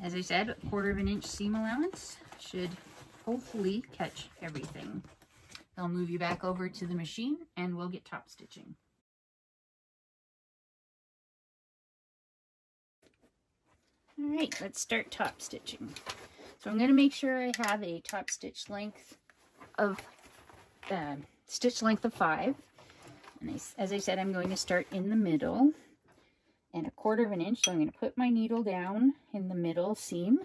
As I said, a quarter of an inch seam allowance should hopefully catch everything. I'll move you back over to the machine and we'll get top stitching. All right, let's start top stitching. So I'm going to make sure I have a top stitch length of uh, stitch length of five. And I, as I said, I'm going to start in the middle and a quarter of an inch. So I'm going to put my needle down in the middle seam.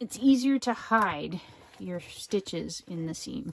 It's easier to hide your stitches in the seam.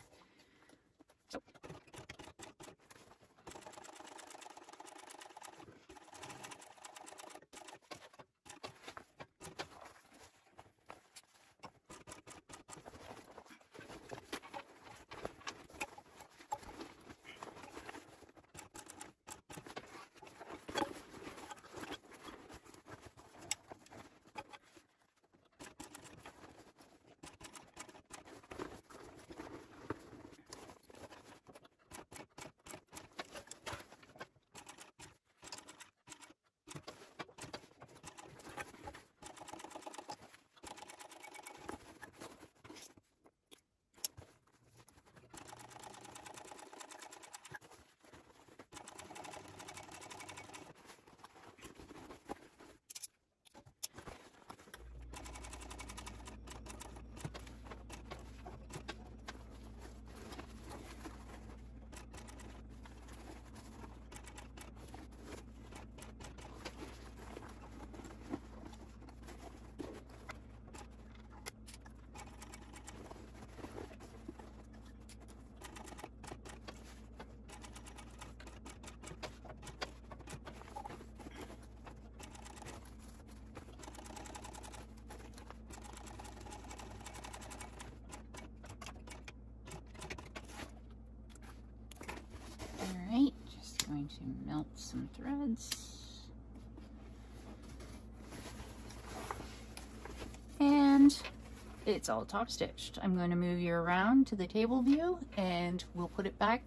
It's all top stitched. I'm going to move you around to the table view and we'll put it back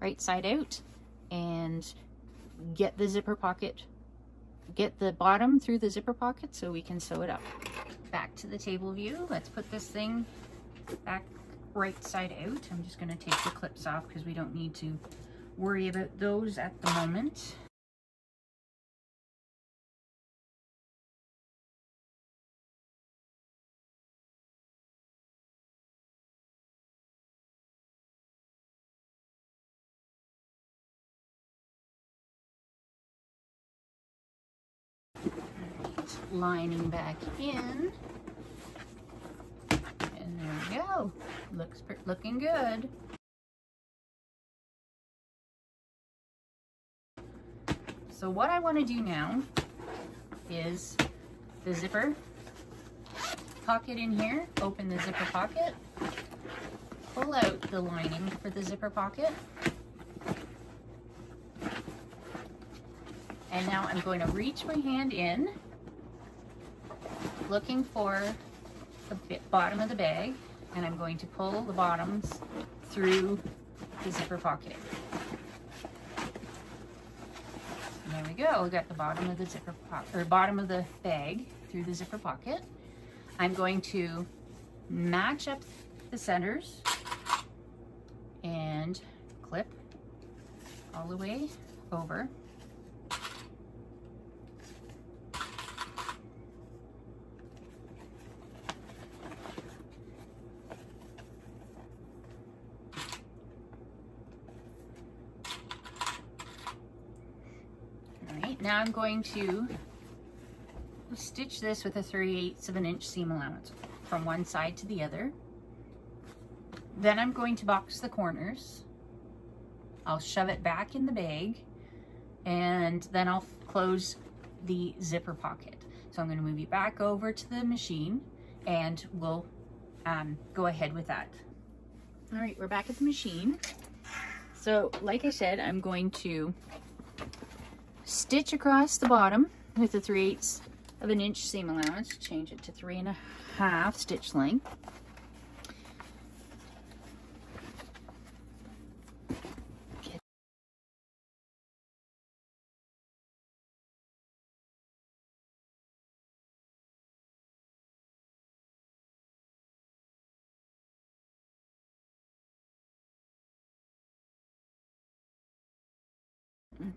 right side out and get the zipper pocket, get the bottom through the zipper pocket so we can sew it up. Back to the table view. Let's put this thing back right side out. I'm just going to take the clips off because we don't need to worry about those at the moment. Back in. And there we go. Looks looking good. So what I want to do now is the zipper pocket in here, open the zipper pocket, pull out the lining for the zipper pocket, and now I'm going to reach my hand in, looking for the bottom of the bag, and I'm going to pull the bottoms through the zipper pocket. there we go. We got the bottom of the zipper pocket, or bottom of the bag through the zipper pocket. I'm going to match up the centers and clip all the way over. Now I'm going to stitch this with a 3 8 of an inch seam allowance from one side to the other. Then I'm going to box the corners. I'll shove it back in the bag and then I'll close the zipper pocket. So I'm going to move you back over to the machine and we'll um, go ahead with that. All right, we're back at the machine. So like I said, I'm going to stitch across the bottom with the 3 eighths of an inch seam allowance. Change it to three and a half stitch length.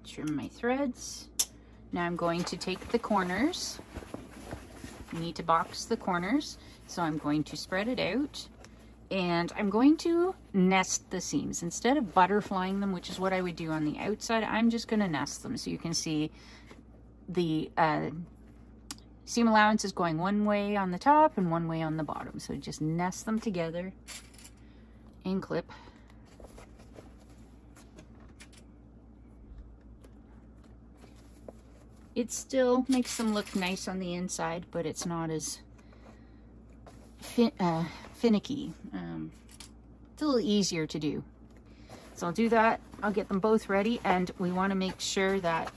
Trim my threads. Now I'm going to take the corners. Need to box the corners. So I'm going to spread it out and I'm going to nest the seams. Instead of butterflying them, which is what I would do on the outside, I'm just going to nest them so you can see the uh, seam allowance is going one way on the top and one way on the bottom. So just nest them together and clip. It still makes them look nice on the inside, but it's not as fin uh, finicky. Um, it's a little easier to do. So I'll do that. I'll get them both ready and we want to make sure that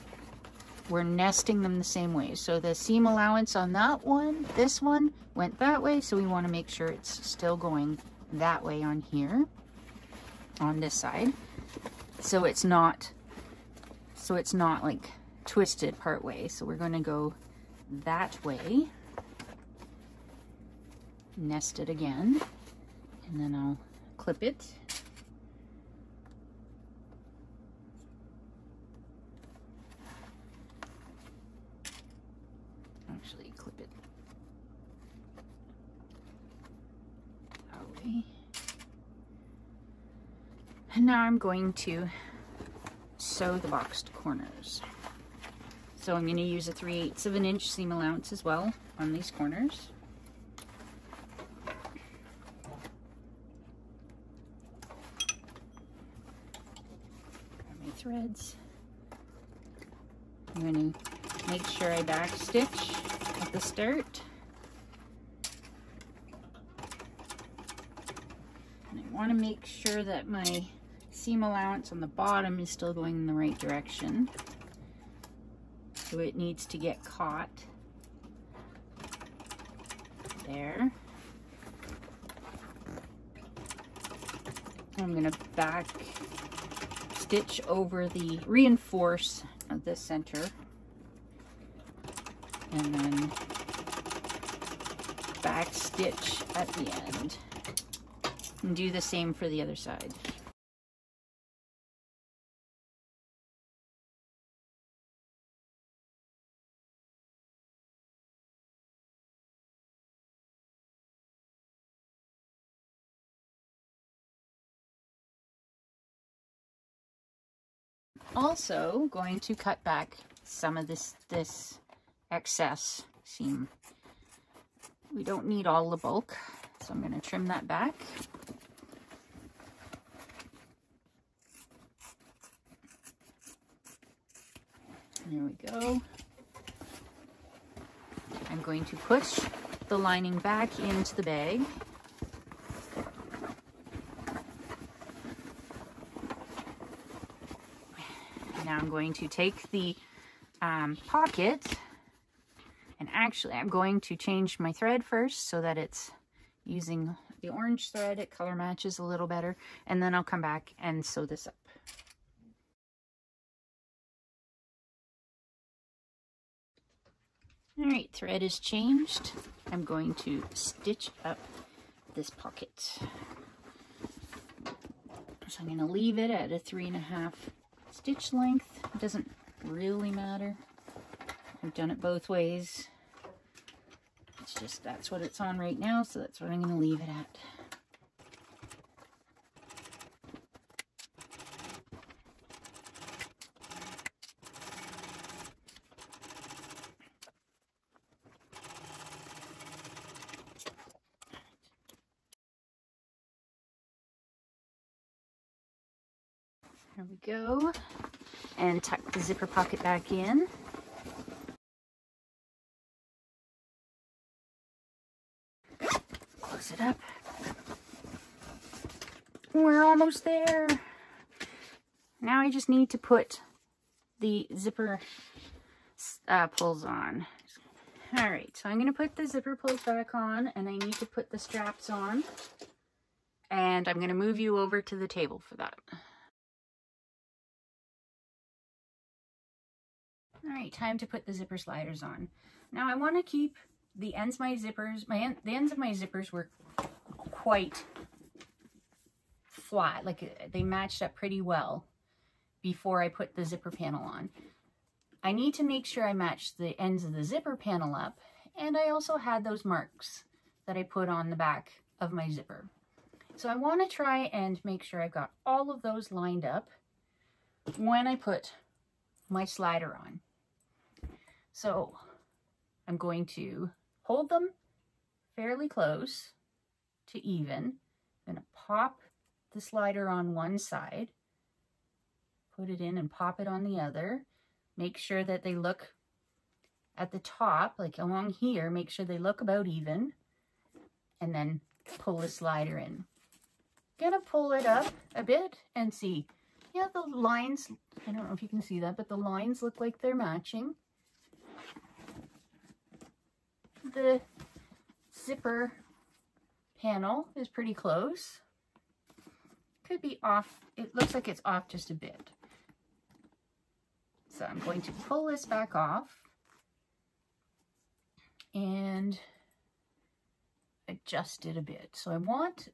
we're nesting them the same way. So the seam allowance on that one, this one went that way. So we want to make sure it's still going that way on here, on this side. So it's not, so it's not like twisted part way. So we're going to go that way nest it again and then I'll clip it. Actually clip it that way. And now I'm going to sew the boxed corners. So I'm going to use a 3 eighths of an inch seam allowance as well on these corners. My threads. I'm going to make sure I back stitch at the start. And I want to make sure that my seam allowance on the bottom is still going in the right direction. So it needs to get caught there. I'm going to back stitch over the reinforce of the center and then back stitch at the end and do the same for the other side. Also going to cut back some of this, this excess seam. We don't need all the bulk, so I'm going to trim that back. There we go. I'm going to push the lining back into the bag Now I'm going to take the um, pocket and actually I'm going to change my thread first so that it's using the orange thread. It color matches a little better and then I'll come back and sew this up. All right, thread is changed. I'm going to stitch up this pocket. So I'm going to leave it at a three and a half stitch length. Doesn't really matter. I've done it both ways. It's just that's what it's on right now, so that's what I'm going to leave it at. There we go. And tuck the zipper pocket back in. Close it up. We're almost there. Now I just need to put the zipper uh, pulls on. All right, so I'm going to put the zipper pulls back on and I need to put the straps on. And I'm going to move you over to the table for that. All right, time to put the zipper sliders on. Now I want to keep the ends of my zippers, my the ends of my zippers were quite flat, like uh, they matched up pretty well before I put the zipper panel on. I need to make sure I match the ends of the zipper panel up, and I also had those marks that I put on the back of my zipper. So I want to try and make sure I've got all of those lined up when I put my slider on. So I'm going to hold them fairly close to even. I'm going to pop the slider on one side, put it in and pop it on the other. Make sure that they look at the top, like along here, make sure they look about even. And then pull the slider in. Gonna pull it up a bit and see. Yeah, the lines, I don't know if you can see that, but the lines look like they're matching. The zipper panel is pretty close. Could be off, it looks like it's off just a bit. So I'm going to pull this back off and adjust it a bit. So I want,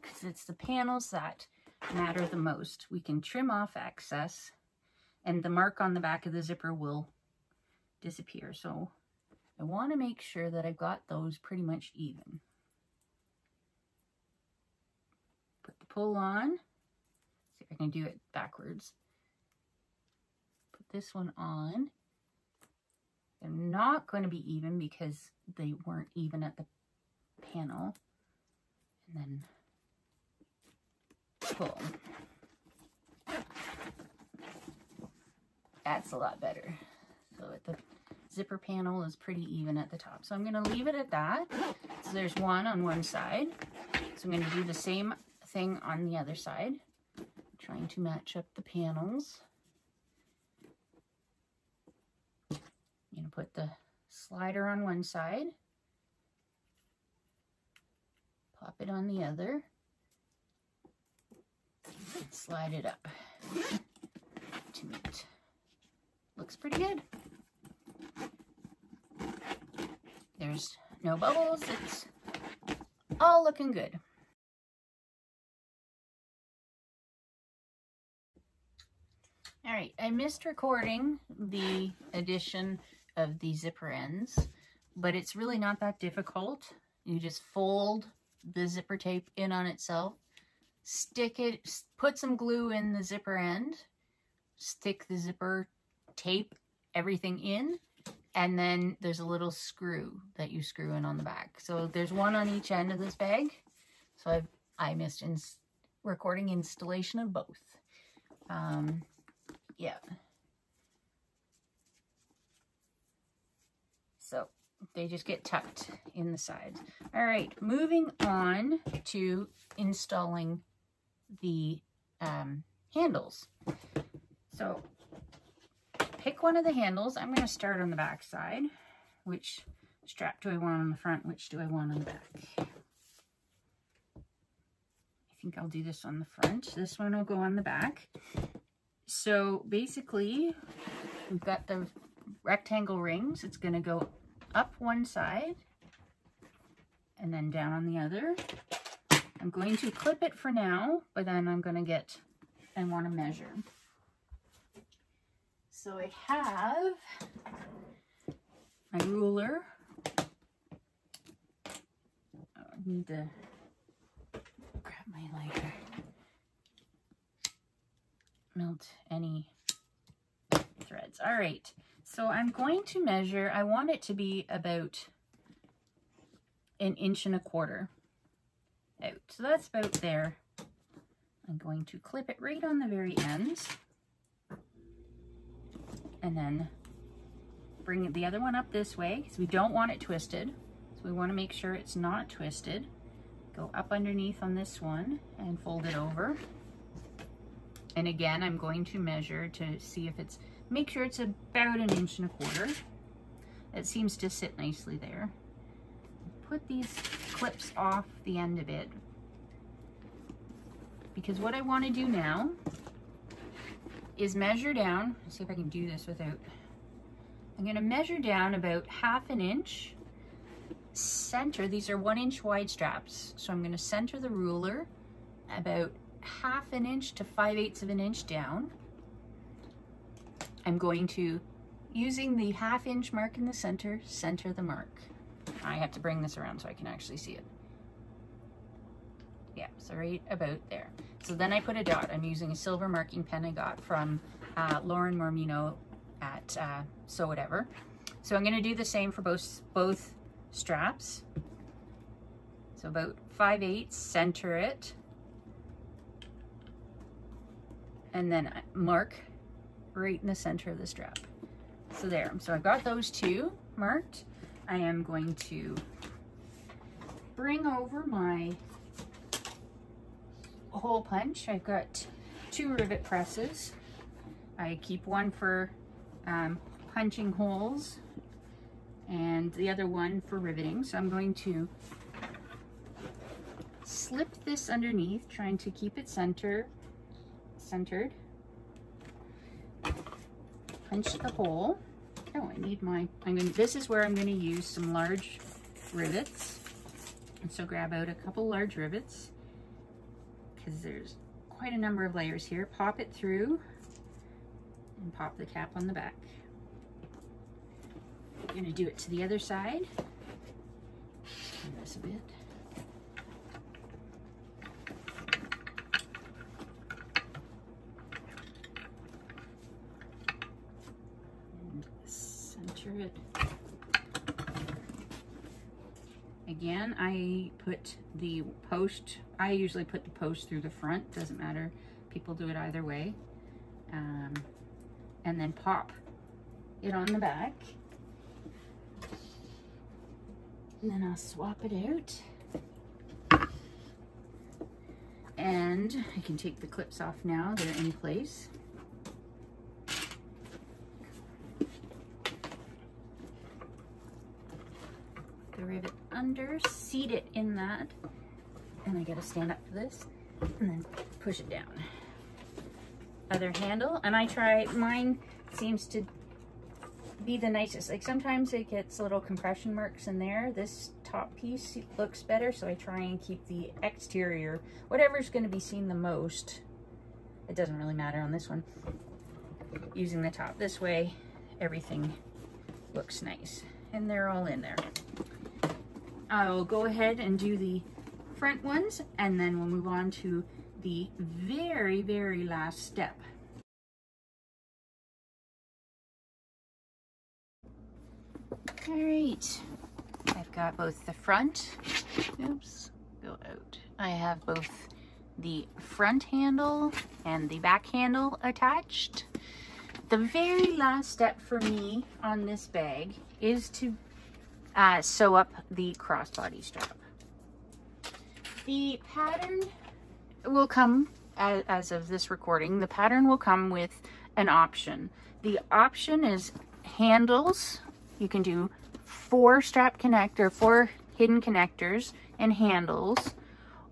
because it's the panels that matter the most, we can trim off excess and the mark on the back of the zipper will disappear. So I want to make sure that I've got those pretty much even. Put the pull on. See if I can do it backwards. Put this one on. They're not going to be even because they weren't even at the panel. And then pull. That's a lot better. So the zipper panel is pretty even at the top. So I'm going to leave it at that. So there's one on one side. So I'm going to do the same thing on the other side. trying to match up the panels. I'm going to put the slider on one side. Pop it on the other. slide it up to meet. Looks pretty good. There's no bubbles. It's all looking good. All right, I missed recording the addition of the zipper ends, but it's really not that difficult. You just fold the zipper tape in on itself, stick it, put some glue in the zipper end, stick the zipper tape, everything in, and then there's a little screw that you screw in on the back. So there's one on each end of this bag. So I've, I missed ins recording installation of both. Um, yeah. So they just get tucked in the sides. All right, moving on to installing the um, handles. So pick one of the handles. I'm going to start on the back side. Which strap do I want on the front? Which do I want on the back? I think I'll do this on the front. This one will go on the back. So basically, we've got the rectangle rings. It's going to go up one side and then down on the other. I'm going to clip it for now, but then I'm going to get, I want to measure. So I have my ruler. Oh, I need to grab my lighter. Melt any threads. All right. So I'm going to measure, I want it to be about an inch and a quarter out. So that's about there. I'm going to clip it right on the very end and then bring the other one up this way because we don't want it twisted. So we want to make sure it's not twisted. Go up underneath on this one and fold it over. And again, I'm going to measure to see if it's, make sure it's about an inch and a quarter. It seems to sit nicely there. Put these clips off the end of it because what I want to do now is measure down, Let's see if I can do this without, I'm going to measure down about half an inch, center, these are one inch wide straps, so I'm going to center the ruler about half an inch to 5 eighths of an inch down. I'm going to, using the half inch mark in the center, center the mark. I have to bring this around so I can actually see it. Yeah, so right about there. So then I put a dot. I'm using a silver marking pen I got from uh, Lauren Mormino at uh, Sew Whatever. So I'm going to do the same for both, both straps. So about 5 eighths, center it. And then mark right in the center of the strap. So there, so I've got those two marked. I am going to bring over my hole punch. I've got two rivet presses. I keep one for um, punching holes and the other one for riveting. So I'm going to slip this underneath, trying to keep it center, centered. Punch the hole. Oh, I need my, I'm to, this is where I'm going to use some large rivets. And so grab out a couple large rivets because there's quite a number of layers here. Pop it through and pop the cap on the back. I'm to do it to the other side. Turn this a bit. And center it. Again, I put the post, I usually put the post through the front, doesn't matter. People do it either way. Um, and then pop it on the back. And then I'll swap it out. And I can take the clips off now, they're in place. The rivet under, seat it in that. And I gotta stand up for this and then push it down. Other handle, and I try, mine seems to be the nicest. Like sometimes it gets little compression marks in there. This top piece looks better, so I try and keep the exterior, whatever's gonna be seen the most, it doesn't really matter on this one, using the top. This way, everything looks nice. And they're all in there. I'll go ahead and do the front ones, and then we'll move on to the very, very last step. All right, I've got both the front, oops, go out. I have both the front handle and the back handle attached. The very last step for me on this bag is to uh, sew up the crossbody strap. The pattern will come, as, as of this recording, the pattern will come with an option. The option is handles you can do four strap connector, four hidden connectors and handles,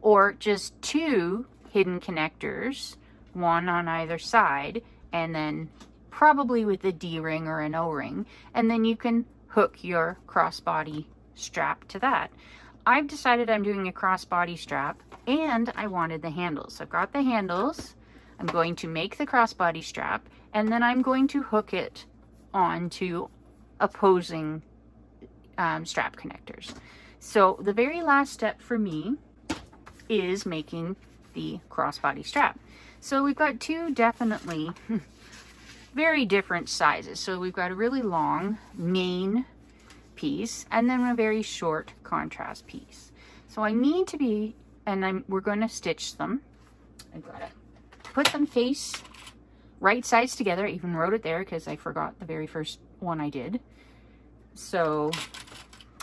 or just two hidden connectors, one on either side, and then probably with a D-ring or an O-ring, and then you can hook your crossbody strap to that. I've decided I'm doing a crossbody strap and I wanted the handles. So I've got the handles. I'm going to make the crossbody strap and then I'm going to hook it onto opposing um, strap connectors. So the very last step for me is making the crossbody strap. So we've got two definitely very different sizes. So we've got a really long main piece and then a very short contrast piece. So I need to be, and I'm, we're going to stitch them. I've got to put them face right sides together. I even wrote it there because I forgot the very first one I did. So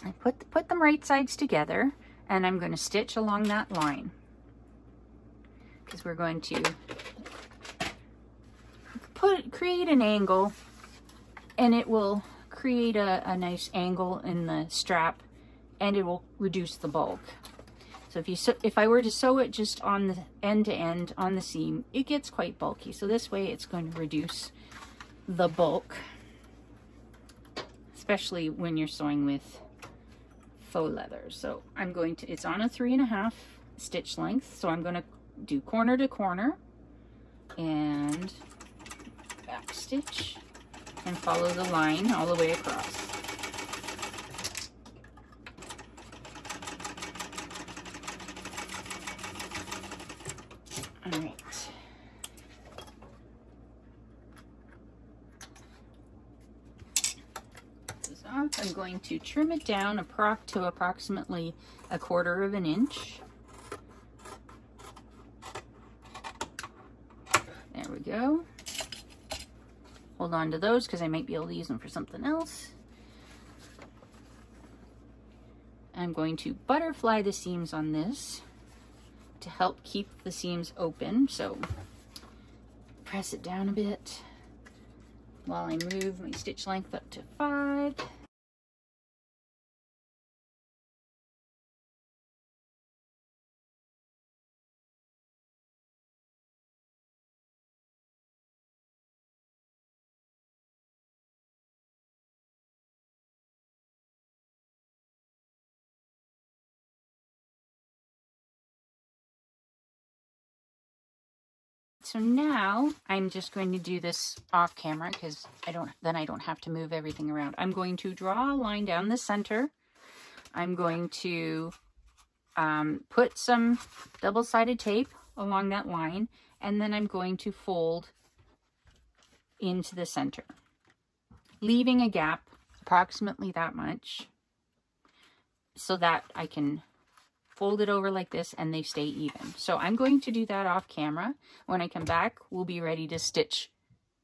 I put, put them right sides together and I'm going to stitch along that line because we're going to put create an angle and it will create a, a nice angle in the strap and it will reduce the bulk. So if you if I were to sew it just on the end to end on the seam, it gets quite bulky. So this way it's going to reduce the bulk especially when you're sewing with faux leather. So I'm going to, it's on a three and a half stitch length. So I'm going to do corner to corner and back stitch and follow the line all the way across. All right. I'm going to trim it down approx to approximately a quarter of an inch. There we go. Hold on to those because I might be able to use them for something else. I'm going to butterfly the seams on this to help keep the seams open. So press it down a bit while I move my stitch length up to five. So now I'm just going to do this off camera because I don't, then I don't have to move everything around. I'm going to draw a line down the center. I'm going to um, put some double-sided tape along that line and then I'm going to fold into the center, leaving a gap approximately that much so that I can fold it over like this and they stay even. So I'm going to do that off camera. When I come back, we'll be ready to stitch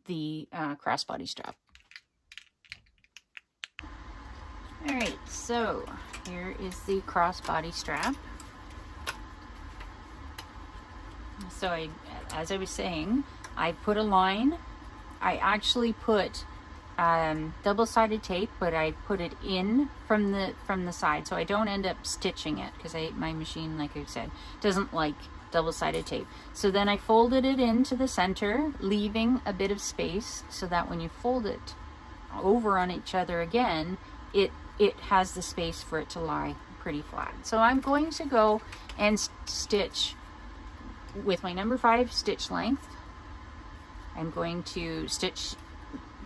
the uh, crossbody strap. All right, so here is the crossbody strap. So I, as I was saying, I put a line. I actually put um, double-sided tape, but I put it in from the from the side, so I don't end up stitching it because my machine, like I said, doesn't like double-sided tape. So then I folded it into the center, leaving a bit of space so that when you fold it over on each other again, it it has the space for it to lie pretty flat. So I'm going to go and stitch with my number five stitch length. I'm going to stitch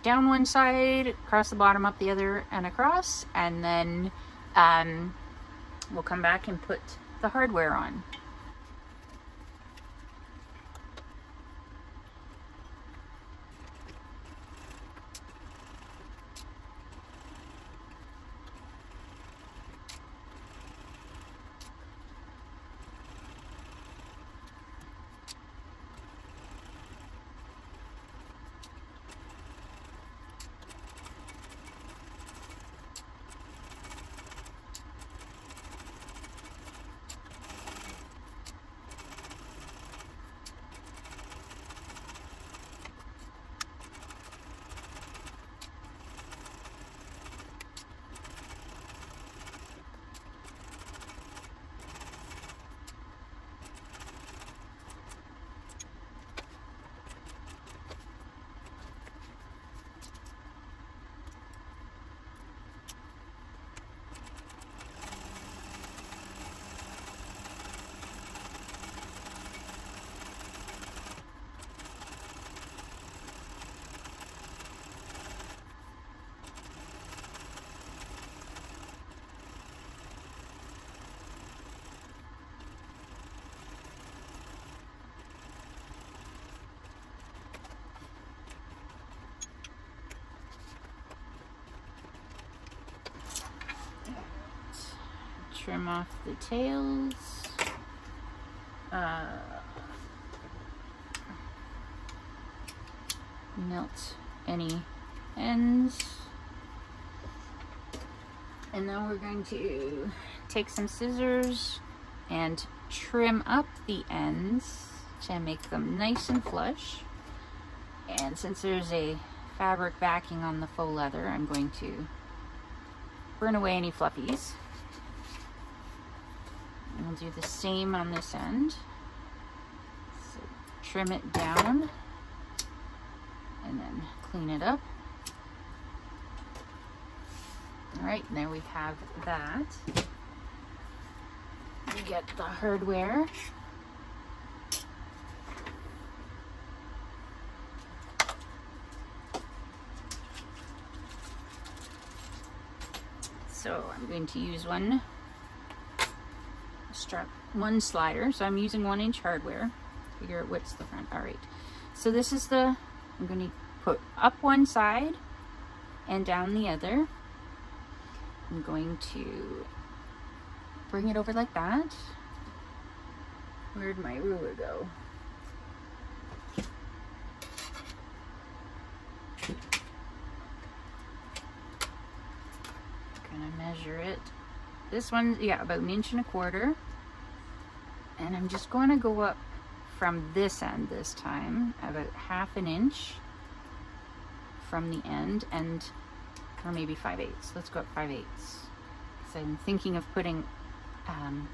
down one side, across the bottom, up the other, and across. And then um, we'll come back and put the hardware on. Trim off the tails. Uh, melt any ends. And then we're going to take some scissors and trim up the ends to make them nice and flush. And since there's a fabric backing on the faux leather, I'm going to burn away any fluffies. We'll do the same on this end. So trim it down and then clean it up. All right, there we have that. We get the hardware. So I'm going to use one strap, one slider. So I'm using one inch hardware. Figure out what's the front. All right. So this is the, I'm going to put up one side and down the other. I'm going to bring it over like that. Where'd my ruler go? Gonna measure it. This one, yeah, about an inch and a quarter. And I'm just going to go up from this end this time, about half an inch from the end and, or maybe 5 eighths. Let's go up 5 eighths. So I'm thinking of putting um,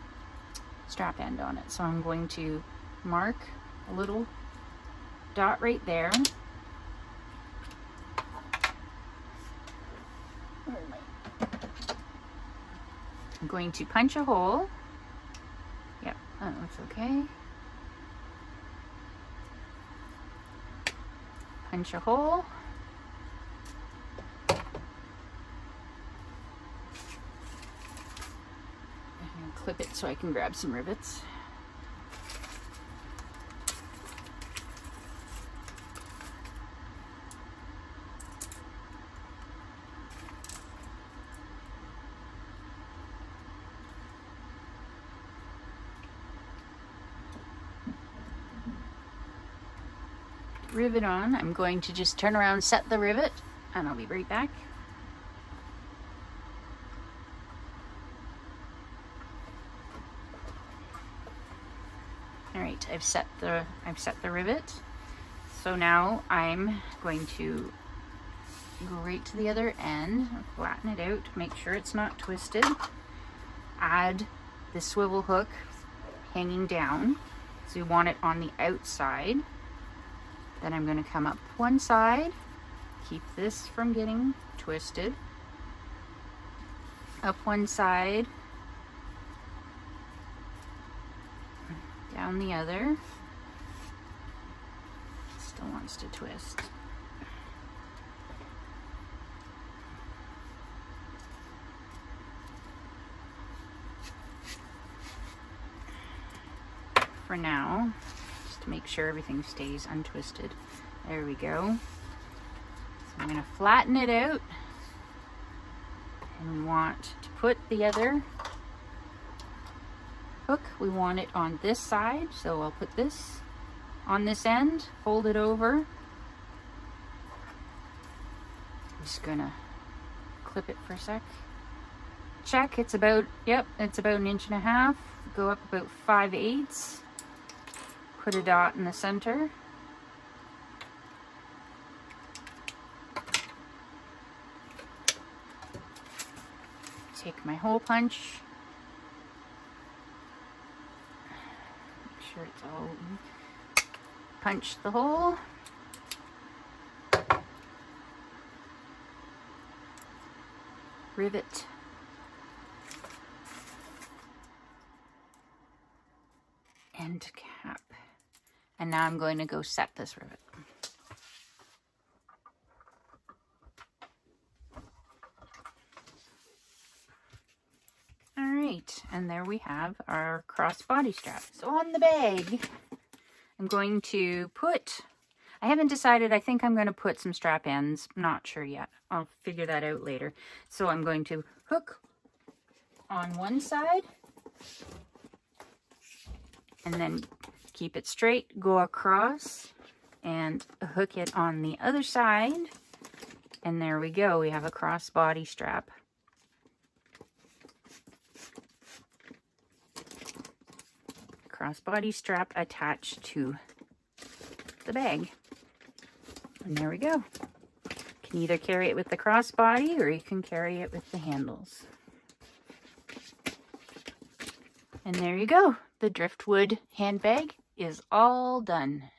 strap end on it. So I'm going to mark a little dot right there. I'm going to punch a hole. Oh, yep, that looks okay. Punch a hole. clip it so I can grab some rivets. On. I'm going to just turn around, set the rivet, and I'll be right back. All right, I've set the I've set the rivet. So now I'm going to go right to the other end, flatten it out, make sure it's not twisted. Add the swivel hook hanging down. So you want it on the outside. Then I'm going to come up one side, keep this from getting twisted. Up one side, down the other. Still wants to twist. For now, to make sure everything stays untwisted. There we go. So I'm going to flatten it out. And we want to put the other hook, we want it on this side. So I'll put this on this end, fold it over. I'm just gonna clip it for a sec. Check, it's about, yep, it's about an inch and a half. Go up about 5 eighths. Put a dot in the center. Take my hole punch Make sure it's all punch the hole. Rivet. End cap. And now I'm going to go set this rivet. All right, and there we have our crossbody strap. So on the bag, I'm going to put, I haven't decided, I think I'm going to put some strap ends. Not sure yet. I'll figure that out later. So I'm going to hook on one side and then keep it straight, go across and hook it on the other side. And there we go. We have a crossbody strap. crossbody strap attached to the bag. And there we go. You can either carry it with the crossbody or you can carry it with the handles. And there you go. The driftwood handbag is all done.